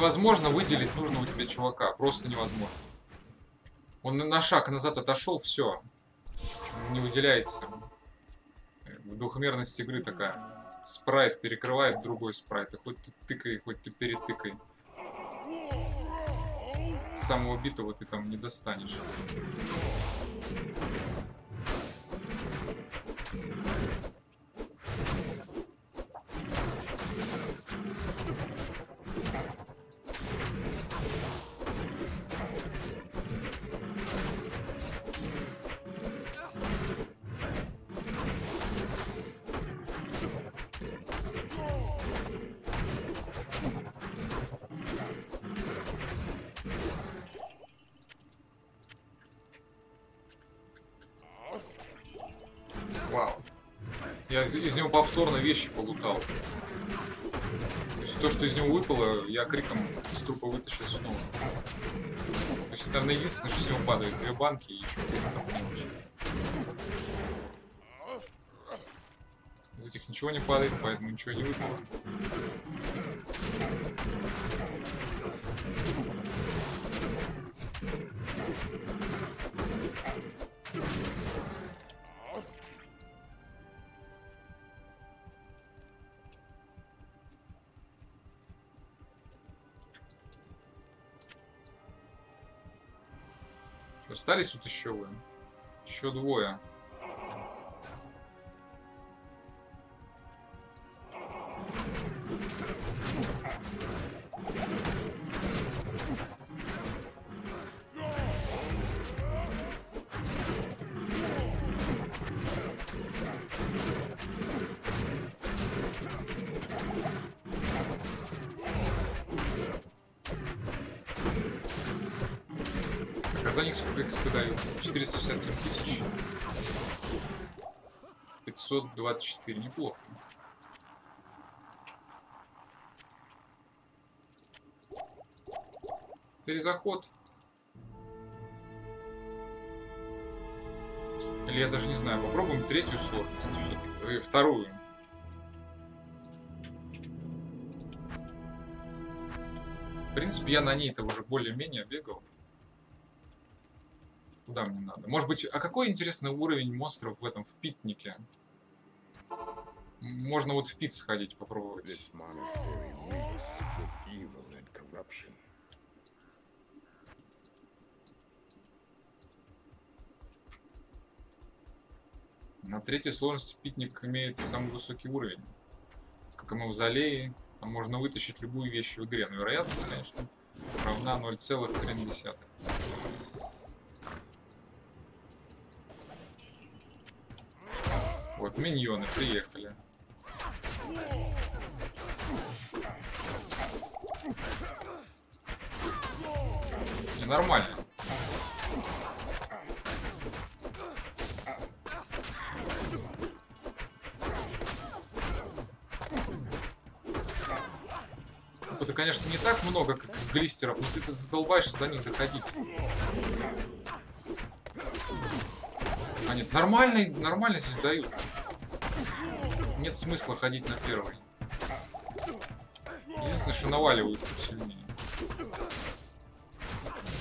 Невозможно выделить нужного тебе чувака. Просто невозможно. Он на- шаг назад отошел, все. Не выделяется. Двухмерность игры такая. Спрайт перекрывает другой спрайт. И хоть ты тыкай, хоть ты перетыкай. Самого битого ты там не достанешь. Из, из него повторно вещи полутал. То есть то, что из него выпало, я криком с трупа вытащил снова. То есть, наверное, единственное, что с него падает, две банки и еще там мелочи. Из этих ничего не падает, поэтому ничего не выпало. Остались тут еще вы? Еще двое. 524, неплохо. Перезаход. Или я даже не знаю, попробуем третью сложность вторую. В принципе, я на ней-то уже более-менее бегал. Куда мне надо? Может быть, а какой интересный уровень монстров в этом, в питнике? Можно вот в пит сходить, попробовать. На третьей сложности питник имеет самый высокий уровень. Как и мавзолеи, там можно вытащить любую вещь в игре. Но вероятность, конечно, равна 0,1. Вот, миньоны приехали. Нормально. Это, конечно, не так много, как из глистеров, но ты задолбаешься до них доходить. А нет, нормально, нормально здесь дают. Нет смысла ходить на первый. Единственное, что наваливают сильнее.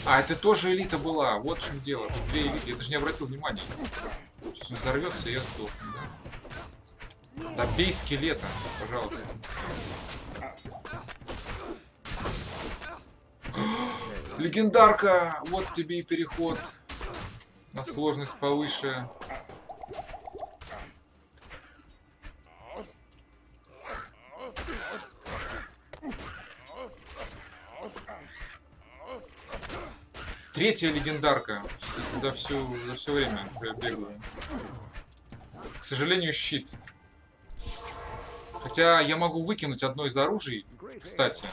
А, это тоже элита была. Вот в чем дело. Тут две элиты. Я даже не обратил внимания. Сейчас он взорвется, и я сдохну? Да бей скелета, пожалуйста. Легендарка! Вот тебе и переход. На сложность повыше. Третья легендарка за всю за все время, что я бегаю. К сожалению, щит. Хотя я могу выкинуть одно из оружий, кстати.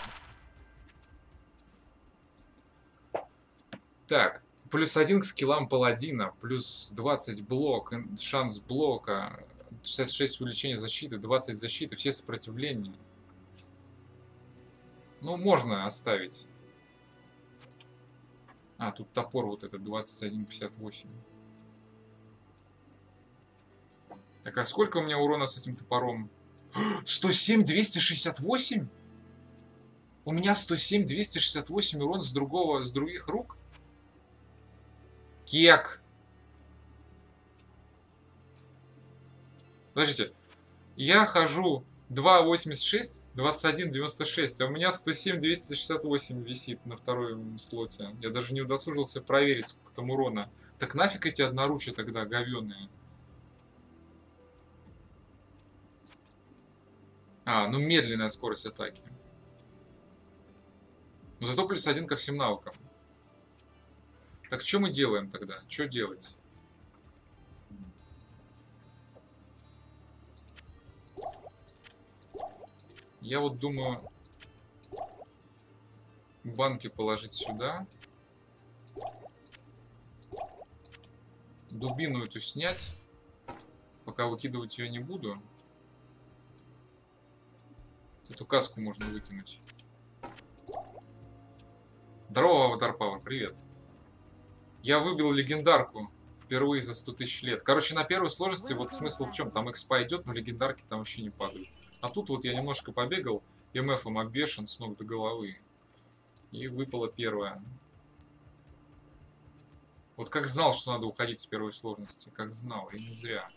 Так, плюс один к скиллам паладина, плюс 20 блок, шанс блока, 66 увеличения защиты, 20 защиты, все сопротивления. Ну, можно оставить. А, тут топор вот этот, 21,58. Так, а сколько у меня урона с этим топором? 107, 268? У меня 107, 268 урон с другого, с других рук? Кек. Подождите. Я хожу 2.86, 21.96, а у меня 107, 268 висит на втором слоте. Я даже не удосужился проверить, сколько там урона. Так нафиг эти одноручи тогда, говёные. А, ну медленная скорость атаки. Но зато плюс один ко всем навыкам. Так что мы делаем тогда? Что делать? Я вот думаю банки положить сюда. Дубину эту снять. Пока выкидывать ее не буду. Эту каску можно выкинуть. Здорово, Аватар Павар, привет. Я выбил легендарку впервые за 100 тысяч лет. Короче, на первой сложности вот смысл в чем? Там экспа идет, но легендарки там вообще не падают. А тут вот я немножко побегал, МФом обвешен с ног до головы. И выпала первая. Вот как знал, что надо уходить с первой сложности. Как знал, и не зря.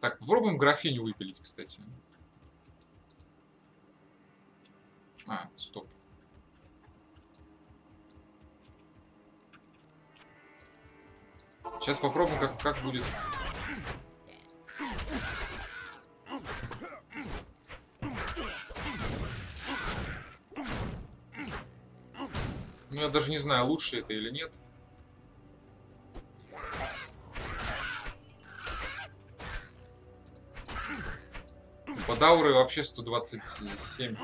Так, попробуем графиню выпилить, кстати. А, стоп. Сейчас попробуем, как, как будет. Ну, я даже не знаю, лучше это или нет. Под аурой вообще 127.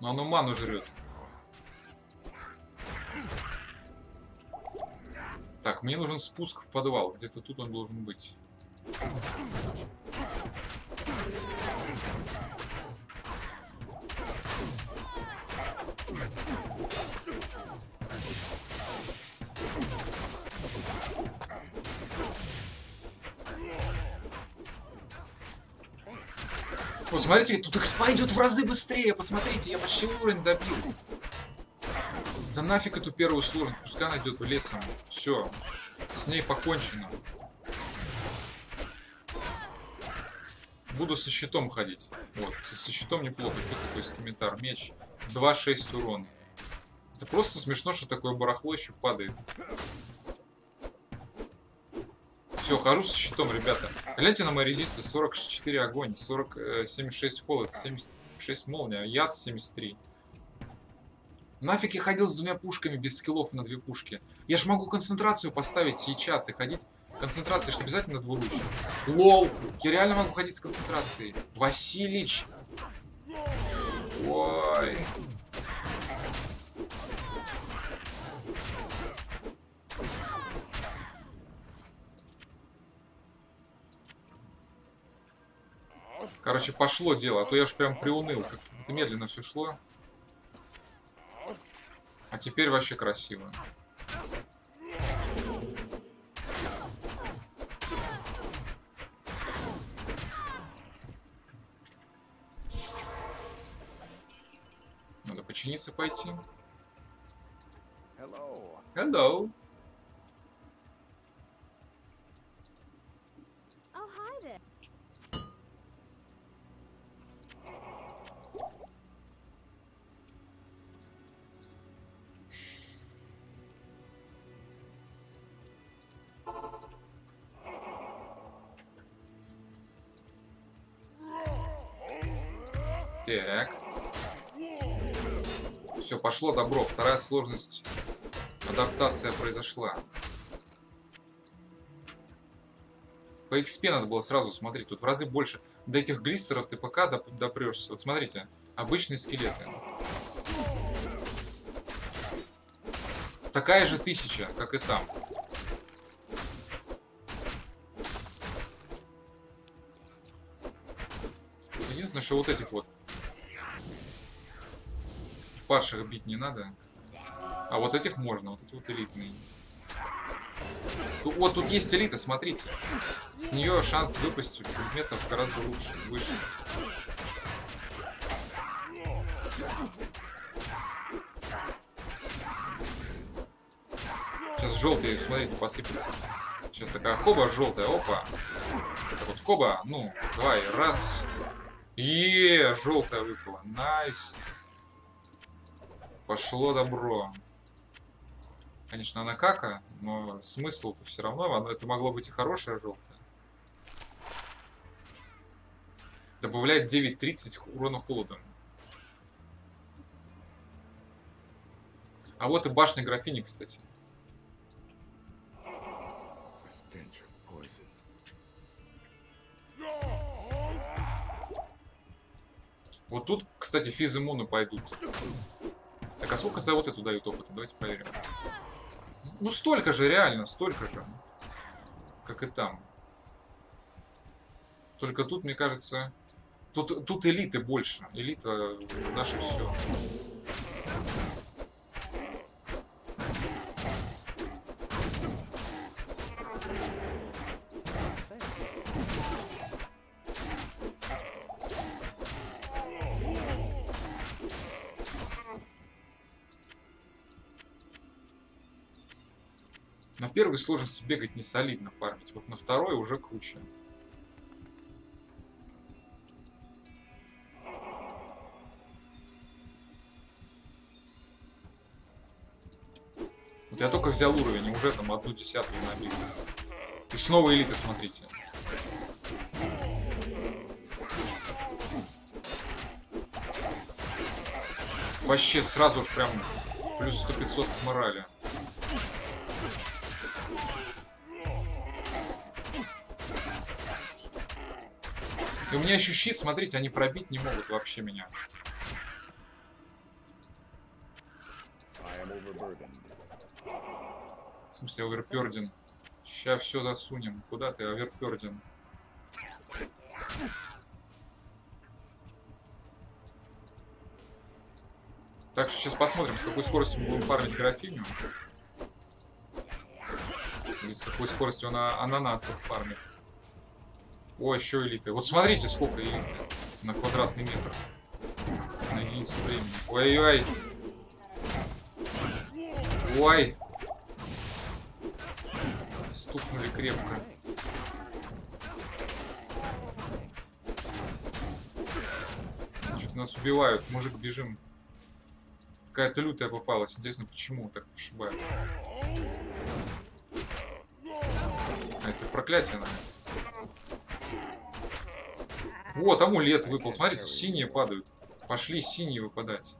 Но оно ману жрет. Так, мне нужен спуск в подвал. Где-то тут он должен быть. О, смотрите, тут экспа идет в разы быстрее. Посмотрите, я почти уровень добил. Да нафиг эту первую сложность, пускай она идет лесом. Все, с ней покончено. Буду со щитом ходить. Вот, со, щитом неплохо. Что такое скимитар? Меч. 2-6 урон. Это просто смешно, что такое барахло еще падает. Все, хожу со щитом, ребята. Гляньте на мои резисты. 44 огонь, 40, э, 76 холод, 76 молния, яд 73. Нафиг я ходил с двумя пушками без скиллов на две пушки. Я ж могу концентрацию поставить сейчас и ходить. Концентрация же обязательно двуручная. Лол! Я реально могу ходить с концентрацией. Василич! Ой. Короче, пошло дело, а то я ж прям приуныл. Как-то медленно все шло. А теперь вообще красиво. Надо починиться пойти. Hello. Hello. Пошло добро. Вторая сложность. Адаптация произошла. По XP надо было сразу смотреть. Тут в разы больше. До этих глистеров ты пока доп- допрешься. Вот смотрите. Обычные скелеты. Такая же тысяча, как и там. Единственное, что вот этих вот падших бить не надо. А вот этих можно, вот эти вот элитные. Вот тут есть элита, смотрите. С нее шанс выпасть предметов гораздо лучше, выше. Сейчас желтые, смотрите, посыпятся. Сейчас такая хоба желтая, опа. Так вот хоба, ну, давай, раз. Е, желтая выпала, найс. Пошло добро. Конечно, она кака, но смысл-то все равно, оно- это могло быть и хорошее желтое. Добавляет 9.30 х- урона холодом. А вот и башня графини, кстати. Вот тут, кстати, физ иммуны пойдут. Так, а сколько за вот эту дают опыта? Давайте проверим. Ну, столько же, реально, столько же. Как и там. Только тут, мне кажется... Тут, тут элиты больше. Элита наше все. Первой сложности бегать не солидно фармить. Вот на второй уже круче. Вот я только взял уровень, и уже там одну десятую набил. И снова элиты, смотрите. Вообще сразу уж прям плюс 100-500 к морали. И у меня еще щит, смотрите, они пробить не могут вообще меня. В смысле, оверперден. Ща все засунем. Куда ты, оверперден? Так что сейчас посмотрим, с какой скоростью мы будем фармить графиню. Или с какой скоростью она ананасов фармит. О, еще элиты. Вот смотрите, сколько элиты на квадратный метр. На единицу времени. Ой-ой. Ой. Стукнули крепко. Что-то нас убивают. Мужик, бежим. Какая-то лютая попалась. Интересно, почему так ошибают. А если проклятие, наверное. Вот, амулет выпал. Смотрите, синие падают. Пошли синие выпадать.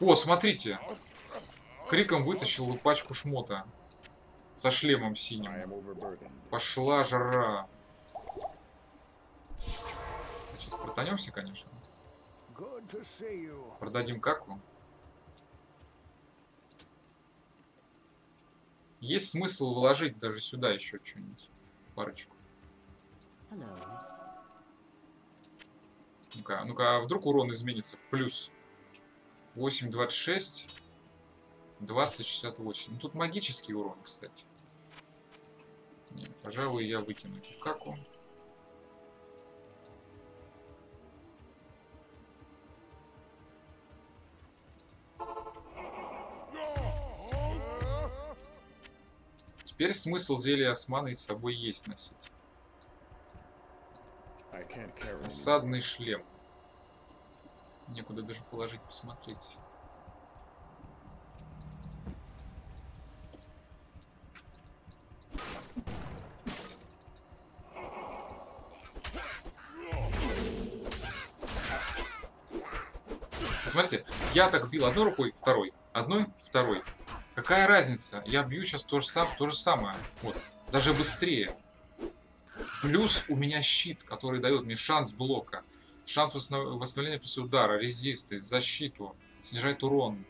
О, смотрите. Криком вытащил пачку шмота. Со шлемом синим. Пошла жара. Сейчас протанемся, конечно. Продадим каку. Есть смысл вложить даже сюда еще что-нибудь. Парочку. Hello. Ну-ка, а ну-ка, а вдруг урон изменится в плюс? 8,26. 20,68. Ну тут магический урон, кстати. Не, пожалуй, я выкину эту каку. Теперь смысл зелья османы с собой есть носить. Осадный шлем. Некуда даже положить, посмотреть. Смотрите, я так бил одной рукой, второй, одной, второй. Какая разница? Я бью сейчас то же, сам, то же самое. Вот. Даже быстрее. Плюс у меня щит, который дает мне шанс блока. Шанс восстанов- восстановления после удара, резисты, защиту, снижает урон,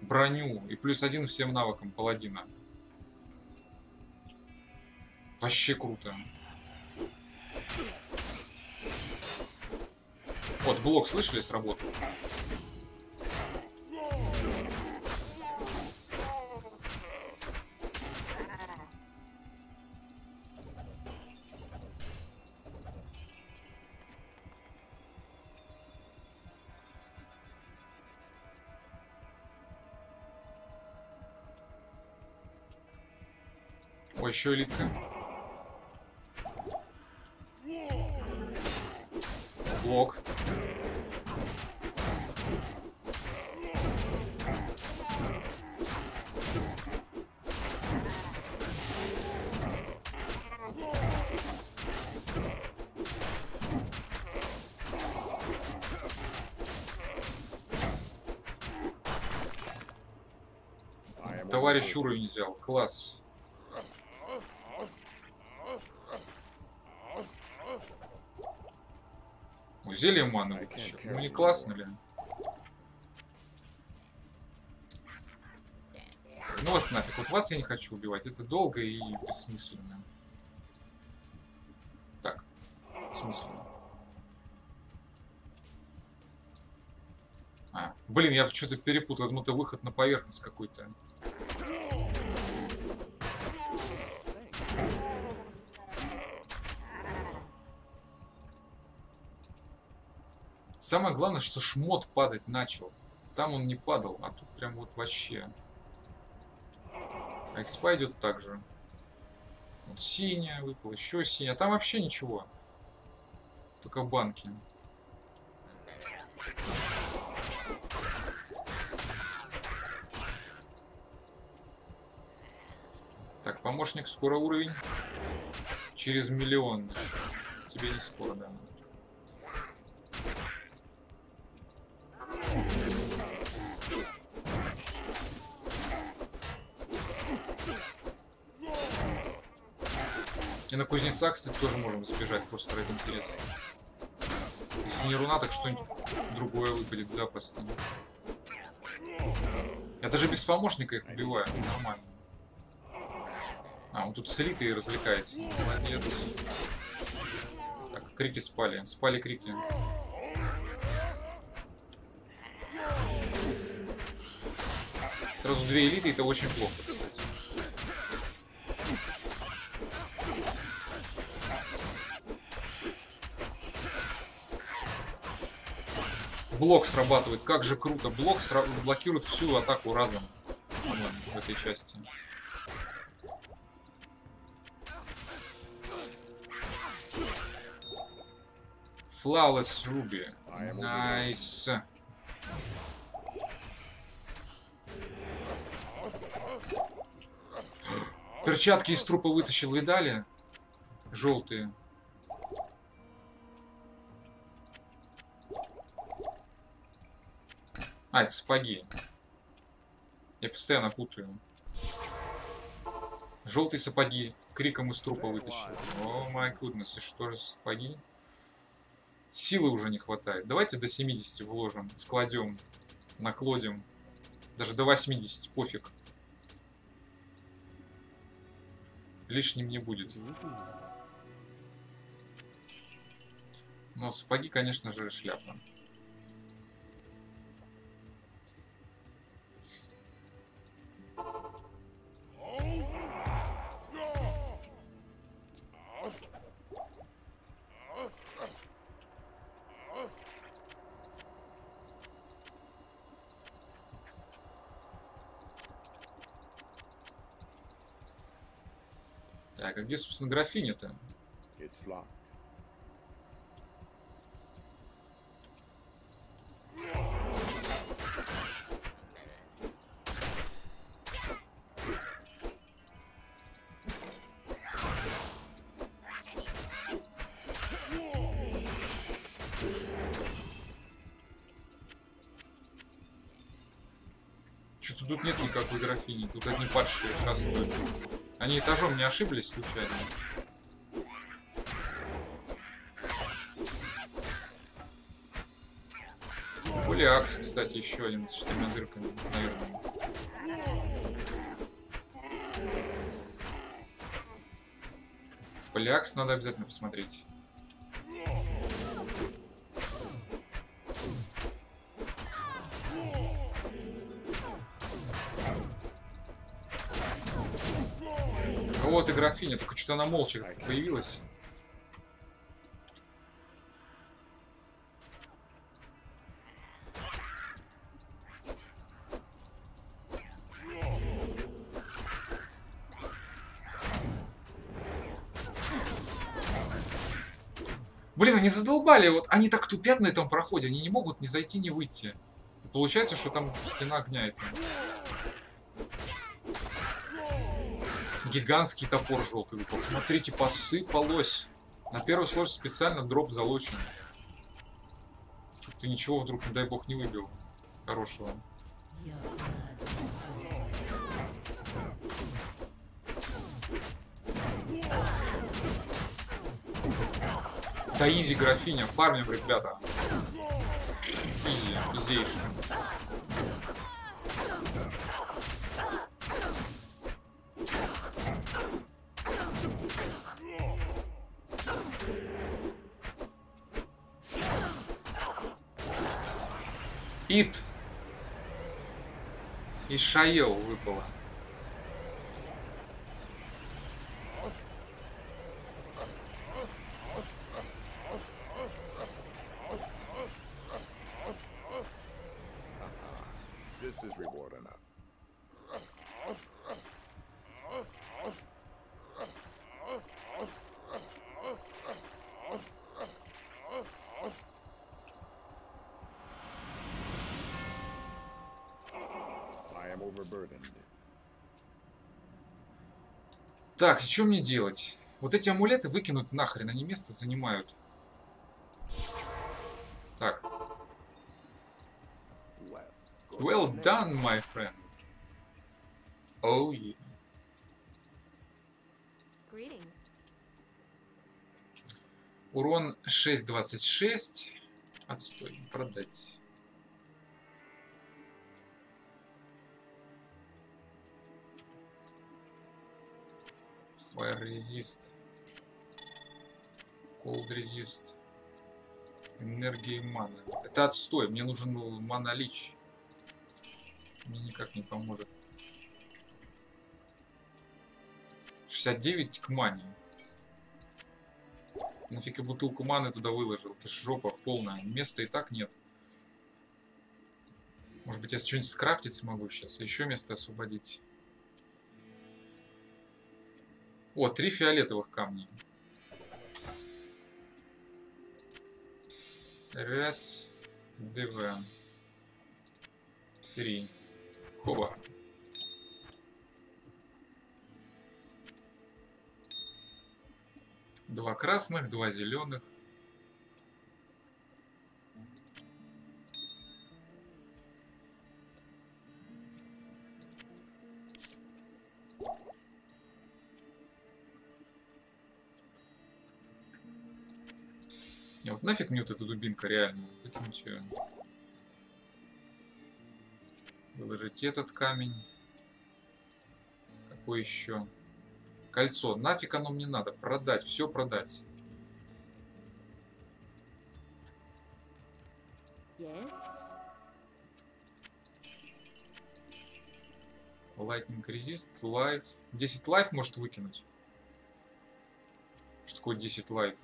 броню и плюс один всем навыкам паладина. Вообще круто. Вот, блок, слышали, сработал. Еще элитка. Блок. Товарищ уровень взял. Класс. Зелье маны вытащил. Ну не классно ли? Ну вас нафиг. Вот вас я не хочу убивать. Это долго и бессмысленно. Так. Смысленно. А, блин, я что-то перепутал. Это выход на поверхность какой-то. Самое главное, что шмот падать начал. Там он не падал, а тут прям вот вообще. А экспа идет так же. Вот синяя выпала, еще синяя. Там вообще ничего. Только банки. Так, помощник, скоро уровень. Через миллион еще. Тебе не скоро, да. И на кузнеца, кстати, тоже можем забежать, просто ради интереса. Если не руна, так что-нибудь другое выпадет запросто. Я даже без помощника их убиваю, нормально. А, он тут с элитой развлекается. Молодец. Так, крики спали. Спали крики. Сразу две элиты, это очень плохо, Блок срабатывает. Как же круто. Блок сра- блокирует всю атаку разом. По-моему, в этой части. Flawless Ruby. Nice. Перчатки из трупа вытащил, видали? Желтые. А, это сапоги. Я постоянно путаю. Желтые сапоги. Криком из трупа вытащил. О май гуднес. И что же сапоги? Силы уже не хватает. Давайте до 70 вложим. Складем. Наклодим. Даже до 80. Пофиг. Лишним не будет. Но сапоги, конечно же, шляпа. Где, собственно, графиня-то? Что-то тут нет никакой графини, тут одни падшие шастают. Они этажом не ошиблись случайно? Полиакс, кстати, еще один с четырьмя дырками, наверное. Полиакс надо обязательно посмотреть. Графиня, только что-то она молча как-то появилась. Блин, они задолбали, вот они так тупят на этом проходе, они не могут ни зайти, ни выйти. И получается, что там стена огня это. Гигантский топор желтый выпал. Смотрите, посыпалось. На первой сложности специально дроп залочен. Чтоб ты ничего вдруг, не дай бог, не выбил. Хорошего. Да изи, графиня, фармим, ребята. Изи, изейший. Ишаел выпало. This is reward enough. I am overburdened. Так, что мне делать? Вот эти амулеты выкинуть нахрен, они место занимают. Так. Well, done, my friend. Oh, yeah. Урон 6.26. Отстой, продать. Fire resist. Cold resist. Энергия мана. Это отстой. Мне нужен был мана лич. Мне никак не поможет. 69 к мане. Нафиг я бутылку маны туда выложил. Это ж жопа полная. Места и так нет. Может быть, я что-нибудь скрафтить смогу сейчас. Еще место освободить. О, три фиолетовых камня. Раз, два, три. Хоба. Два красных, два зеленых. Нафиг мне вот эта дубинка, реально. Выкинуть ее. Выложить этот камень. Какой еще? Кольцо. Нафиг оно мне надо? Продать. Все продать. Yes? Lightning Resist, Life. 10 лайф может выкинуть. Что такое 10 лайф?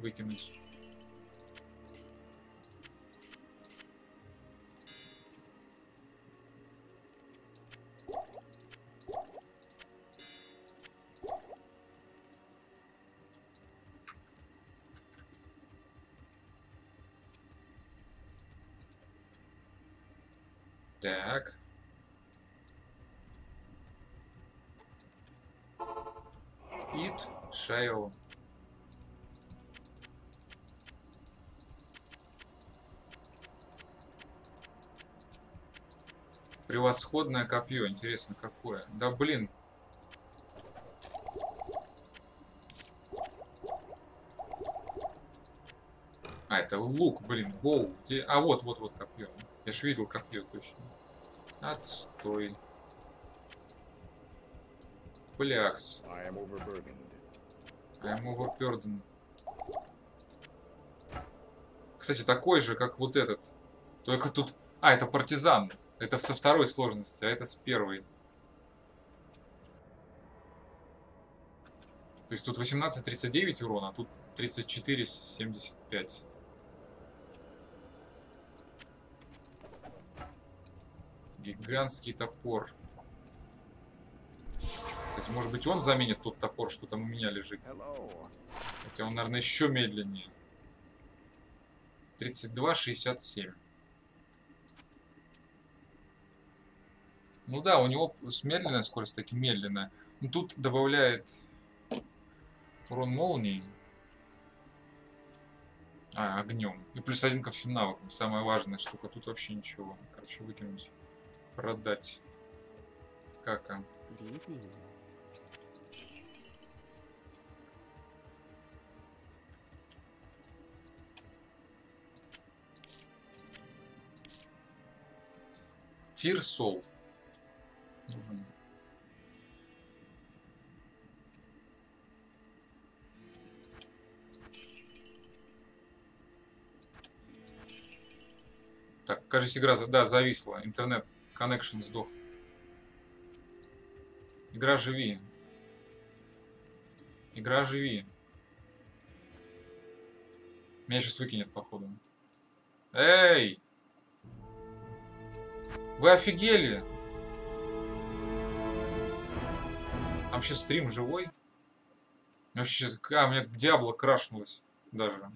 Выкинуть. Так. Превосходное копье. Интересно, какое. Да блин. А, это лук, блин, боу. Где- А, вот, вот, вот копье. Я ж видел копье точно. Отстой. Блякс. I am overburdened. I'm overburdened. Кстати, такой же, как вот этот. Только тут... А, это партизан. Это со второй сложности, а это с первой. То есть тут 18-39 урона, а тут 34-75. Гигантский топор. Кстати, может быть он заменит тот топор, что там у меня лежит. Хотя он, наверное, еще медленнее. 32-67. Ну да, у него медленная скорость, таки медленная. Ну тут добавляет урон молнии. А, огнем. И плюс один ко всем навыкам. Самая важная штука. Тут вообще ничего. Короче, выкинуть. Продать. Как а? Good evening. Тир Сол. Нужен. Так, кажется, игра, да, зависла. Интернет, connection сдох. Игра живи. Игра живи. Меня сейчас выкинет, походу. Эй! Вы офигели? Там сейчас стрим живой? Вообще, сейчас- а, у меня Диабло крашнулось даже.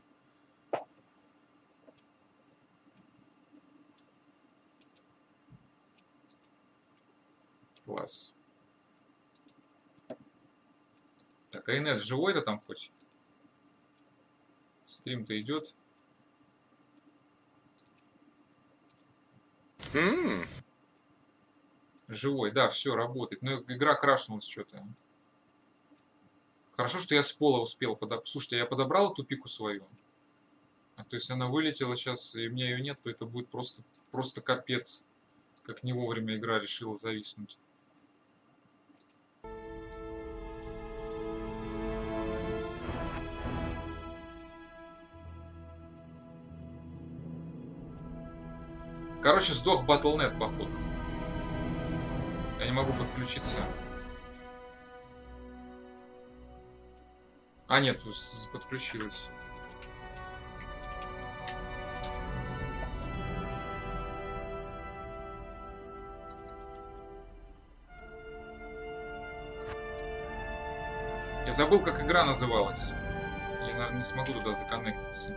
Класс. Так, а инет живой-то там хоть? Стрим-то идет. Hmm. Живой, да, все, работает. Но игра крашнулась что-то. Хорошо, что я с пола успел подобрать. Слушайте, я подобрал эту пику свою. А то если она вылетела сейчас, и у меня ее нет, то это будет просто, просто капец. Как не вовремя игра решила зависнуть. Короче, сдох Battle.net, походу. Я не могу подключиться. А, нет, подключилась. Я забыл, как игра называлась. Я, наверное, не смогу туда законнектиться.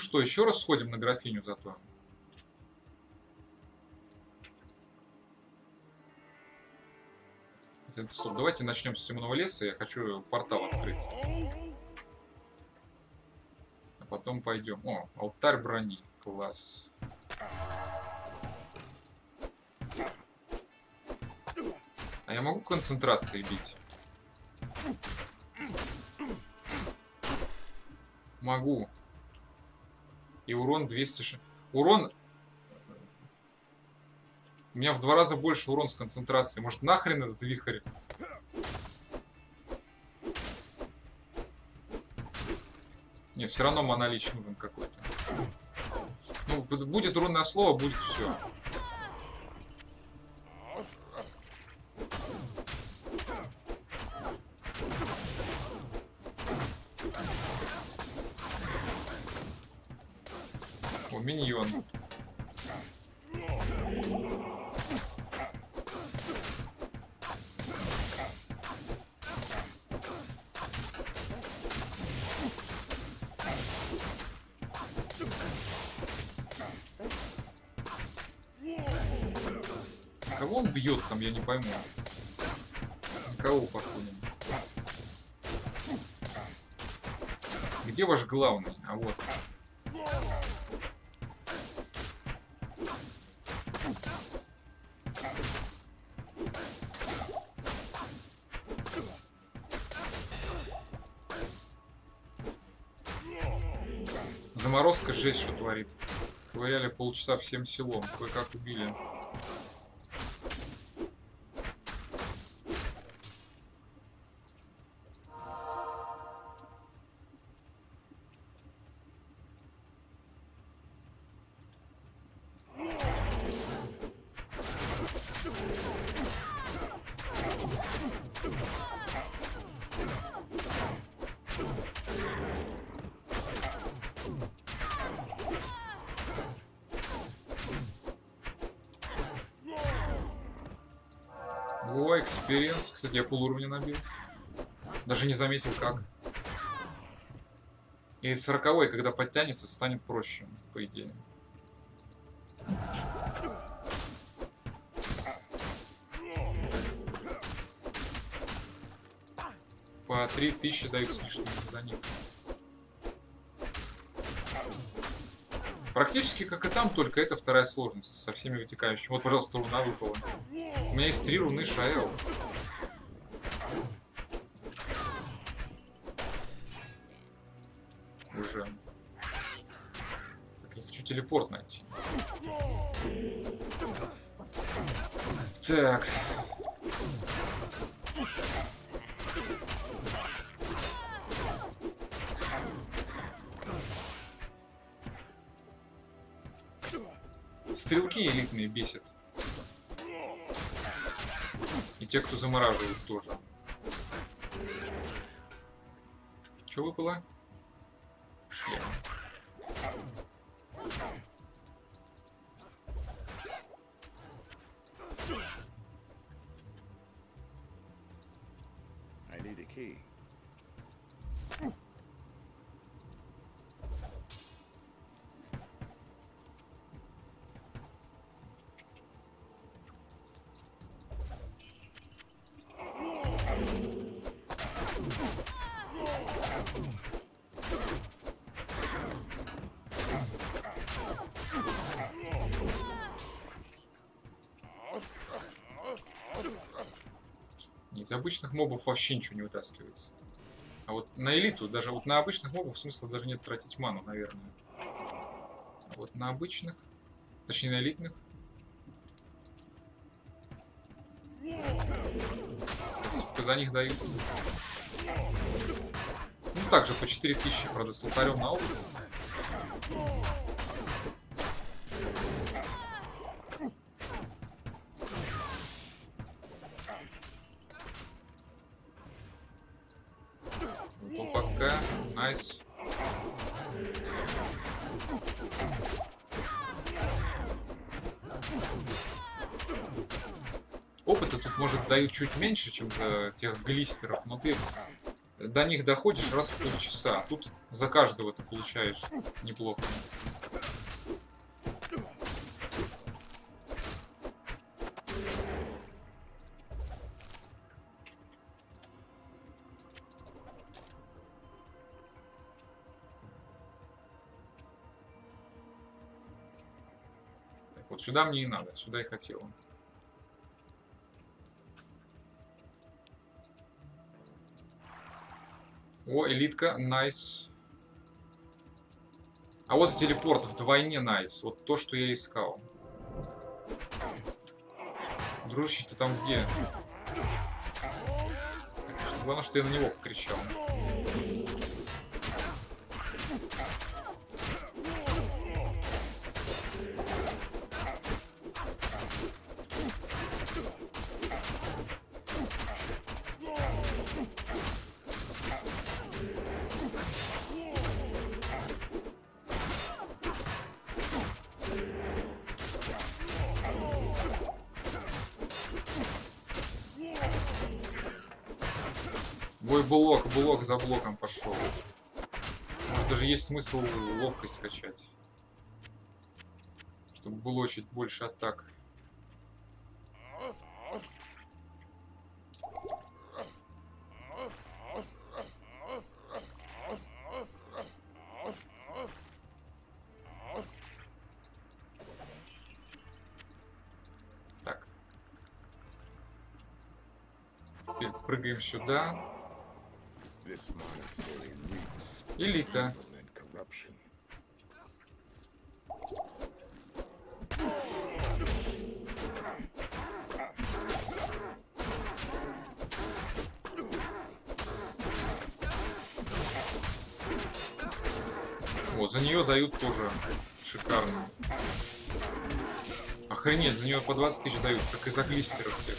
Что, еще раз сходим на графиню зато. Это, стоп, давайте начнем с темного леса. Я хочу портал открыть. А потом пойдем. О, алтарь брони. Класс. А я могу концентрацией бить? Могу. И урон 200... ш- Урон... У меня в два раза больше урон с концентрацией. Может нахрен этот вихрь? Не, все равно монолич нужен какой-то. Ну, бу- будет рунное слово, будет все. Кого он бьет там, я не пойму. Кого походим? Где ваш главный? А вот. Заморозка жесть, что творит. Ковыряли полчаса всем селом. Кое-как убили. Кстати, я пол уровня набил. Даже не заметил как. И 40 когда подтянется, станет проще, по идее. По 3000 дают с лишним за них. Практически как и там, только это вторая сложность со всеми вытекающими. Вот, пожалуйста, руна выпала. У меня есть три руны Шаэл. Телепорт найти. Так. Стрелки элитные бесят. И те, кто замораживают тоже. Что выпало? Обычных мобов вообще ничего не вытаскивается. А вот на элиту, даже вот на обычных мобов смысла даже нет тратить ману, наверное. А вот на обычных, точнее на элитных. Сколько за них дают? Ну также по 4000, правда, с алтарем на опыт. Чуть меньше, чем за тех глистеров, но ты до них доходишь раз в полчаса. Тут за каждого ты получаешь неплохо. Вот сюда мне и надо, сюда и хотел. О, элитка, найс. А вот телепорт вдвойне найс. Вот то, что я искал. Дружище, ты там где? Главное, что я на него кричал. за блоком пошел. Может даже есть смысл ловкость качать. Чтобы было чуть больше атак. прыгаем сюда. Элита. О, за нее дают тоже шикарно. Охренеть, за нее по 20 тысяч дают, как и за глистеров тех.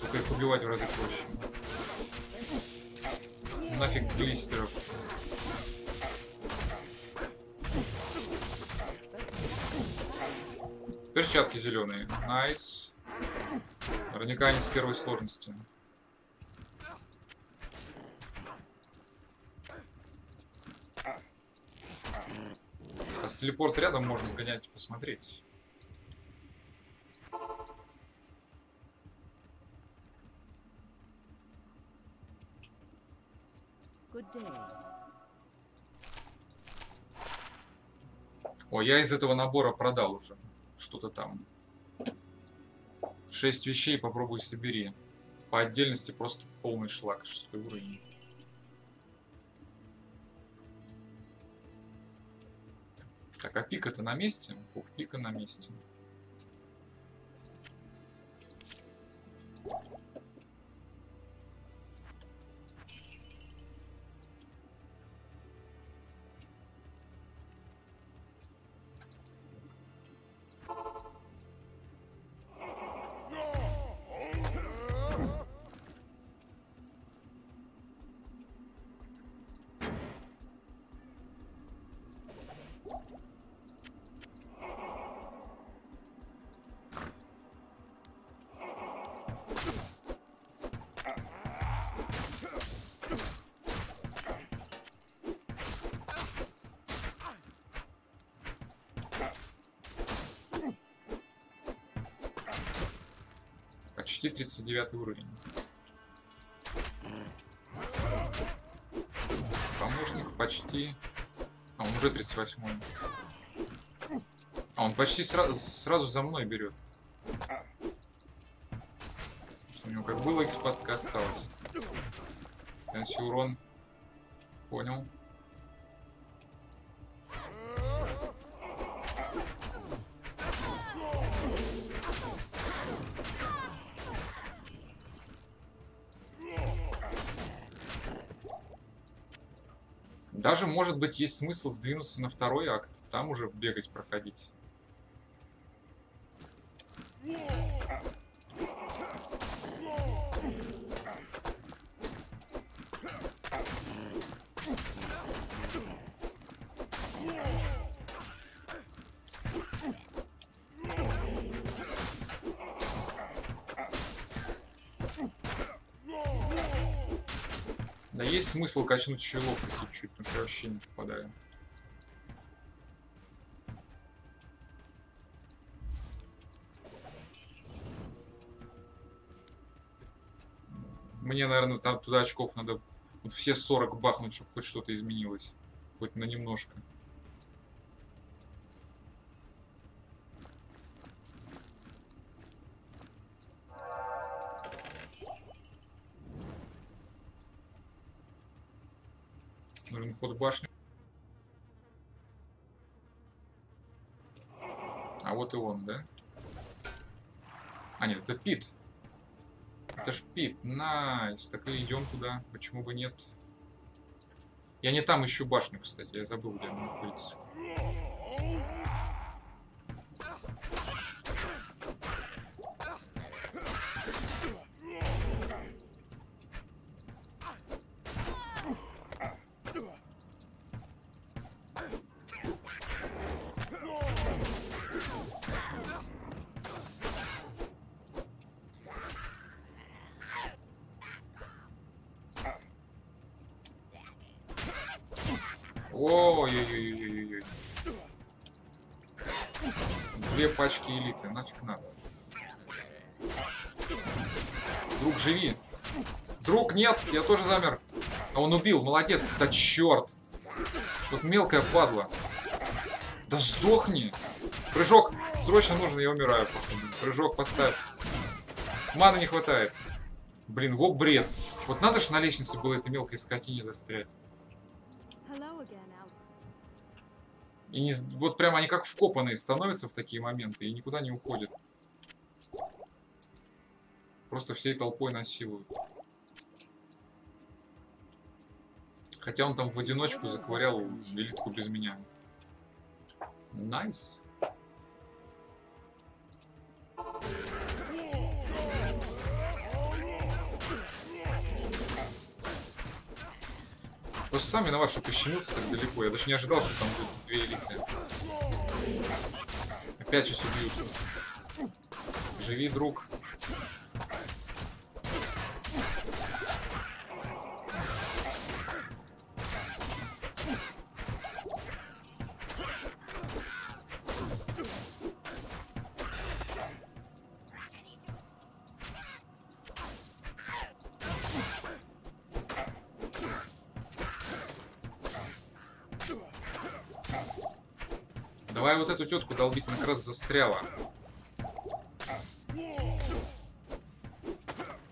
Только их убивать в разы проще. Нафиг глистеров. Перчатки зеленые. Nice. Наверняка они с первой сложности. С телепорт рядом можно сгонять и посмотреть. О, я из этого набора продал уже. Что-то там. Шесть вещей, попробуй собери. По отдельности просто полный шлак, шестой уровень. Так, а пика-то на месте? Ух, пика на месте. 39 уровень. Помощник почти... А, он уже 38 А, он почти сра- сразу за мной берет. Что у него как было экспатка осталось. Энси урон. Понял. Даже, может быть, есть смысл сдвинуться на второй акт, там уже бегать, проходить. Смысл качнуть еще и ловкость чуть-чуть, потому что я вообще не попадаю. Мне, наверное, там туда очков надо вот все 40 бахнуть, чтобы хоть что-то изменилось. Хоть на немножко. Нужен вход в башню. А вот и он, да? А, нет, это Pit. Это ж Pit. Nice. Так и идем туда. Почему бы нет? Я не там ищу башню, кстати. Я забыл, где она находится. Две пачки элиты, нафиг надо. Друг, живи. Друг, нет, я тоже замер. А он убил, молодец. Да черт. Тут мелкая падла. Да сдохни. Прыжок. Срочно нужен, я умираю. походу. Прыжок поставь. Маны не хватает. Блин, во бред. Вот надо же на лестнице было этой мелкой скотине застрять. И не, вот прямо они как вкопанные становятся в такие моменты и никуда не уходят. Просто всей толпой насилуют. Хотя он там в одиночку заковырял элитку без меня. Nice. Просто сам виноват, что пощемился так далеко. Я даже не ожидал, что там будут две элиты. Опять сейчас убьют. Живи, друг. Тетку долбить, она как раз застряла.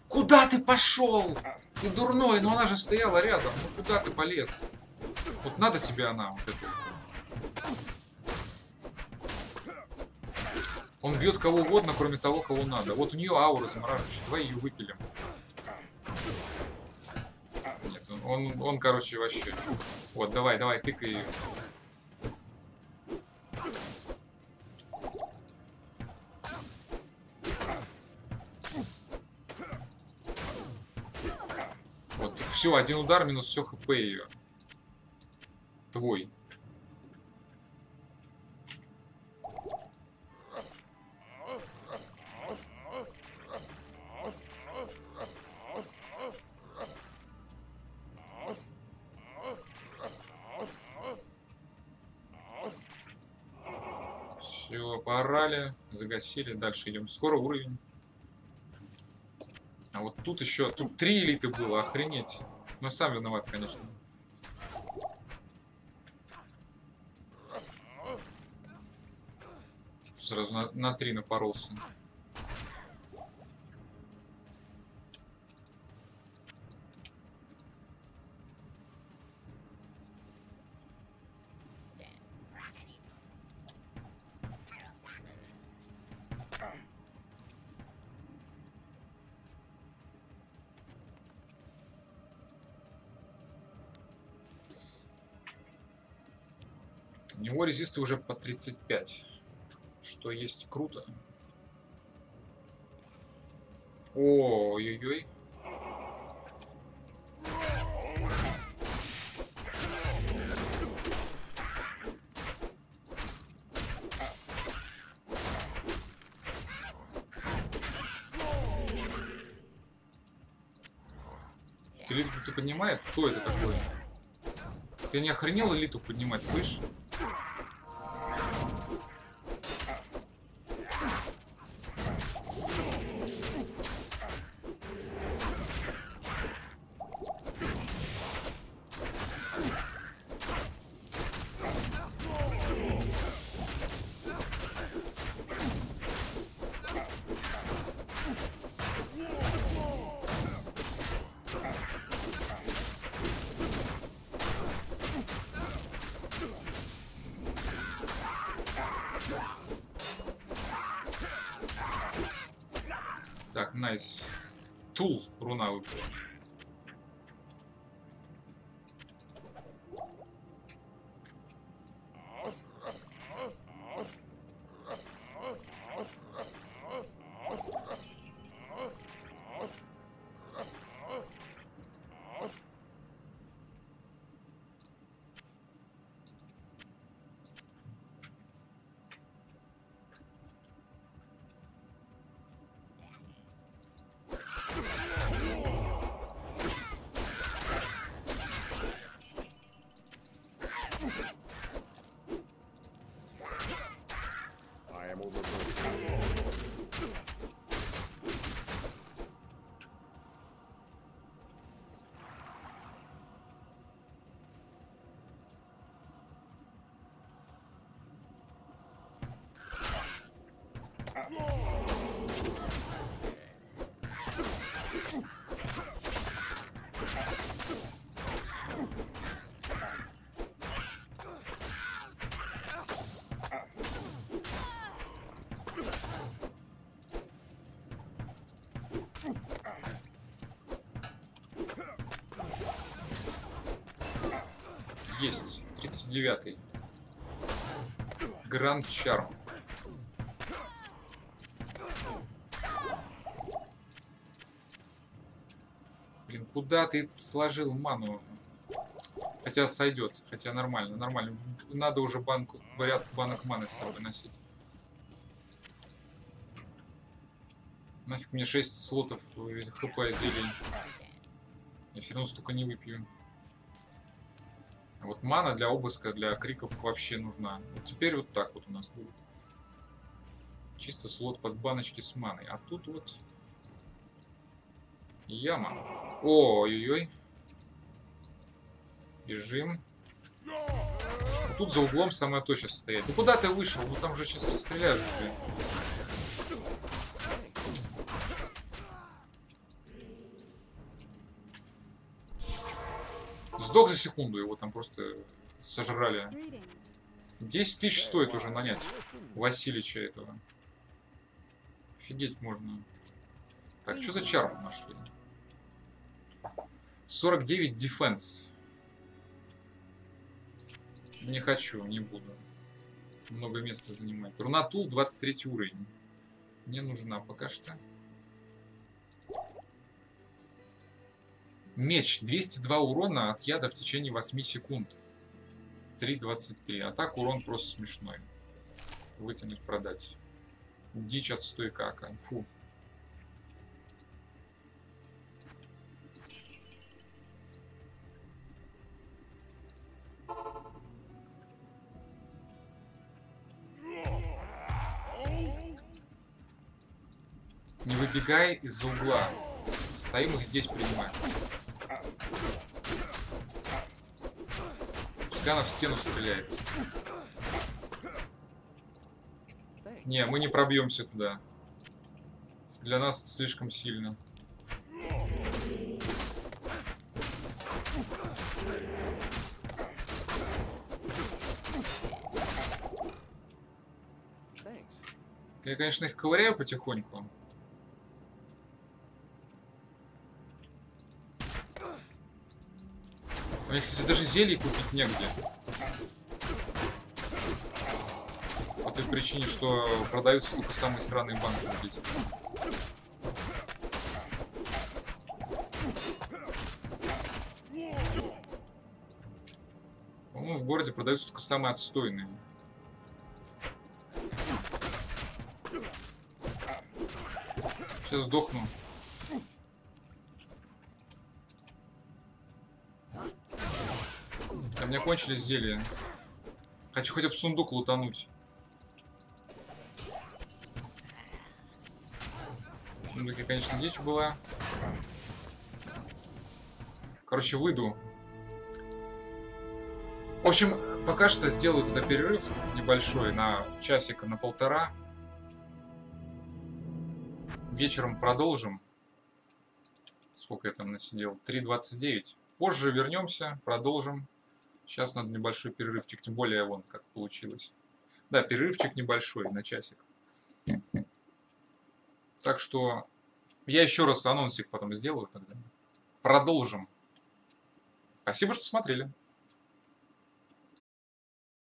Куда ты пошел? Ты дурной, но она же стояла рядом. Ну куда ты полез? Вот надо тебе она, вот эта. Он бьет кого угодно, кроме того, кого надо. Вот у нее аура замораживающая. Давай ее выпилим. Нет, он, он, он, короче, вообще. Вот, давай, давай, тыкай ее. Все, один удар минус все хп ее. Твой. Все, поорали, загасили. Дальше идем. Скоро уровень. А вот тут еще, тут три элиты было, охренеть. Но сам виноват, конечно. Сразу на, на три напоролся. Него резисты уже по 35. Что есть круто. Ой-ой-ой. Ты элиту поднимает? Кто это такой? Ты не охренел элиту поднимать, слышь? Thank you. 39-й. Гранд Чарм. Блин, куда ты сложил ману? Хотя сойдет, хотя нормально, нормально. Надо уже банку, ряд банок маны с собой носить. Нафиг мне 6 слотов из хп зелень. Я все равно столько не выпью. А мана для обыска, для криков вообще нужна. Вот теперь вот так вот у нас будет. Чисто слот под баночки с маной. А тут вот яма. Ой-ой-ой. Бежим. Вот тут за углом самое то сейчас стоять. Ну куда ты вышел? Ну там же сейчас расстреляют. Сдох за секунду, его там просто сожрали. Greetings. 10 тысяч стоит уже нанять Василича этого. Офигеть можно. Так, что за чарм нашли? 49 дефенс. Не хочу, не буду. Много места занимает. Рунатул 23 уровень. Не нужна пока что. Меч. 202 урона от яда в течение 8 секунд. 3.23. А так урон просто смешной. Выкинуть, продать. Дичь от стойкака. Фу. Не выбегай из-за угла. Стоим их здесь принимаем. Пускай она в стену стреляет. Не, мы не пробьемся туда. Для нас это слишком сильно. Я, конечно, их ковыряю потихоньку. Мне, кстати, даже зелье купить негде. По той причине, что продаются только самые сраные банки здесь. По-моему, в городе продаются только самые отстойные. Сейчас сдохну. А у меня кончились зелья. Хочу хотя бы сундук лутануть. В сундуке, конечно, дичь была. Короче, выйду. В общем, пока что сделаю тогда перерыв небольшой на часика, на полтора. Вечером продолжим. Сколько я там насидел? 3.29. Позже вернемся, продолжим. Сейчас надо небольшой перерывчик, тем более вон как получилось. Да, перерывчик небольшой на часик. Так что я еще раз анонсик потом сделаю тогда. Продолжим. Спасибо, что смотрели.